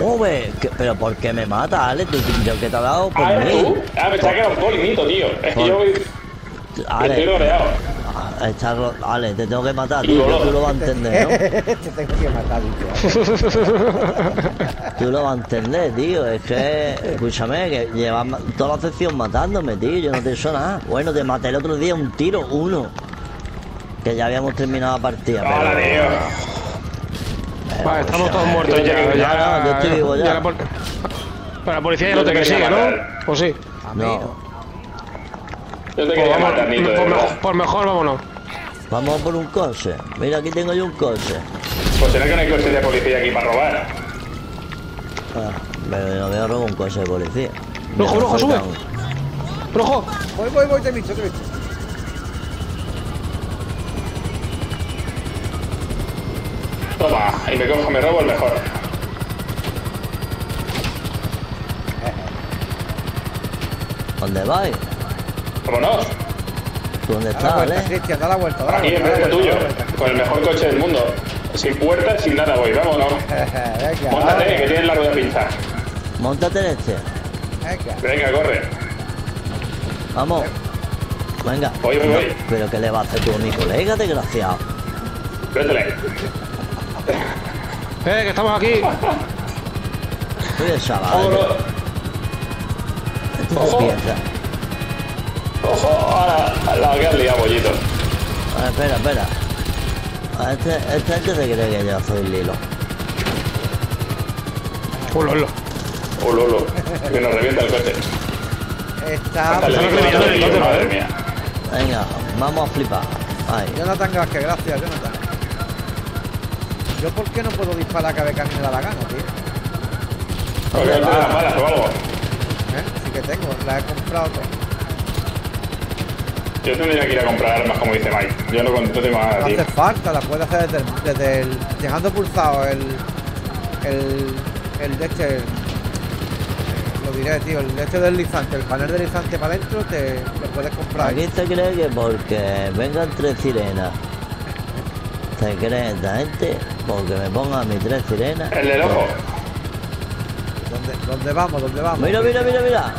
¿qué- pero ¿por qué me mata, Ale? ¿Tú, yo que te ha dado por Ah, ¿eres mí? tú? Ah, pensaba que era un polinito, tío. Es que yo voy- estoy Ale, rodeado. ah, está ro- Ale, te tengo que matar, Y tú, lo vas a entender, Te tengo que matar, dice. ¿no? Tú lo vas a entender, tío. Es que, escúchame, que llevas toda la sección matándome, tío. Yo no te he hecho nada. Bueno, te maté el otro día un tiro, uno. Que ya habíamos terminado la partida. Hola, pero- tío. pero, Vale, estamos todos muertos ya. llegué- ya, ya, yo estoy vivo ya. la pol- Pero la policía ya no te persigue, ¿no? Pues sí. A mí No. no. Yo te Pues, quería vamos- matar, Nito, por, mejor, por mejor, vámonos. Vamos por un coche. Mira, aquí tengo yo un coche. Pues será que no hay coches de policía aquí para robar. Ah, pero yo no voy a robar un coche de policía. Rojo, rojo, sube. ¡Rojo! Voy, voy, voy, te he visto, te he visto. Toma, y me cojo, me robo el mejor. ¿Dónde vais? Vámonos. ¿Tú dónde Da la estás, vuelta, Ale? Cristian, da la vuelta. Da la Aquí enfrente tuyo. Con el mejor coche del mundo. Sin puertas, sin nada, voy. Vámonos. Venga, Móntate, que vale. tienes la rueda pinchada. Móntate en este. Venga. Venga, corre. Vamos. Venga. Voy, voy, voy. ¿Pero qué le va a hacer tú a mi colega, desgraciado? Vétele. ¡Eh, que estamos aquí! Oye, chaval. Vámonos. Se Ojo. Ojo, ahora, lado que has liado, bollito. Ah, espera, espera. Ah, Este, este gente se cree que yo soy Lilo. ¡Ulo, ulo! Oh, Lolo. Que nos revienta el coche. Está... Hasta el helicóptero, madre mía. Venga, vamos a flipar. Ahí. Jonathan Gasque, gracias, Jonathan. ¿Yo por qué no puedo disparar cada vez que a mí me da la gana, tío? Porque no te das balas o algo. ¿Eh? Sí que tengo, la he comprado todas. Yo tendría que ir a comprar armas, como dice Mike. Yo no, no tengo nada, No tío. hace falta, la puedes hacer desde el, desde el- dejando pulsado el, el, el de este, el- lo diré, tío, el de este deslizante, el panel deslizante para adentro, te lo puedes comprar. Aquí se cree que porque vengan tres sirenas. Se cree esta gente porque me pongan mis tres sirenas. El del ojo. ¿Dónde, dónde vamos? ¿Dónde vamos? Mira, mira, mira, mira.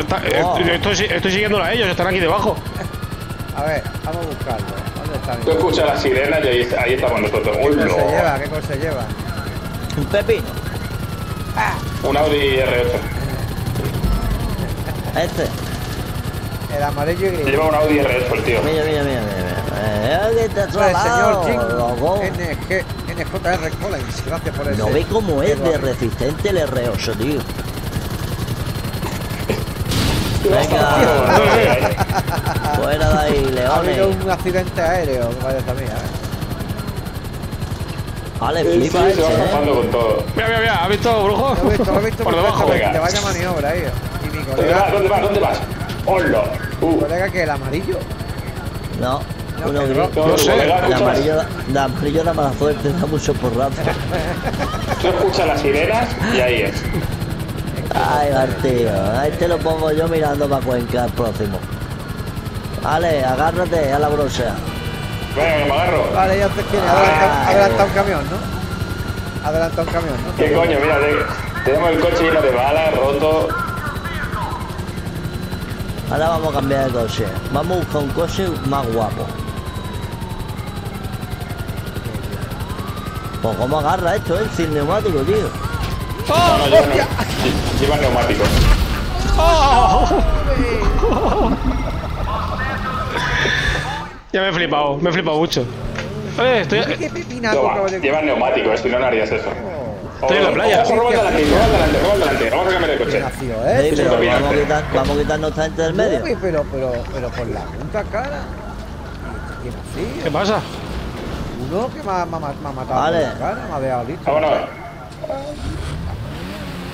Está- eh, Oh. estoy, estoy siguiéndolo a ellos, están aquí debajo. A ver, vamos a buscarlo. ¿Dónde está? Tú escuchas las sirenas y ahí, ahí estamos nosotros. ¿Qué Uy, cosa no. lleva? ¿Qué cosa lleva? Un pepino. Un Audi R8. Este. El amarillo y gris. Lleva un Audi R8 el tío. Mira, mira, mira, mira. mira. Eh, te señor. Jim NG, NJR Collins. Gracias por eso. No ve cómo es de resistente el R8, tío. Venga, fuera de ahí, Ha habido leones. un accidente aéreo, me parece a mí, ¿eh? Vale, Sí, sí, flipa se va ¿eh? zafando con todo. Mira, mira, mira, ¿has visto, brujo? Lo he visto, lo he visto Por debajo, venga. Vaya maniobra ahí. Y mi ¿Dónde vas? colega, ¿Dónde vas? ¿Dónde vas? ¡Hola! mi Uh, colega que el amarillo. No, No, uno gris. no. no, sé, escuchas, amarillo, da- el amarillo da mala suerte, da mucho porrazo. tú escuchas las sirenas y ahí es. Ay, Martillo, ahí te lo pongo yo mirando para Cuenca el próximo. Vale, agárrate a la brocha. Venga, que me agarro. Vale, ya te quiere. Adelanta, adelanta un camión, ¿no? Adelanta un camión, ¿no? ¿Qué coño? Mira, te- tenemos el coche lleno de balas, roto. Ahora vamos a cambiar de coche. Vamos a buscar un coche más guapo. Pues cómo agarra esto, ¿eh? Sin neumático, tío. No, no, lleva, neu- lleva neumáticos. Ya me he flipado, me he flipado mucho. Eh, estoy, ¿Qué pepinaco Toma, lleva neumáticos, si no, no harías eso. Estoy en la playa. Roba delante, roba delante, roba delante. Vamos a cambiar de coche. ¿eh? vamos a, quitar, vamos a quitarnos esta gente del medio. Uy, pero, pero, pero por la punta cara. ¿Qué pasa? Uno que me ha, me ha- me ha matado Vale. por la cara, me ha dejado listo. Vámonos.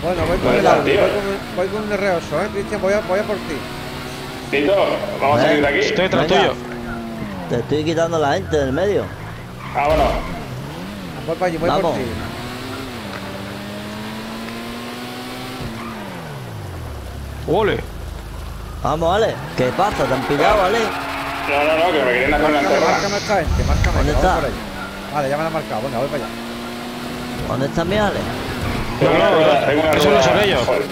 Bueno, voy con ¿Dónde el Audi, voy con, voy con un reoso, ¿eh? Cristian, voy a, voy a por ti. Tito, vamos a Eh, salir de aquí. Estoy detrás Venga. tuyo. Te estoy quitando la gente del medio. Vámonos. Voy para allí, voy por Vamos. ti. Ole. Vamos, Ale. ¿Qué pasa? ¿Te han pillado, Ale? No, no, no, que me querían hacer una enterrada. márcame esta gente, márcame. ¿Dónde está? por. Vale, ya me la han marcado, venga, voy para allá. ¿Dónde está mi Ale? No, no, rueda, tengo una eso rueda. no son ellos. Joder.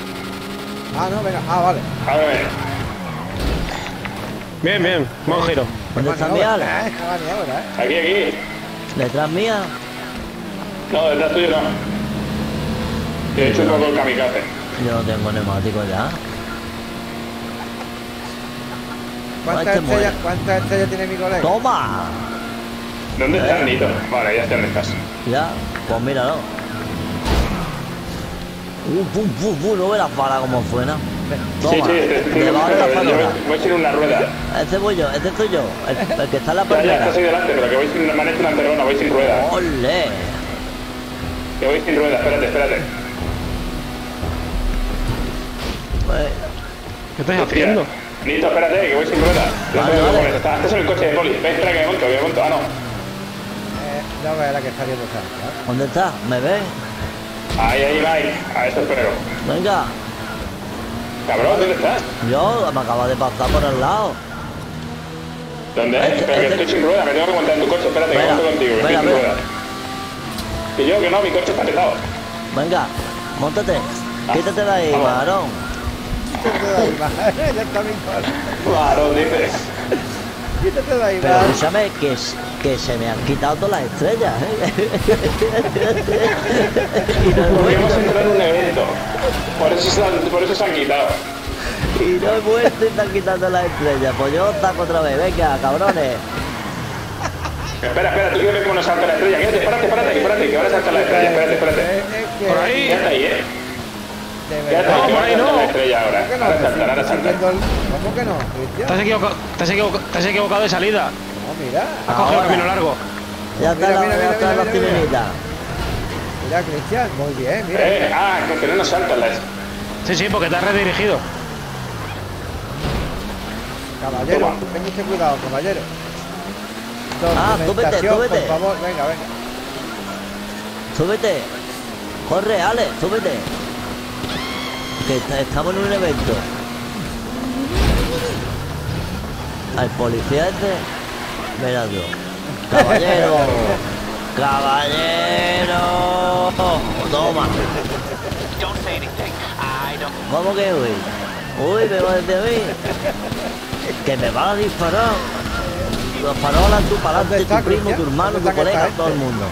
Ah, no, venga, ah, vale. Ábreme. Bien, bien. Buen giro. ¿Dónde está mi Ale? Eh, qué maniobra, eh. Aquí, aquí. ¿Detrás mía? No, detrás tuyo no. Te he hecho un poco el kamikaze. Yo no tengo neumático ya. ¿Cuántas estrellas, mueres. ¿Cuántas estrellas tiene mi colega? ¡Toma! ¿Dónde Eh. estás, Nito? Vale, ya sé dónde estás. Ya, pues míralo. Uh, pum, pum, pum, no ve la fara como suena. Toma, Sí, sí, te estoy diciendo debajo que de la yo farola. voy- sin una rueda. Este voy yo, este soy yo, el, el que está en la Ya, ya estás ahí delante, pero que voy sin han hecho una voy sin rueda. ¡Ole! Que voy sin rueda, espérate, espérate. ¿Qué estáis Hostia. haciendo? Nito, espérate, que voy sin rueda. Ya Vale, sabes vale. es. Estás estás en el coche de poli. Ven, espera que me monto, que me monto. Ah, no. Eh, ya ves la que está viendo ¿eh? ¿Dónde está? ¿Me ves? Ahí, ahí, Mike. A eso espero. Venga, Cabrón, ¿dónde estás? yo me acaba de pasar por el lado. ¿Dónde? Este- Pero que este- estoy sin rueda, me tengo que montar en tu coche. Espérate, que Espera, monto contigo, que estoy sin rueda. Que yo, que no, mi coche está pesado. Venga, montate. Quítate de ahí, vamos. varón. Quítate de ahí, va. ya está mi colega. Claro, dices. Quítate de ahí, Pero va. escúchame, que, que se me han quitado todas las estrellas, ¿eh? y, no vuelto, entrado en un evento. Por eso, se han, por eso se han quitado. y no he vuelto y están quitando las estrellas. Pues yo saco otra vez, venga, cabrones. Espera, espera, tú quieres ver cómo nos salta la estrella. Quédate, espérate, espérate, espérate, que ahora salta la estrella. Espérate, espérate. Por ahí. Quédate ahí, eh. De Quédate verdad. que por ahí no. la estrella ahora. ¿Cómo que no? Ahora ahora el- ¿Cómo que no, Te has equivocado, te has equivocado, te has equivocado de salida. No, mira. Has cogido Ahora. camino largo. Ya está Mira, la, mira, ya mira, está mira, la mira, mira. Mira, Cristian, muy bien, mira. Eh, ah, que no nos saltan las. Sí, sí, porque te has redirigido. Caballero, Toma. ten mucho cuidado, caballero. Ah, súbete, súbete. Por favor, venga, venga. Súbete. Corre, Ale, súbete. Que está- estamos en un evento. Al policía este. Mira tú. Caballero. Caballero. Toma. ¿Cómo que uy? Uy, me va a decir a mí. Que me van a disparar. Los farolas, tú para ¿Dónde adelante, está, tu primo, Cristian? tu hermano, ¿Dónde tu colega, todo el este? mundo.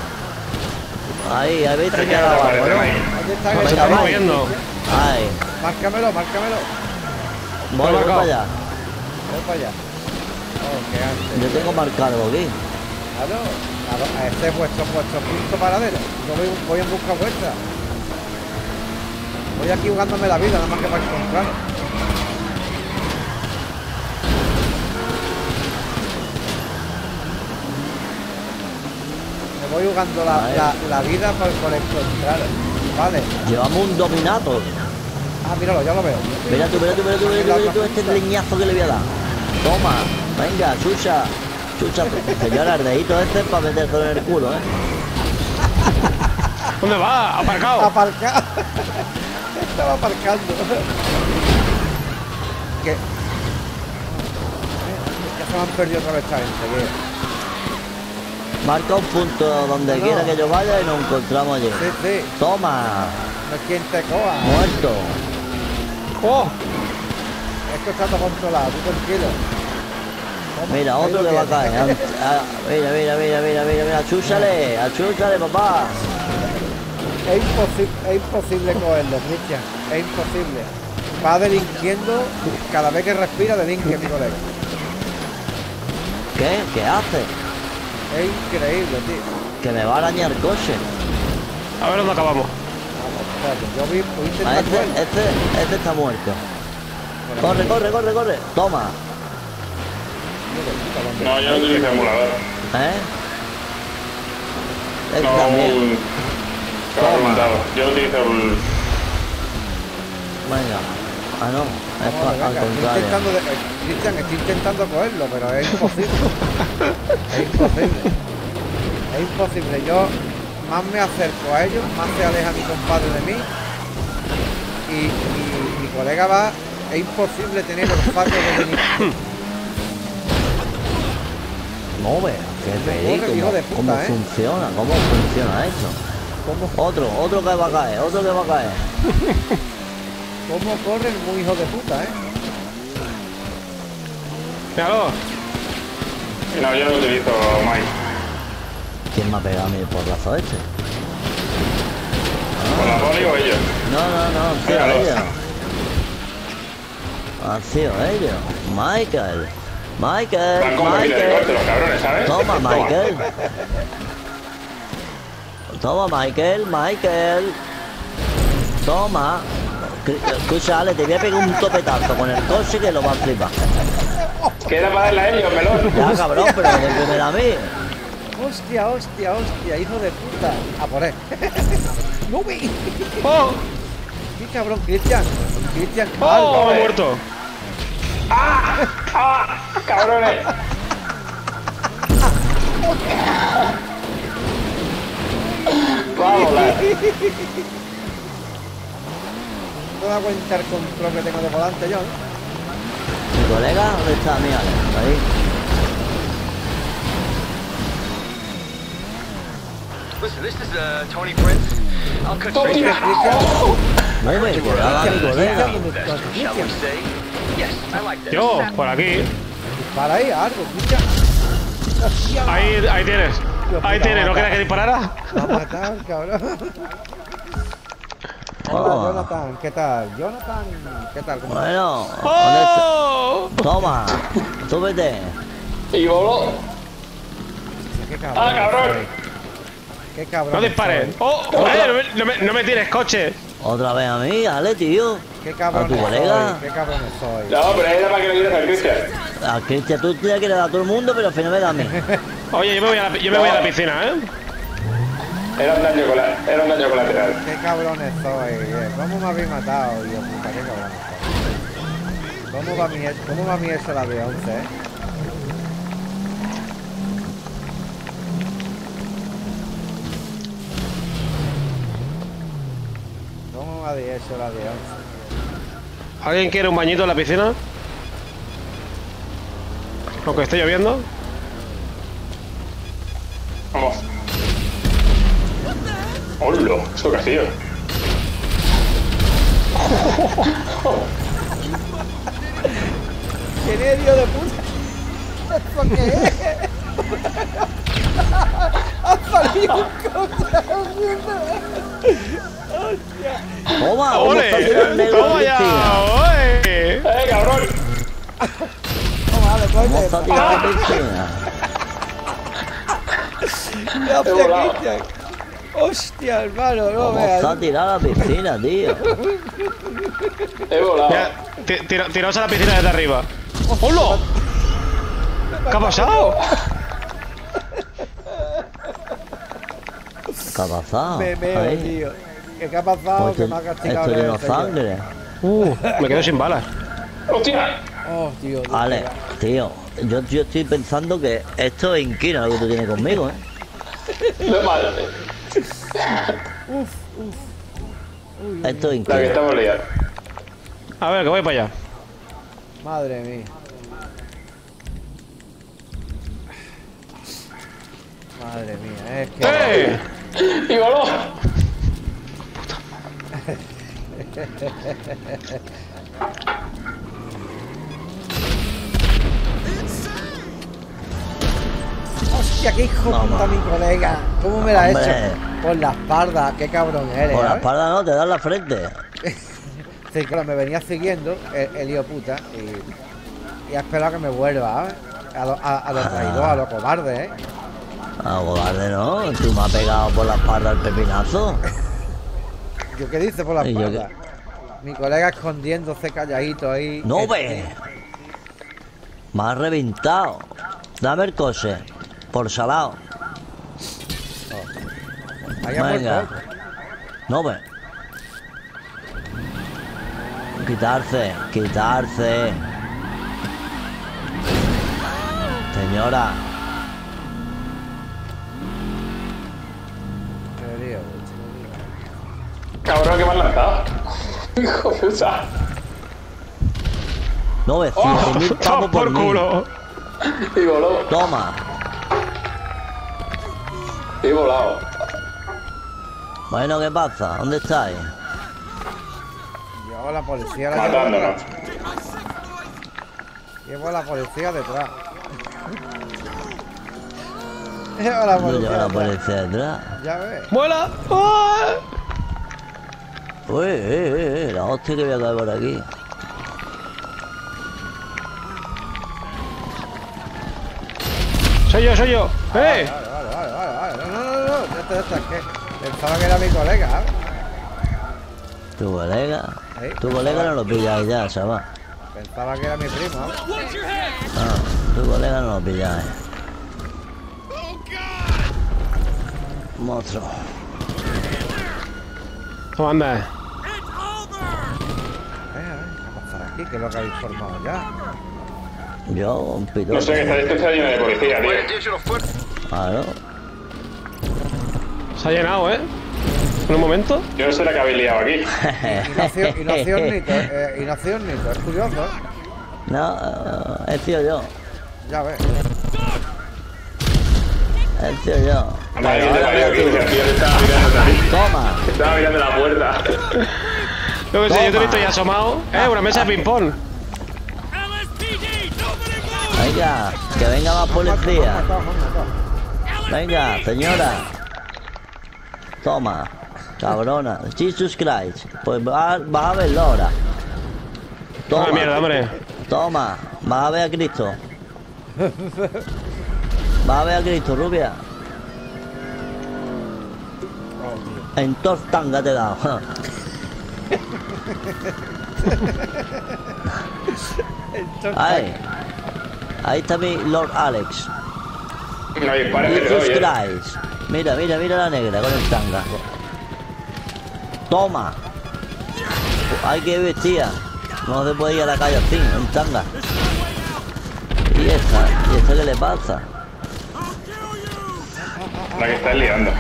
Ahí, habéis Hay que algo, aparecer ¿no? ahí. ¿Dónde está que va. Ay, Márcamelo, márcamelo. voy, voy marcado. para allá. Voy para allá. Oh, qué antes. Yo tengo marcado aquí. Claro, claro, este es vuestro, vuestro punto paradero. Yo voy, voy en busca vuestra. Voy aquí jugándome la vida, nada más que para encontrar. Me voy jugando la, la, la vida por, por encontrar. Vale. Llevamos un dominator. Ah, míralo, ya lo veo. Mira tú, mira tú, mira tú, mira tú, mira tú este leñazo que le voy a dar. Toma, venga, chucha. Chucha, señora, el dedito este es para metérselo en el culo, ¿eh? ¿Dónde va? Aparcado. Aparcado. Estaba aparcando. que. Ya se me han perdido otra vez esta gente. que- Marca un punto donde No. quiera que yo vaya y nos encontramos allí. Sí, sí. Toma, No es quien te coja. muerto. ¡Oh! Esto está todo controlado, tú tranquilo. Mira, otro que va a caer. Ah, Mira, mira, mira, mira, mira, mira, achúchale, achúchale, papá. Es imposible, es imposible cogerlo, Cristian. Es imposible. Va delinquiendo cada vez que respira delinque mi colega. ¿Qué? ¿Qué hace? Es increíble, tío. Que me va a arañar el coche. A ver dónde acabamos. Espérate, yo vi, Ah, este, este, este está muerto. Corre, corre, corre, corre. Toma. No, yo no utilizo emulador. ¿Eh? Este No, también. Yo utilizo el... Venga. Ah, no. Es pa- venga, al estoy contrario. de- eh, Cristian, estoy intentando cogerlo, pero es imposible. es imposible. Es imposible. Yo más me acerco a ellos, más se aleja mi compadre de mí. Y, y mi colega va. Es imposible tener olfato desde mi. No ve, qué corre, peli, hijo cómo, de puta, cómo ¿eh? funciona, cómo funciona esto. ¿Cómo, Otro, otro que va a caer, otro que va a caer. cómo corre el muy hijo de puta, eh? Míralo. No, yo no utilizo Mike. ¿Quién me ha pegado a mí el porrazo este? ¿Con la poli o ellos? No, no, no, han sido ellos. Han sido ellos. Michael. Michael, Van de Michael. los cabrones, ¿sabes? Toma, Michael. Toma, Michael, Michael. Toma. Escucha, Ale, te voy a pegar un topetazo con el coche que lo vas a flipar. Que era para darle a ellos, melón. Ya, cabrón, pero que me a mí. Hostia, hostia, hostia, hijo de puta. A por él. no vi. ¡Oh! Qué cabrón, Cristian. Cristian, ¡Oh! eh. muerto! ¡Ah! ¡Cabrones! Va a volar. No da cuenta el control que tengo de volante yo. ¿no? Mi colega, ¿dónde está mi Ale? Ahí. Listen, this is uh, Tony Prince. I'll cut straight. Yo, por aquí. para ahí, algo, Ahí, ahí tienes. Ahí tienes, ¿no querías que disparara? va a matar, cabrón. Hola, Toma. Jonathan, ¿qué tal? Jonathan, ¿qué tal? ¿Cómo estás? Bueno. ¡Oh! Toma, súbete. Y voló. ¡Ah, cabrón! ¿Qué cabrón? ¡No dispares! ¡Oh! joder, no, me, no, me, tires coche! Otra vez a mí, Ale, tío. ¿Qué cabrón ¿A tu colega? soy? ¿Qué cabrón soy? No, pero era para que le dieras al Cristian. A Cristian tú te quieres dar a todo el mundo, pero al final me da a mí. Oye, yo me voy a la, yo me voy a la piscina, ¿eh? Era un daño, era un daño colateral. ¿Qué cabrones soy? eh? ¿Cómo me habéis matado, Dios puta? ¿Qué cabrones soy? ¿Cómo va mi, cómo va mi la de 11, eh? ¿Cómo va de eso la de 11? ¿Alguien quiere un bañito en la piscina? Aunque esté lloviendo. Vamos. ¡Hola! ¿Eso qué ha sido? ¿Qué medio de puta? ¿Esto qué es? ¡Ha salido un coche! Toma, ¿cómo ¡Ole! ¡Toma ya! ¡Eh, cabrón! No, vale, ¿Cómo coño. está tirando a Cristina? Hostia. Cristian. Hermano, no ¿Cómo veas. está tirada a la piscina, tío? He volado. Tiraos a la piscina desde arriba. ¡Hola! ¿Qué ha pasado? ¿Qué ha pasado? Me meo, tío. ¿Qué, qué ha pasado? Pues que esto me ha castigado esto. Uh, me quedo sin balas. ¡Hostia! Oh, tío. Dios, Ale, qué tío, yo, yo estoy pensando que esto es inquina lo que tú tienes conmigo, ¿eh? No mal. Esto es La que inquina. estamos liados. A ver, que voy para allá. Madre mía. Madre mía, es que. ¡Eh! ¡Y voló! Hostia, qué hijo No, puta mi colega. ¿Cómo me la ha Hombre. hecho? Por la espalda, qué cabrón eres. Por la ¿sabes? espalda no, te das la frente. Sí, claro, me venía siguiendo el, el hijo puta y, y ha esperado que me vuelva, ¿sabes? A lo, a, a lo traidor, a lo cobarde, ¿eh? Ah, cobarde, ¿no? Tú me has pegado por la espalda el pepinazo. ¿Yo qué dice por la espalda? Mi colega escondiéndose calladito ahí. No ve. Me has reventado. Dame el coche. Por salado. Ha muerto Venga. No ve. Quitarse, quitarse. Señora, Cabrón, que me has lanzado. Hijo de puta. no ve, Oh, 5.000 Toma pavos por por culo. Y voló. Toma. Y volado. Bueno, ¿qué pasa? ¿Dónde estáis? Llevo a la policía. La llevo Matándonos. detrás. Llevo a la policía detrás. llevo a la policía lleva la detrás. policía detrás. Ya ves. ¡Vuela! Uy, eh, eh, eh, la hostia que voy a caer por aquí. Soy yo, soy yo. ¡Eh! Vale, vale, vale, vale, vale. No, no, no, no. Ya está, ya está. que pensaba que era mi colega. ¿eh? Tu colega. Sí. Tu colega no lo pilláis ya, chaval. Pensaba que era mi primo. ¿eh? Ah, tu colega no lo pilláis. Monstruo. Toma, anda. Venga, venga. ¿Qué pasa aquí? ¿Qué es lo que habéis formado ya? Yo, un piloto. No sé, que esta esto está lleno de policía, tío. Claro. Se ha llenado, ¿eh? En un momento. Yo no sé la que habéis liado aquí. Y y nació Nito, eh, y nació Nito. Es curioso, ¿eh? No, eh, he sido yo. Ya ves. He sido yo. Que que. Toma. Estaba mirando la puerta. Yo que sé, yo te he visto ya asomado. ¡Eh! Una mesa de ping-pong. Venga, que venga más policía. Venga, señora. Toma. Cabrona. Jesus Christ. Pues va- vas a verlo ahora. Toma. Ah, mierda, hombre. Toma. Vas a ver a Cristo. Vas a ver a Cristo, rubia. En dos tangas te he dado. Ahí. Ahí está mi Lord Alex. No que doy, eh. Christ. Mira, mira, mira la negra con el tanga. Toma. Hay que vestir. No se puede ir a la calle así, en tanga. ¿Y esta? ¿Y esta qué le pasa? La que estás liando.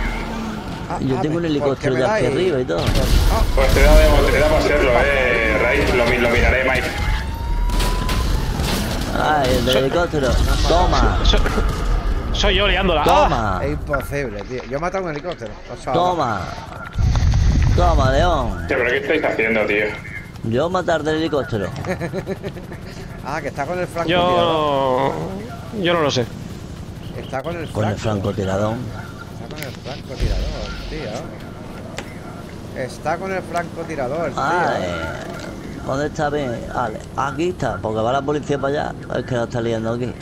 Ah, Yo ah, tengo un ¿por helicóptero qué me ya aquí arriba y todo. Ah, Pues te da de, te da para hacerlo, eh, Raíz. Lo, lo miraré, Mike. Ay, el del helicóptero. Toma. So- soy yo liándola. ¡Ah! Toma. es imposible, tío. Yo he matado un helicóptero. O sea, Toma. Toma, León. Tío, pero ¿qué estáis haciendo, tío? Yo matar del helicóptero. Ah, que está con el francotirador. Yo. Yo no lo sé. Está con el Con el franco. francotiradón. Está con el francotirador, tío. Está con el francotirador, tío. Ay, ¿dónde está Ale? Aquí está, porque va la policía para allá. Es que la está liando aquí.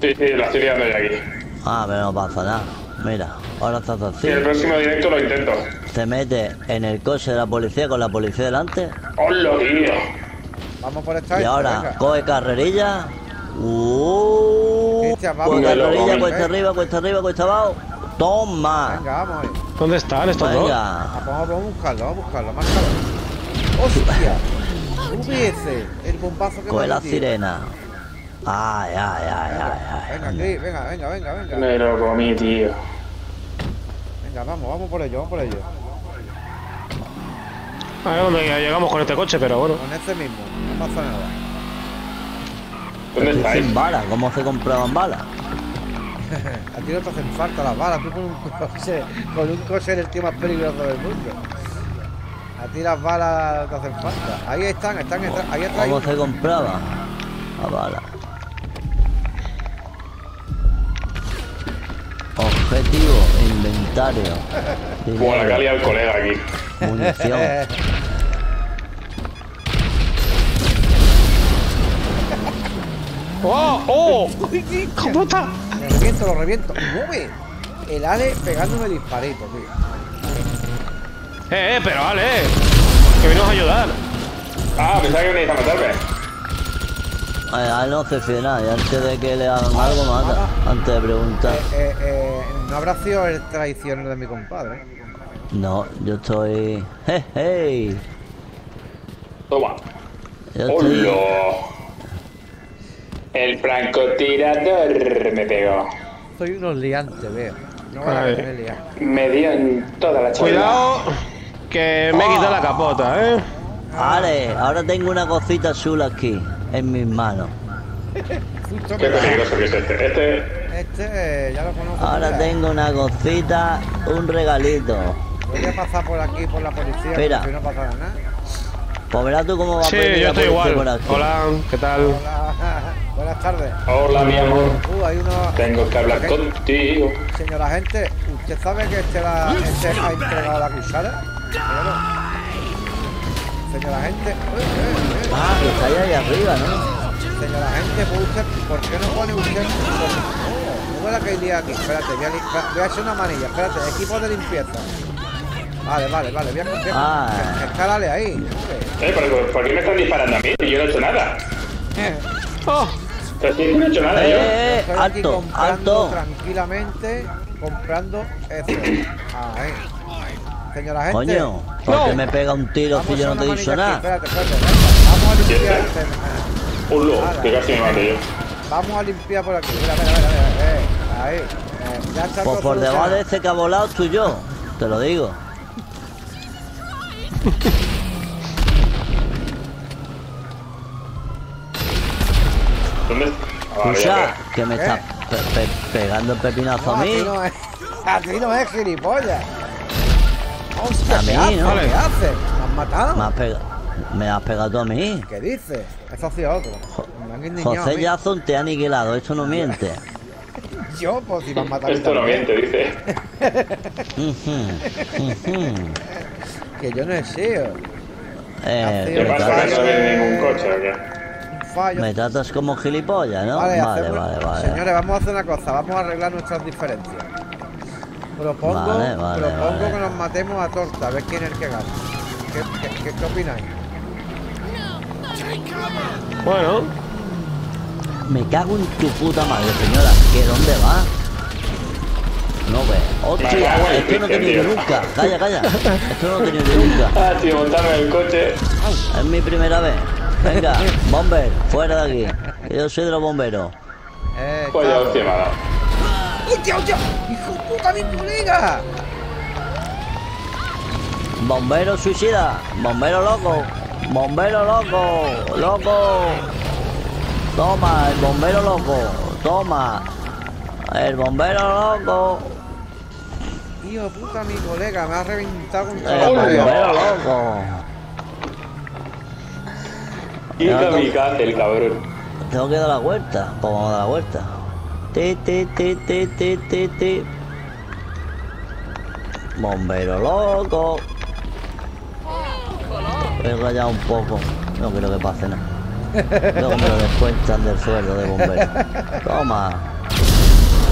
Sí, sí, la estoy liando ya aquí. Ah, pero no pasa nada. Mira, ahora estás así. Sí, el próximo directo lo intento. Te metes en el coche de la policía con la policía delante. ¡Hola, tío! Vamos por esta Y ahora venga. coge carrerilla. Uh, Cristian, vamos, lo carrerilla, comen, cuesta ¿eh? arriba, cuesta arriba, cuesta abajo. Toma. Venga, vamos ahí. ¿Dónde están estos dos? Venga. Ah, Vamos, vamos a buscarlo, vamos a buscarlo. Márcalo. ¡Hostia! VS, el bombazo que Coge me la ha metido. sirena. Ay, ay, ay, ay, Venga, ay. Chris, venga, venga, venga, venga. Me lo comí, tío. Venga, vamos, vamos por ello, vamos por ello. A ver dónde llegamos con este coche, pero bueno. Con este mismo, no pasa nada. ¿Dónde Estoy estáis? sin balas, ¿cómo se compraban balas? A ti no te hacen falta las balas, tú con un coche, con un coche eres el tío más peligroso del mundo. A ti las balas no te hacen falta. Ahí están, están, están ahí atrás. ¿Cómo se compraba? A bala. Objetivo, inventario. Como la que ha liado el colega aquí. munición. ¡Oh! ¡Oh! ¡Hijo puta! Lo reviento, lo reviento. ¡Mueve! El Ale pegándome disparitos, tío. ¡Eh, eh! Pero Ale, eh, que venimos a ayudar. Ah, pensaba que venís a matarme. Ay, ay, no se nada, y antes de que le hagan algo, mata. Antes de preguntar. Eh, eh, eh, no habrá sido el traicionero de mi compadre. No, yo estoy. ¡Hey, hey! Toma. Yo estoy. ¡Hola! El francotirador me pegó. Soy unos liantes, veo. No a liantes. Me dio en toda la chavala. Cuidado, que me he quitado la capota, ¿eh? Ale, ahora tengo una cosita chula aquí, en mis manos. Qué me peligroso que es este. Este. Ya lo conozco. Ahora tengo una cosita, un regalito. Voy a pasar por aquí por la policía. Mira. porque Si no pasara nada. Pues verás tú cómo va a Sí, venir yo la estoy policía por igual. aquí. Hola, ¿qué tal? Hola. Buenas tardes. Hola, mi amor. Uh, hay uno. Tengo que hablar contigo. Señor agente, ¿usted sabe que este, la, este ha entregado la cuchara? Claro. Señor agente, eh, eh, Ah, que está ahí, ahí arriba, ¿no? eh. señor agente, ¿pues usted, ¿por qué no pone usted? Oh, ¿cómo es la que hay día aquí? Espérate, voy a, li- voy a hacer una manilla, espérate, equipo de limpieza. Vale, vale, vale, voy a a- Ah. escálale ahí. Eh, ¿por, por qué me están disparando a mí? Yo no he hecho nada. ¡Oh! Pero no he hecho nada Eh, yo. eh, Estoy aquí alto, comprando alto. tranquilamente, comprando eso. Ahí. Señor agente. Coño, ¿por qué me pega un tiro si vamos yo a no te he dicho nada? Espérate, espérate, Vamos a limpiar. ¿Quieres? este- Un Nada. que casi me mato yo. Vamos a limpiar por aquí. Mira, mira, mira, mira, eh, ahí. eh, ya está Pues por debajo de ese que ha volado estoy yo, te lo digo. ¿Dónde? Ah, Escucha, que me ¿Qué? está pe- pe- pegando el pepinazo No, a a ti mí. no es, a ti no es gilipollas. Hostia, A ¿qué mí, haces? ¿no? ¿Qué haces? ¿Me has matado? Me has pegado, me has pegado tú a mí. ¿Qué dices? Eso ha sido otro. Me a José mí. Jason te ha aniquilado, esto no miente. Yo, pues si me han matado a mí Esto no miente, dice. Que yo no he sido. Eh, ¿Qué ¿Qué me, pasa? ¿Que tratas, no ves ningún coche o qué? Fallo. me tratas como gilipollas, ¿no? Vale, Vale, hacemos- vale, vale. Señores, vamos a hacer una cosa, vamos a arreglar nuestras diferencias. Propongo, Vale, vale, propongo vale. que nos matemos a torta, a ver quién es el que gana. ¿Qué, qué, qué- qué opináis? Bueno, Me cago en tu puta madre, señora. ¿Que dónde va? No ve. El esto no he tenido nunca. Calla, calla. Esto no he tenido nunca. Ah, tío, montarme en el coche. Es mi primera vez. Venga, bomber, fuera de aquí. Que yo soy de los bomberos. Eh, Pues ya hostia dado. ¡Hostia, hostia! ¡Hijo de puta, mi colega! Bombero suicida. Bombero loco. Bombero loco. Loco. Toma, el bombero loco. Toma. El bombero loco. Hijo puta, mi colega, me ha reventado con El bombero loco. Y kamikaze, el cabrón. Tengo que dar la vuelta. Pues vamos a dar la vuelta. Ti, ti, ti, ti, ti, ti, ti. Bombero loco. He rayado un poco. No quiero que pase nada. Luego me lo descuentan del sueldo de bombero. Toma.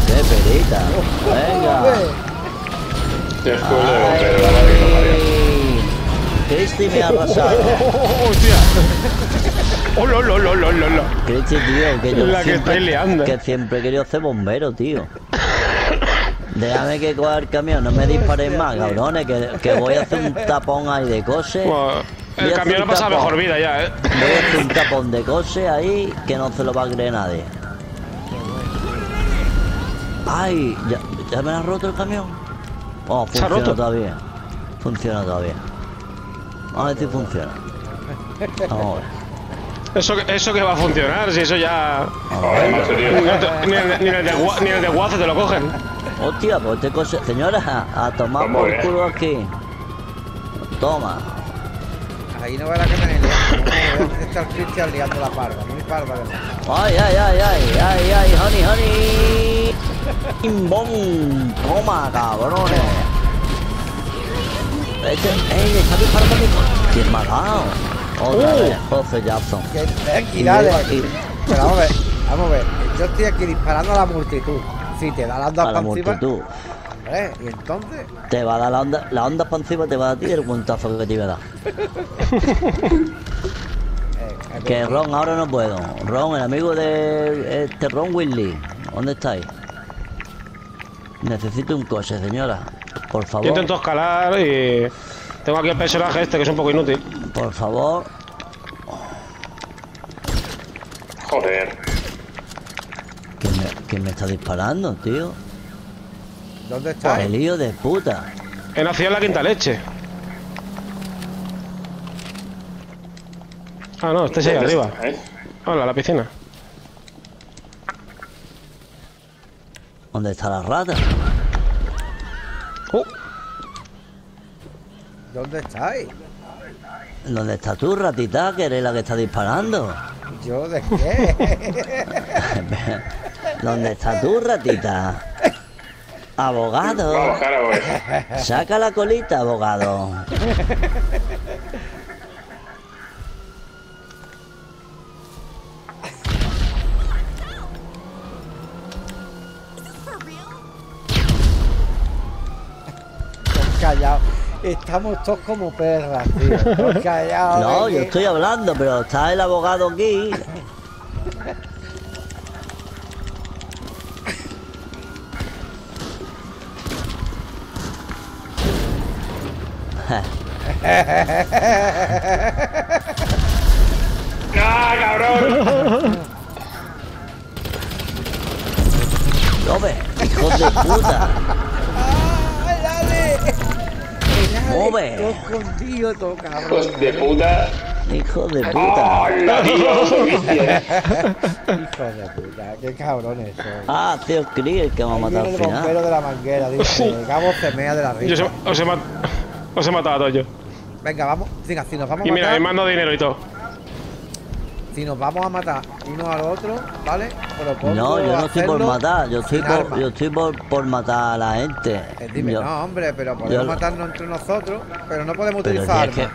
¡Qué perita! Venga. Te fue de bombero. Cristi me ha arrasado. ¡Hostia! ¡Oh, lo, lo, lo, lo, lo, lo! Cristi, tío, que yo La que siempre, estáis liando. que siempre he querido ser bombero, tío. Déjame que coja el camión, no me disparéis más, cabrones, que, que voy a hacer un tapón ahí de. Bueno, Voy el camión ha pasado mejor vida ya, ¿eh? Voy a hacer un tapón de cose ahí que no se lo va a creer nadie. Ay, ¿ya, ya me ha roto el camión? Oh, ¿Se ha funciona roto? todavía. Funciona todavía. Vamos a ver si funciona. Vamos a ver. Eso, que- eso que va a funcionar, si eso ya... Joder, macho, tío. No te- Ni el, ni el de, Gua- ni el de te lo cogen. Hostia, pues este coche. Señora, a tomar por bien. culo aquí. Toma. Ahí no que me liando. Está el Cristian liando la parda, muy parda. Ay, ay, ay, ay, ay, ay, honey, honey. Bim, Toma, cabrones. Este, ey, le está disparando mi co- ¿Quién me ha dado? Otra Uh. vez, José Jackson. Que tranquilidades. Y- Pero vamos a ver, Vamos a ver, yo estoy aquí disparando a la multitud. Si te da la onda A la expansiva. multitud. Hombre, y entonces. Te va a dar la onda, la onda expansiva te va a dar a ti el guantazo que te iba a dar. eh, Que Ron, ahora no puedo. Ron, el amigo de este Ron Willy. ¿Dónde estáis? Necesito un coche, señora. Por Yo favor. intento escalar y. Tengo aquí el personaje este que es un poco inútil. Por favor. Joder. ¿Quién me, quién me está disparando, tío? ¿Dónde está? El lío de puta. He nacido en la quinta leche. Ah, no, este es ahí arriba. ¿Eh? Hola, la piscina. ¿Dónde está la rata? Uh, ¿Dónde estáis? ¿Dónde está tú, ratita, que eres la que está disparando? ¿Yo de qué? ¿Dónde está tú, ratita? Vamos, Abogado. cara. Saca la colita, abogado. Callado. Estamos todos como perras, tío. Todos callados. No, yo que- estoy hablando, pero está el abogado aquí. ¡Ah, cabrón! ¡Lobe! ¡Hijo de puta! Mueve. Todo escondido, todo cabrón. Hijos de puta. ¡Hijo de puta! ¡Hola! Cristian! Hijo de puta, qué cabrones son. Ah, tío Cris, el que me ha matado al el bombero final. de la manguera, dice. Gabo Cemea de la yo risa. he, os he mat- os he matado a todos yo. Venga, vamos. Venga, si nos vamos a Y mira, me mando dinero y todo. Si nos vamos a matar uno al otro, ¿vale? Propongo No, yo no estoy por matar, yo estoy por, yo estoy por, por matar a la gente. Eh, dime, Yo- no, hombre, pero podemos yo- matarnos entre nosotros, pero no podemos pero, utilizar si es que,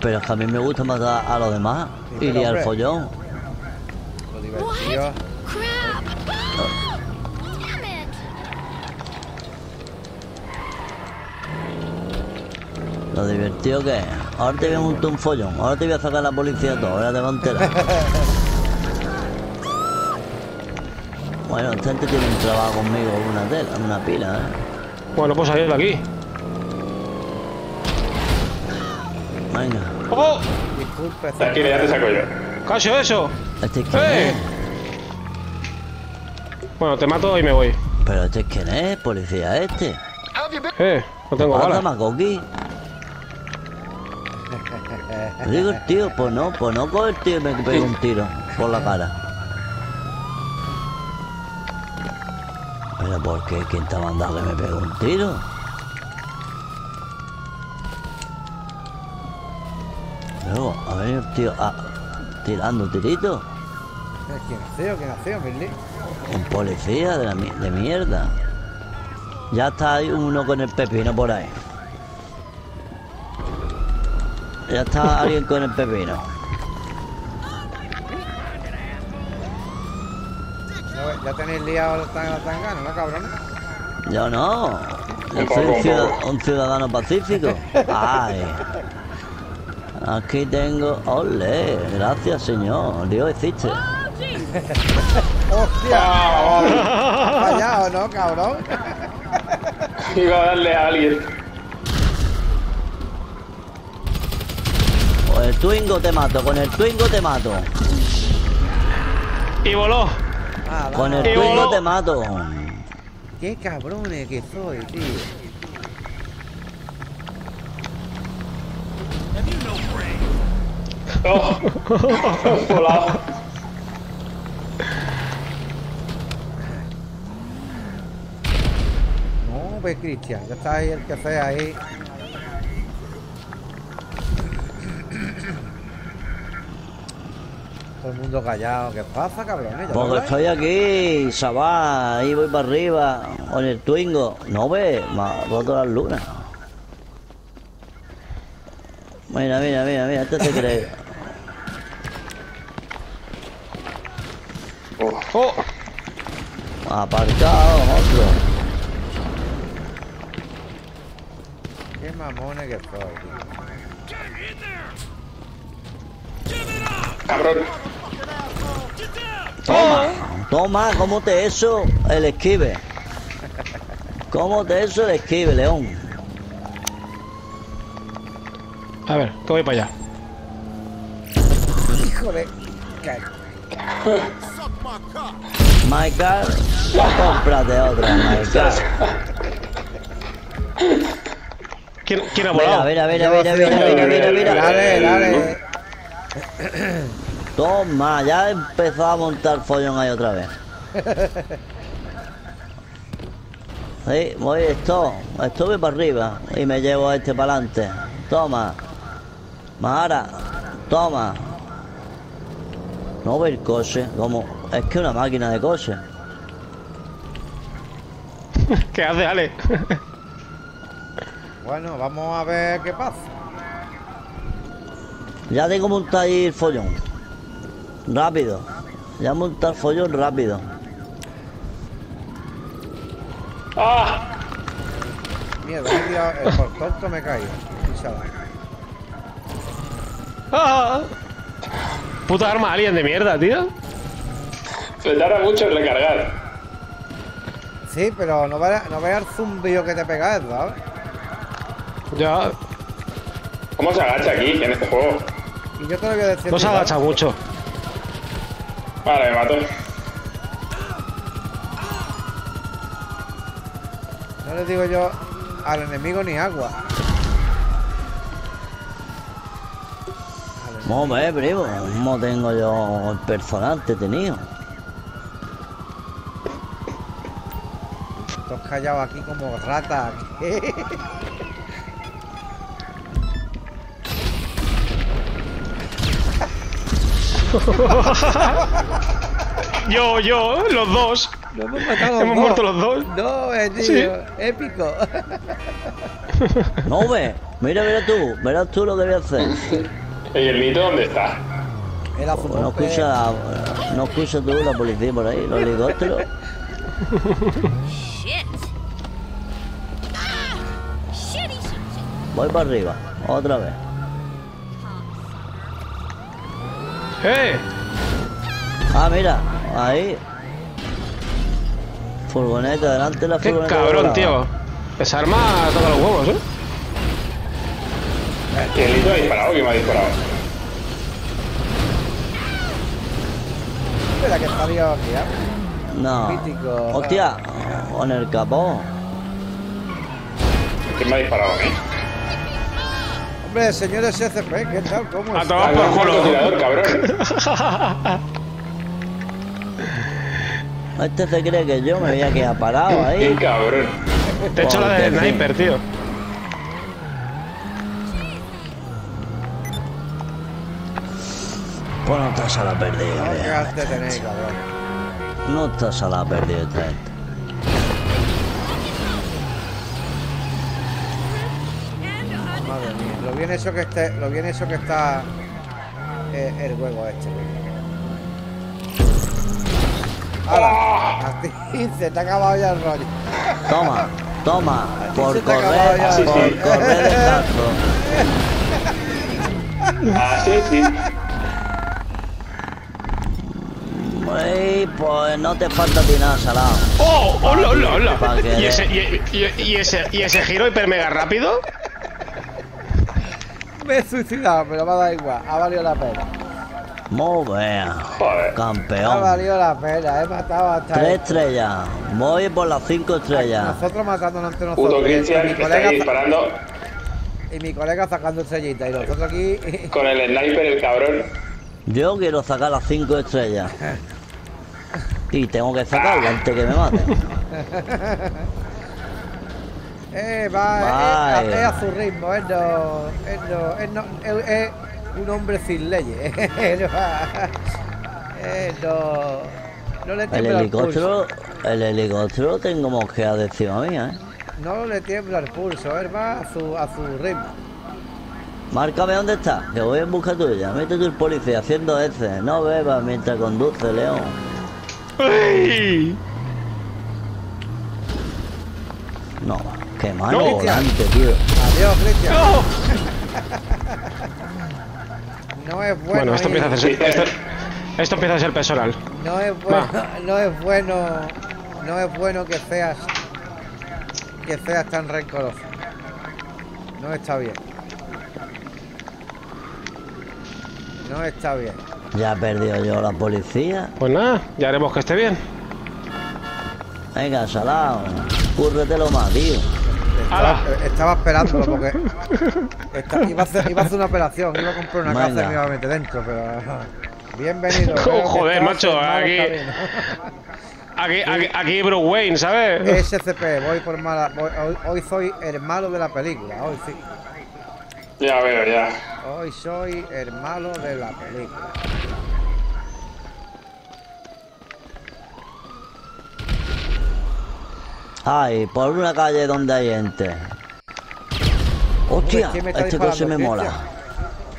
pero es que a mí me gusta matar a los demás. Sí, pero, Iría al follón. Lo divertido. Lo divertido que es. Ahora te voy a montar un follón. Ahora te voy a sacar la policía todo. Ahora te va a enterar. bueno, esta gente tiene un trabajo conmigo, una tela, una pila, ¿eh? Bueno, pues salir de aquí. Venga. ¡Oh! Disculpe, Tranquilo, ya te saco yo. ¡Casi eso! ¿Este es quién ¡Eh! es? Bueno, te mato y me voy. Pero este es quién es, policía este. Eh, no tengo ¿Pasa, balas. Digo el tío, pues no, pues no coge el tío y me pega un tiro por la cara. ¿Pero por qué? ¿Quién te ha mandado que me pegue un tiro? Luego, a ver el tío ah, tirando tiritos. ¿Quién ha sido? ¿Quién ha sido? Un policía de, la, de mierda. Ya está ahí uno con el pepino por ahí. Ya está alguien con el pepino. No, Ya tenéis liado la tan- la tangana, ¿no, cabrones? Yo no. Yo soy un, ciudad- ciudadano pacífico. Ay. Aquí tengo. Ole, gracias señor. Dios existe. ¡Hostia! ¡Ah, Fallado, ¿no, cabrón? Iba a darle a alguien. Twingo te mato, con el Twingo te mato. Y voló. Ah, Con el ¡Qué Twingo te mato. Qué cabrones que soy, tío. ¡Oh! Volado. No, pues Cristian, ya está ahí el que sea ahí. Todo el mundo callado. ¿Qué pasa, no Porque estoy aquí, Sabá, ahí voy para arriba, con el Twingo. No ve, me ha roto las lunas. Mira, mira, mira, mira, este te cree. ¡Oh! Aparcado, otro. Qué mamones que soy, tío. cabrón. Toma, toma, ¿cómo te eso el esquive? ¿Cómo te eso el esquive, León? A ver, que voy para allá. Híjole. que- My car, cómprate otra, my car. ¿Quién, quién ha Mira, volado? mira, mira, mira, mira, mira, mira, mira. Dale, dale. Toma, ya empezó a montar follón ahí otra vez. Sí, voy esto, estuve para arriba y me llevo a este para adelante. Toma. Mara, toma. No ve el coche, como. Es que una máquina de coche. ¿Qué hace, Ale? Bueno, vamos a ver qué pasa. Ya tengo montado ahí el follón. Rápido. Ya montar follón rápido. ¡Ah! Mierda, he por tonto me he caído. Pisada. ¡Ah! Puta arma alien de mierda, tío. Se tarda mucho en recargar. Sí, pero no veas no veas el zumbido que te pega, ¿sabes? Ya. ¿Cómo se agacha aquí en este juego? Y yo te lo voy a decir. No se agacha mucho. Vale, me mató. No le digo yo al enemigo ni agua. Vamos a ver, primo. ¿Cómo tengo yo el personaje tenido? Estos callados aquí como ratas. Yo, yo, los dos. Hemos matado Hemos dos. muerto los dos. No, eh, tío. Sí. Épico. No ve. Mira, mira tú. Verás tú lo que voy a hacer. ¿Y el mito dónde está? El azul. No escucha, no escucha tú la policía por ahí, los helicópteros. Ah! Voy para arriba, otra vez. ¡Eh! Ah, mira, ahí. Furgoneta, delante de la ¡Qué furgoneta. cabrón, dorada. tío! Esa arma toca los huevos, ¿eh? ¿Quién Lito ha disparado? ¿Quién me ha disparado? Espera que está ¿eh? No. Mítico. Hostia, con el capó. ¿Quién me ha disparado a mí? Hombre, señor SCP, ¿qué tal? ¿Cómo A está? tomar por culo. tirador, cabrón. Este se cree que yo me voy a quedar parado Qué ahí. cabrón. Te he hecho la de sniper, tío. Pues no estás a la perdida, No, qué vieja. arte tenéis, cabrón. No estás a la perdida bien eso que esté, lo bien eso que está eh, el huevo este. ¡Hala! A ti se te ha acabado ya el rollo. Toma, toma, por correr, ya. Por sí. correr descalzo. Ah, sí, sí. Ey, pues no te falta a ti nada, salado. ¡Oh! ¡Hola, hola, hola! Pa' que ¿Y ese, y, y- y ese, ¿Y ese giro hiper mega rápido? Me he suicidado, pero me ha dado igual. Ha valido la pena. Muy bien, Joder. Ha campeón. valido la pena. He matado hasta Tres estrellas. Voy por las cinco estrellas. Nosotros matándonos entre nosotros. Cristian que está disparando y mi colega sacando estrellitas. Y nosotros aquí. con el sniper, el cabrón. Yo quiero sacar las cinco estrellas. Y tengo que sacarlas antes que me maten. Eh, va, es, es a su ritmo, él no, él no, es un hombre sin leyes. Va- no, no le El tiembla el, pulso. helicóptero, el helicóptero tengo mosqueado encima mía, ¿eh? No le tiembla el pulso, él va a su, a su ritmo. Márcame dónde está, que voy en busca tuya. Mete tú el policía haciendo ese. No bebas mientras conduce, León. ¡Uy! No, qué mano No. volante, tío. Adiós, Cristian. ¡No! No es bueno. Bueno, esto ir- empieza a ser, esto, esto empieza a ser personal. No es bueno, no es bueno, no es bueno que seas, que seas tan rencoroso. No está bien. No está bien. Ya he perdido yo la policía. Pues nada, ya haremos que esté bien. Venga, salado. Cúrretelo más, tío. Eh, estaba esperándolo porque iba, a hacer, iba a hacer una operación, iba a comprar una casa y me iba a meter dentro, pero bienvenido. Oh, joder, macho, aquí-. Aquí, aquí, aquí Bruce Wayne, ¿sabes? SCP, voy por mala, voy- hoy, hoy soy el malo de la película, hoy sí. Ya veo, ya. Hoy soy el malo de la película. Ay, por una calle donde hay gente. Hostia, ¿quién me está este coche me mola.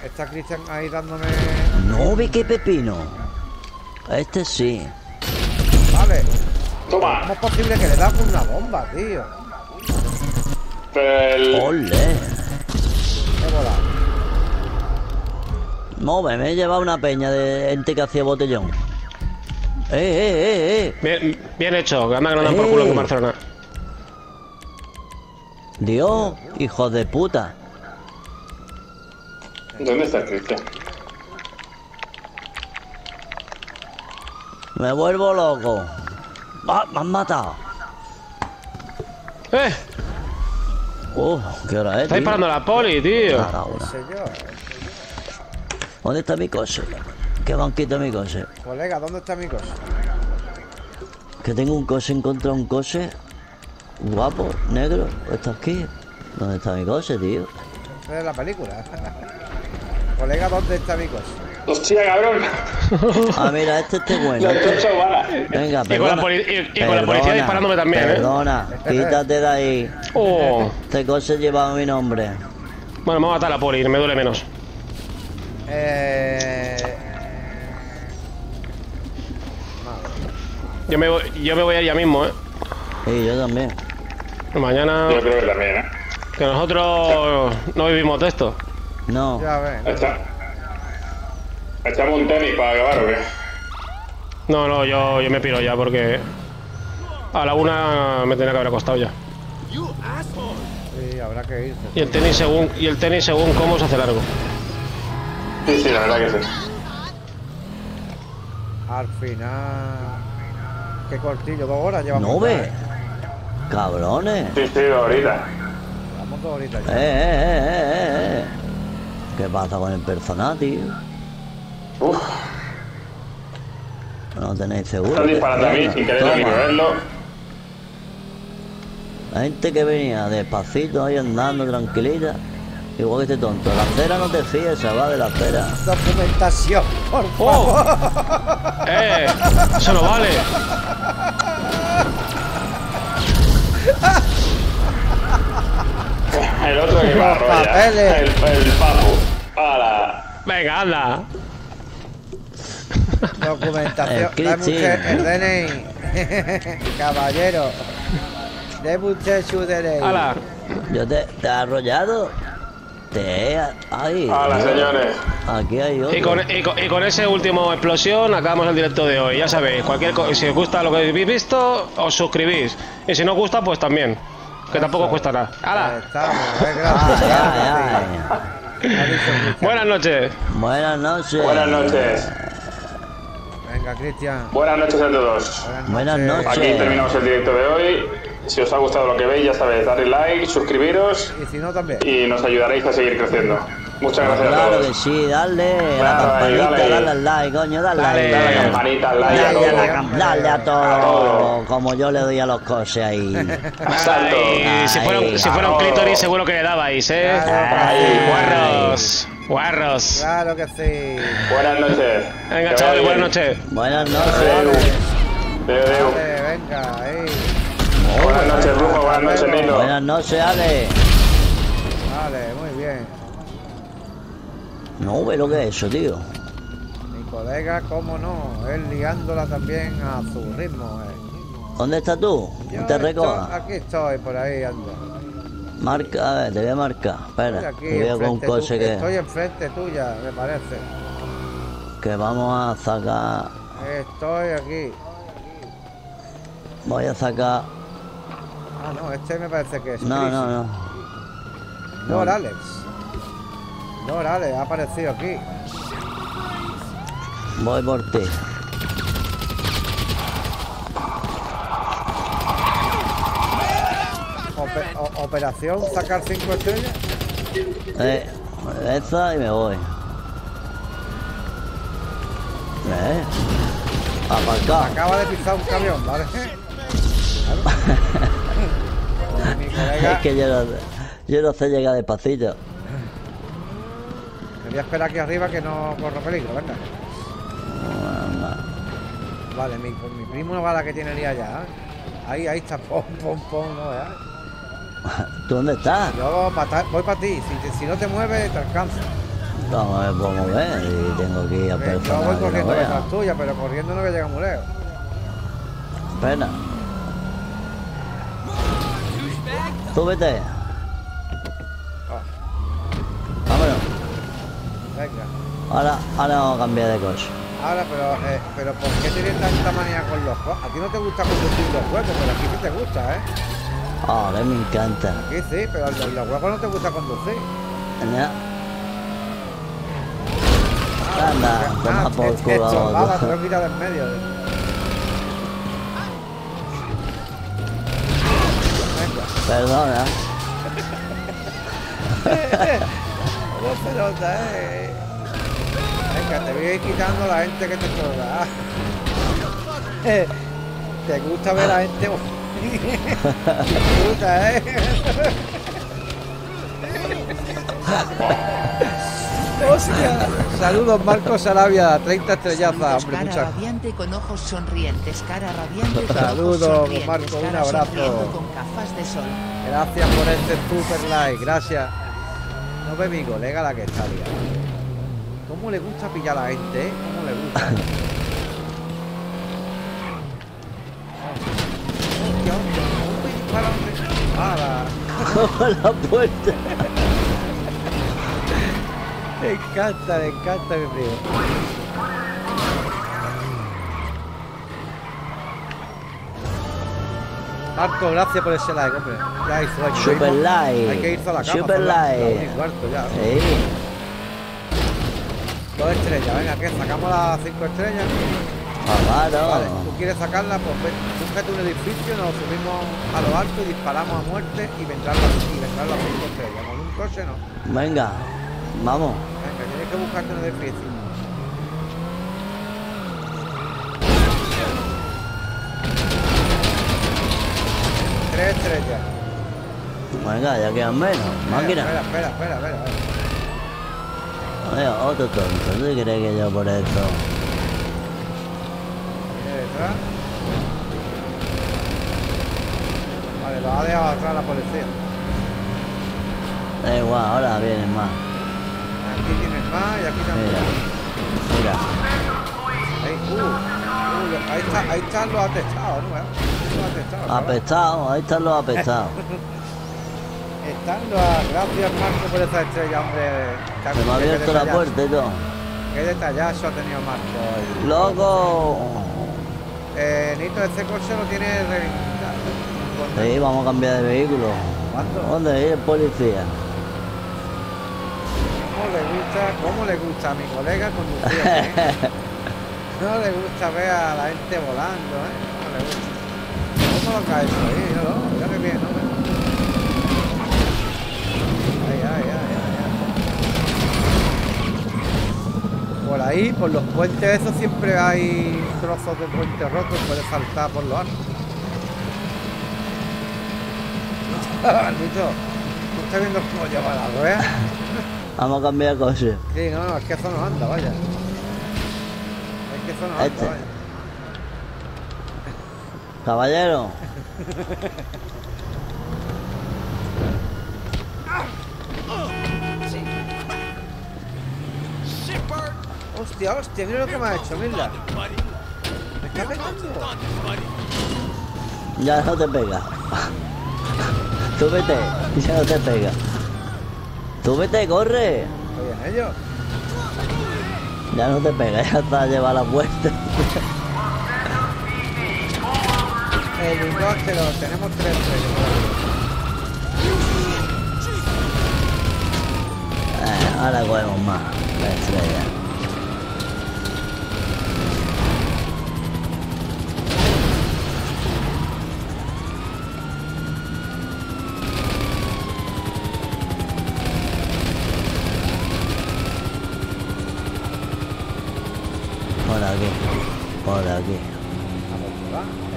Está Cristian ahí dándome. No ve qué pepino. Este sí. Vale. Toma. ¿Cómo es posible que le das con una bomba, tío? El... Ole. He volado. No, ve, me he llevado una peña de gente que hacía botellón. Eh, eh, eh, eh. Bien, bien hecho, que anda que no dan por culo Eh. en Barcelona. Dios, hijo de puta. ¿Dónde está Cristian? Me vuelvo loco. Ah, me han matado. ¡Eh! Uf, ¿qué hora es? Está tío? disparando la poli, tío. ¿Dónde está mi coche? ¿Qué banquito mi coche? Colega, ¿dónde está mi cosa? Que tengo un coche en contra de un coche. Guapo, negro. ¿Está aquí? ¿Dónde está mi coche, tío? Esa es la película. Colega, ¿dónde está mi cosa? ¡Hostia, cabrón! Ah, mira, este este bueno. Lo he este- hecho bala. Venga, Y con la perdona. poli- y- y con la policía disparándome también, ¿eh? Perdona, quítate de ahí. Oh. Este coche lleva mi nombre. Bueno, me va a matar la poli, me duele menos. Eh. Yo me, voy, yo me voy a ir ya mismo, ¿eh? Y yo también. Mañana... Yo creo que también, ¿eh? Que nosotros no vivimos de esto. No. Ya ves. Echa- ¿Echamos un tenis para acabar o qué? No, no, yo, yo me piro ya porque... A la una me tenía que haber acostado ya. Sí, habrá que irse. Y el tenis según, y el tenis según cómo se hace largo. Sí, sí, la verdad que sí. Al final. Qué cortillo, dos horas llevamos. No ve. Cabrones. Sí, sí, ahorita. Llevamos dos horitas Eh, ya. eh, eh, eh, eh. ¿Qué pasa con el personal, tío? Uf, No tenéis seguro. están disparando a mí sin querer verlo. La gente que venía despacito ahí andando tranquilita. Igual que este tonto. La acera no te fíes, se va de la acera. Documentación, por ¡Oh! favor. ¡Eh! ¡Eso no vale! El otro que va papeles. El, el papu. ¡Hala! ¡Venga, anda! Documentación. El Dame usted el DNI. Caballero. Deme usted su DNI. ¡Hala! Yo te, te he arrollado. Te he. Ahí. ¡Hala, señores! Aquí hay otro. Y con, y, con, y con ese último explosión acabamos el directo de hoy. Ya sabéis, cualquier si os gusta lo que habéis visto, os suscribís. Y si no os gusta, pues también. Que tampoco os cuesta nada. ¡Hala! eh. Buenas noches. Buenas noches. Buenas noches. Venga, Cristian. Buenas noches a todos. Buenas noches. Aquí terminamos el directo de hoy. Si os ha gustado lo que veis, ya sabéis, darle like, suscribiros Y si no, también. y nos ayudaréis a seguir creciendo. Muchas gracias a Claro que sí, dale a la Claro, ahí, campanita, dale dale al like, coño, dale, Dale. Dale a la campanita, like a Dale a, la dale a todo, A todo. como yo le doy a los coches ahí. Exacto. Ay, si fuera, un- si fuera un Ay. clítoris, seguro que le dabais, ¿eh? Ahí. Guarros. Guarros. Claro que sí. Buenas noches. Venga, chavales, buenas noches. Buenas noches. Dale, venga, ahí. Buenas noches, Brujo. Buenas noches, Nino. Buenas noches, Ale. Vale, muy bien. No ve lo que es eso, tío. Mi colega, cómo no, él liándola también a su ritmo. eh. ¿Dónde estás tú? Yo te recoja. aquí estoy, por ahí ando. Marca, a ver, te voy a marcar. Espera, aquí, que veo con un tu- coche que, Estoy enfrente tuya, me parece. que vamos a sacar. Estoy aquí. Voy a sacar. Ah, no, este me parece que es No, Chris. no, no. Lord no. Alex. Lord Alex ha aparecido aquí. Voy por ti. Ope- operación sacar cinco estrellas. Eh, esa y me voy. Eh. Aparcado. Acaba de pisar un camión, ¿vale? Es que yo no, yo no sé llegar despacito. Me voy a esperar aquí arriba que no corro peligro, venga. Vale, mi, mi primo no va a la que tiene ya. ¿eh? Ahí, ahí está, pom, pom, pom, no veas. ¿Tú dónde estás? Yo pa ta- voy para ti, si, si no te mueves te alcanza. No me puedo mover y tengo que ir a Eh, Yo voy no corriendo detrás tuya, pero corriendo no voy a llegar muy lejos. Súbete. Ah, Vámonos. venga. Ahora, ahora vamos a cambiar de coche. Ahora, pero, eh, pero ¿por qué tienes tanta manía con los juegos? A ti no te gusta conducir los juegos, pero aquí sí te gusta, ¿eh? Ah, que me encanta. Aquí sí, pero los, los no te gusta conducir. Ya. Anda, toma Ah, por culo te lo he quitado en medio. Venga. Perdona. No se nota, eh. Venga, te voy a ir quitando la gente que te estorba. Te gusta ver a la gente. Te gusta, eh. Hostia. Saludos, Marcos Sarabia, 30 estrellazas, hombre, cara muchas radiante con ojos sonrientes, cara radiante con Saludos, ojos sonrientes, Marco, un abrazo. con gafas de sol. Gracias por este super like, gracias. No ve mi colega la que está liada. ¿Cómo le gusta pillar a la gente, eh? ¿Cómo le gusta? Hostia, hostia. Ah, la puerta. Me encanta, me encanta mi primo. Marco, gracias por ese like, hombre. Ya hizo, hay que Super irnos- like. Hay que irse a la cama. Super like. cuarto ya. Sí. Dos estrellas, venga, que sacamos las cinco estrellas. Claro. Vale, tú quieres sacarla, pues búscate un edificio, nos subimos a lo alto y disparamos a muerte y vendrán las, y vendrán las cinco estrellas. Con un coche no. Venga, vamos. Venga, tienes que buscarte un edificio. Tres estrellas. Venga, ya quedan menos. Máquina. Espera, espera, espera, espera. Oye, otro tonto. ¿Tú crees que yo por esto? Viene detrás. Vale, lo ha dejado atrás la policía. Da igual, ahora vienen más. Aquí tienes más y aquí también. Mira. Ahí, uh, uh, ahí, está, ahí están los atestados, ¿no? Los atestados. Apestados, ahí están los apestados. Están los... Gracias, Marco, por esa estrella, hombre. Se me ha abierto la puerta y todo. Qué detallazo ha tenido Marco. ¡Loco! Eh, Nito, este coche lo tiene. ¿Cuándo? Sí, vamos a cambiar de vehículo. ¿Cuándo? ¿Dónde es el policía? ¿Cómo le gusta, cómo le gusta a mi colega conducir? eh? No le gusta ver a la gente volando, ¿eh? No le gusta. ¿Cómo lo cae eso ahí? Míralo, mira que bien, ¿no? Ay, ay, ay. Por ahí, por los puentes esos siempre hay trozos de puente roto y puedes saltar por los arcos. Nito, ¿tú estás viendo cómo lleva la rueda? Vamos a cambiar de coche. Sí, no, no, es que eso no anda, vaya. Es que eso no anda, Este. vaya. Caballero. Hostia, hostia, mira lo que me ha hecho, mira. Me está pegando. Ya no te pega. Tú vete, ya no te pega. Tú vete, corre. Estoy en ello. Ya no te pega, ya está, lleva la puerta. Helicóptero, tenemos tres estrellas. Eh, ahora cogemos más. La estrella. Por aquí.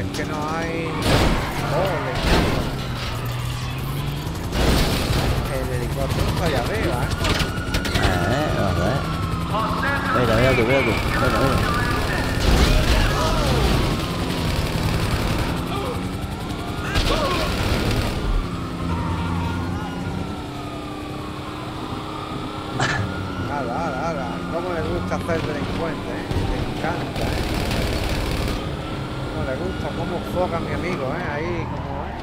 Es que no hay. Leñazo. El helicóptero está allá arriba, ¿eh? Eh, a ver. Mira, mira tú, mira tú. Mira, mira. Hala, hala, hala. ¿Cómo le gusta hacer delincuente, eh? Le encanta, eh. Cómo le gusta, cómo foca mi amigo, eh. Ahí, como, eh.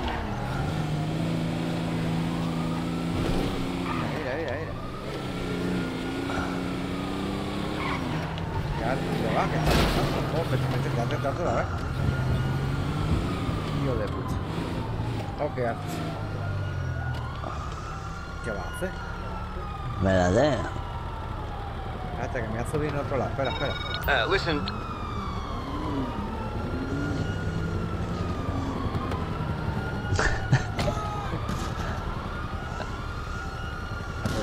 Mira, mira, mira. Ya, tío, va, que está pasando. Oh, me está metiendo dentro de la vez. Hijo de puta. ¿Qué va a hacer? Espérate. Espérate, que me ha subido en otro lado. Espera, espera. Uh, listen,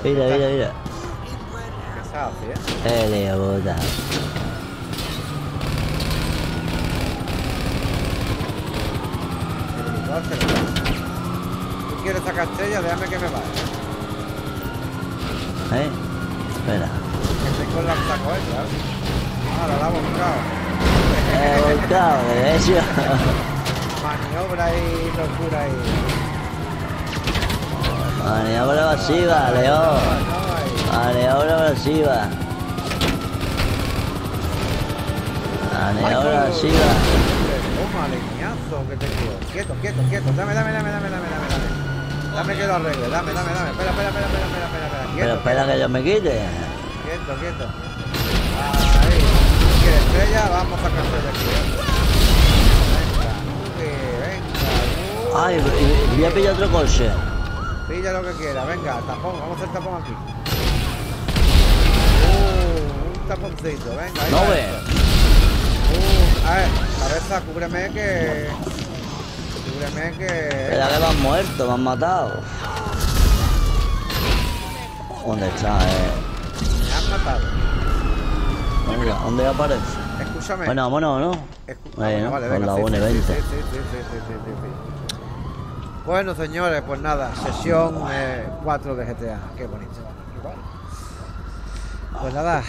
Mira, mira, mira. ¿Qué se hace, eh? De puta. El helicóptero. ¿Tú quieres sacar estrella? Déjame que me vaya. ¿Eh? Espera. Que tengo el lanzacohetes, ¿sabes? Ahora la ha buscado. He volcado, de hecho. Maniobra y locura ahí. Maniobra masiva, León. Maniobra masiva. Maniobra masiva. Toma, leñazo que te quiero. Quieto, quieto, quieto. Dame, dame, dame, dame, dame, dame, dame. Dame que lo arregle. Dame, dame, dame. Espera, espera, espera, espera, espera, espera, espera. Pero Quieto, espera que yo me quite. quieto, quieto. Ahí. ¿Tú ¿Quieres estrella? Vamos a sacar estrella aquí. ¿eh? Venga, venga. Ay, voy a pillar otro coche. Pilla lo que quiera, venga, tapón, vamos a hacer tapón aquí. Uh, un taponcito, venga. ahí No ve. Uh, a ver, cabeza, cúbreme que. Cúbreme que. Espera que me han muerto, me han matado. ¿Dónde está, eh? Me han matado. ¿Dónde, dónde aparece? Escúchame. Bueno, vámonos, ¿no? Escu- Bueno, ah, vale, con venga, la sí, UNE sí, 20. sí. Bueno, señores, pues nada, sesión 4 de GTA. Qué bonito. Pues nada.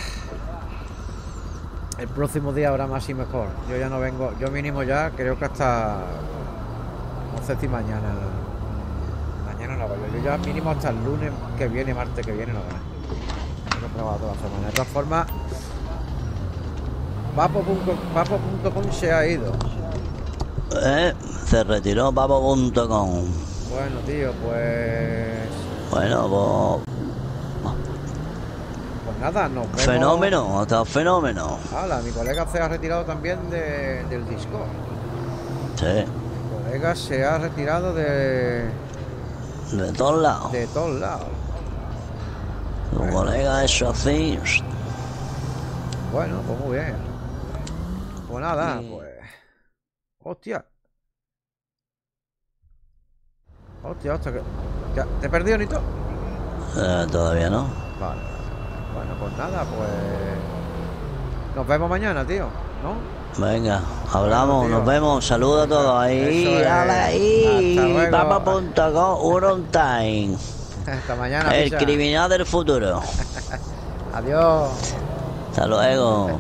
El próximo día habrá más y mejor. Yo ya no vengo, yo mínimo ya, creo que hasta. No sé si mañana. Mañana no voy. Yo ya mínimo hasta el lunes que viene, martes que viene no voy. No he probado toda la semana. De todas formas, Papo.com se ha ido. Eh, se retiró papo.com. Bueno, tío, pues. Bueno, Pues nada, nos vemos. pues. Fenómeno, otro fenómeno. Hala, mi colega se ha retirado también de- del disco. Sí, Colega se ha retirado de, de todos lados. de todos lados. Tu colega eso así. Bueno, pues muy bien. Pues nada, pues. Hostia. Hostia, hostia, que. ya, ¿Te he perdido, Nito? Eh, todavía no. Vale. Bueno, pues nada, pues. Nos vemos mañana, tío. ¿No? Venga, hablamos, nos vemos. Saludos a todos ahí. Es. Hola ahí. Papa.com, Uron Time. Hasta mañana. El picha. criminal del futuro. Adiós. Hasta luego.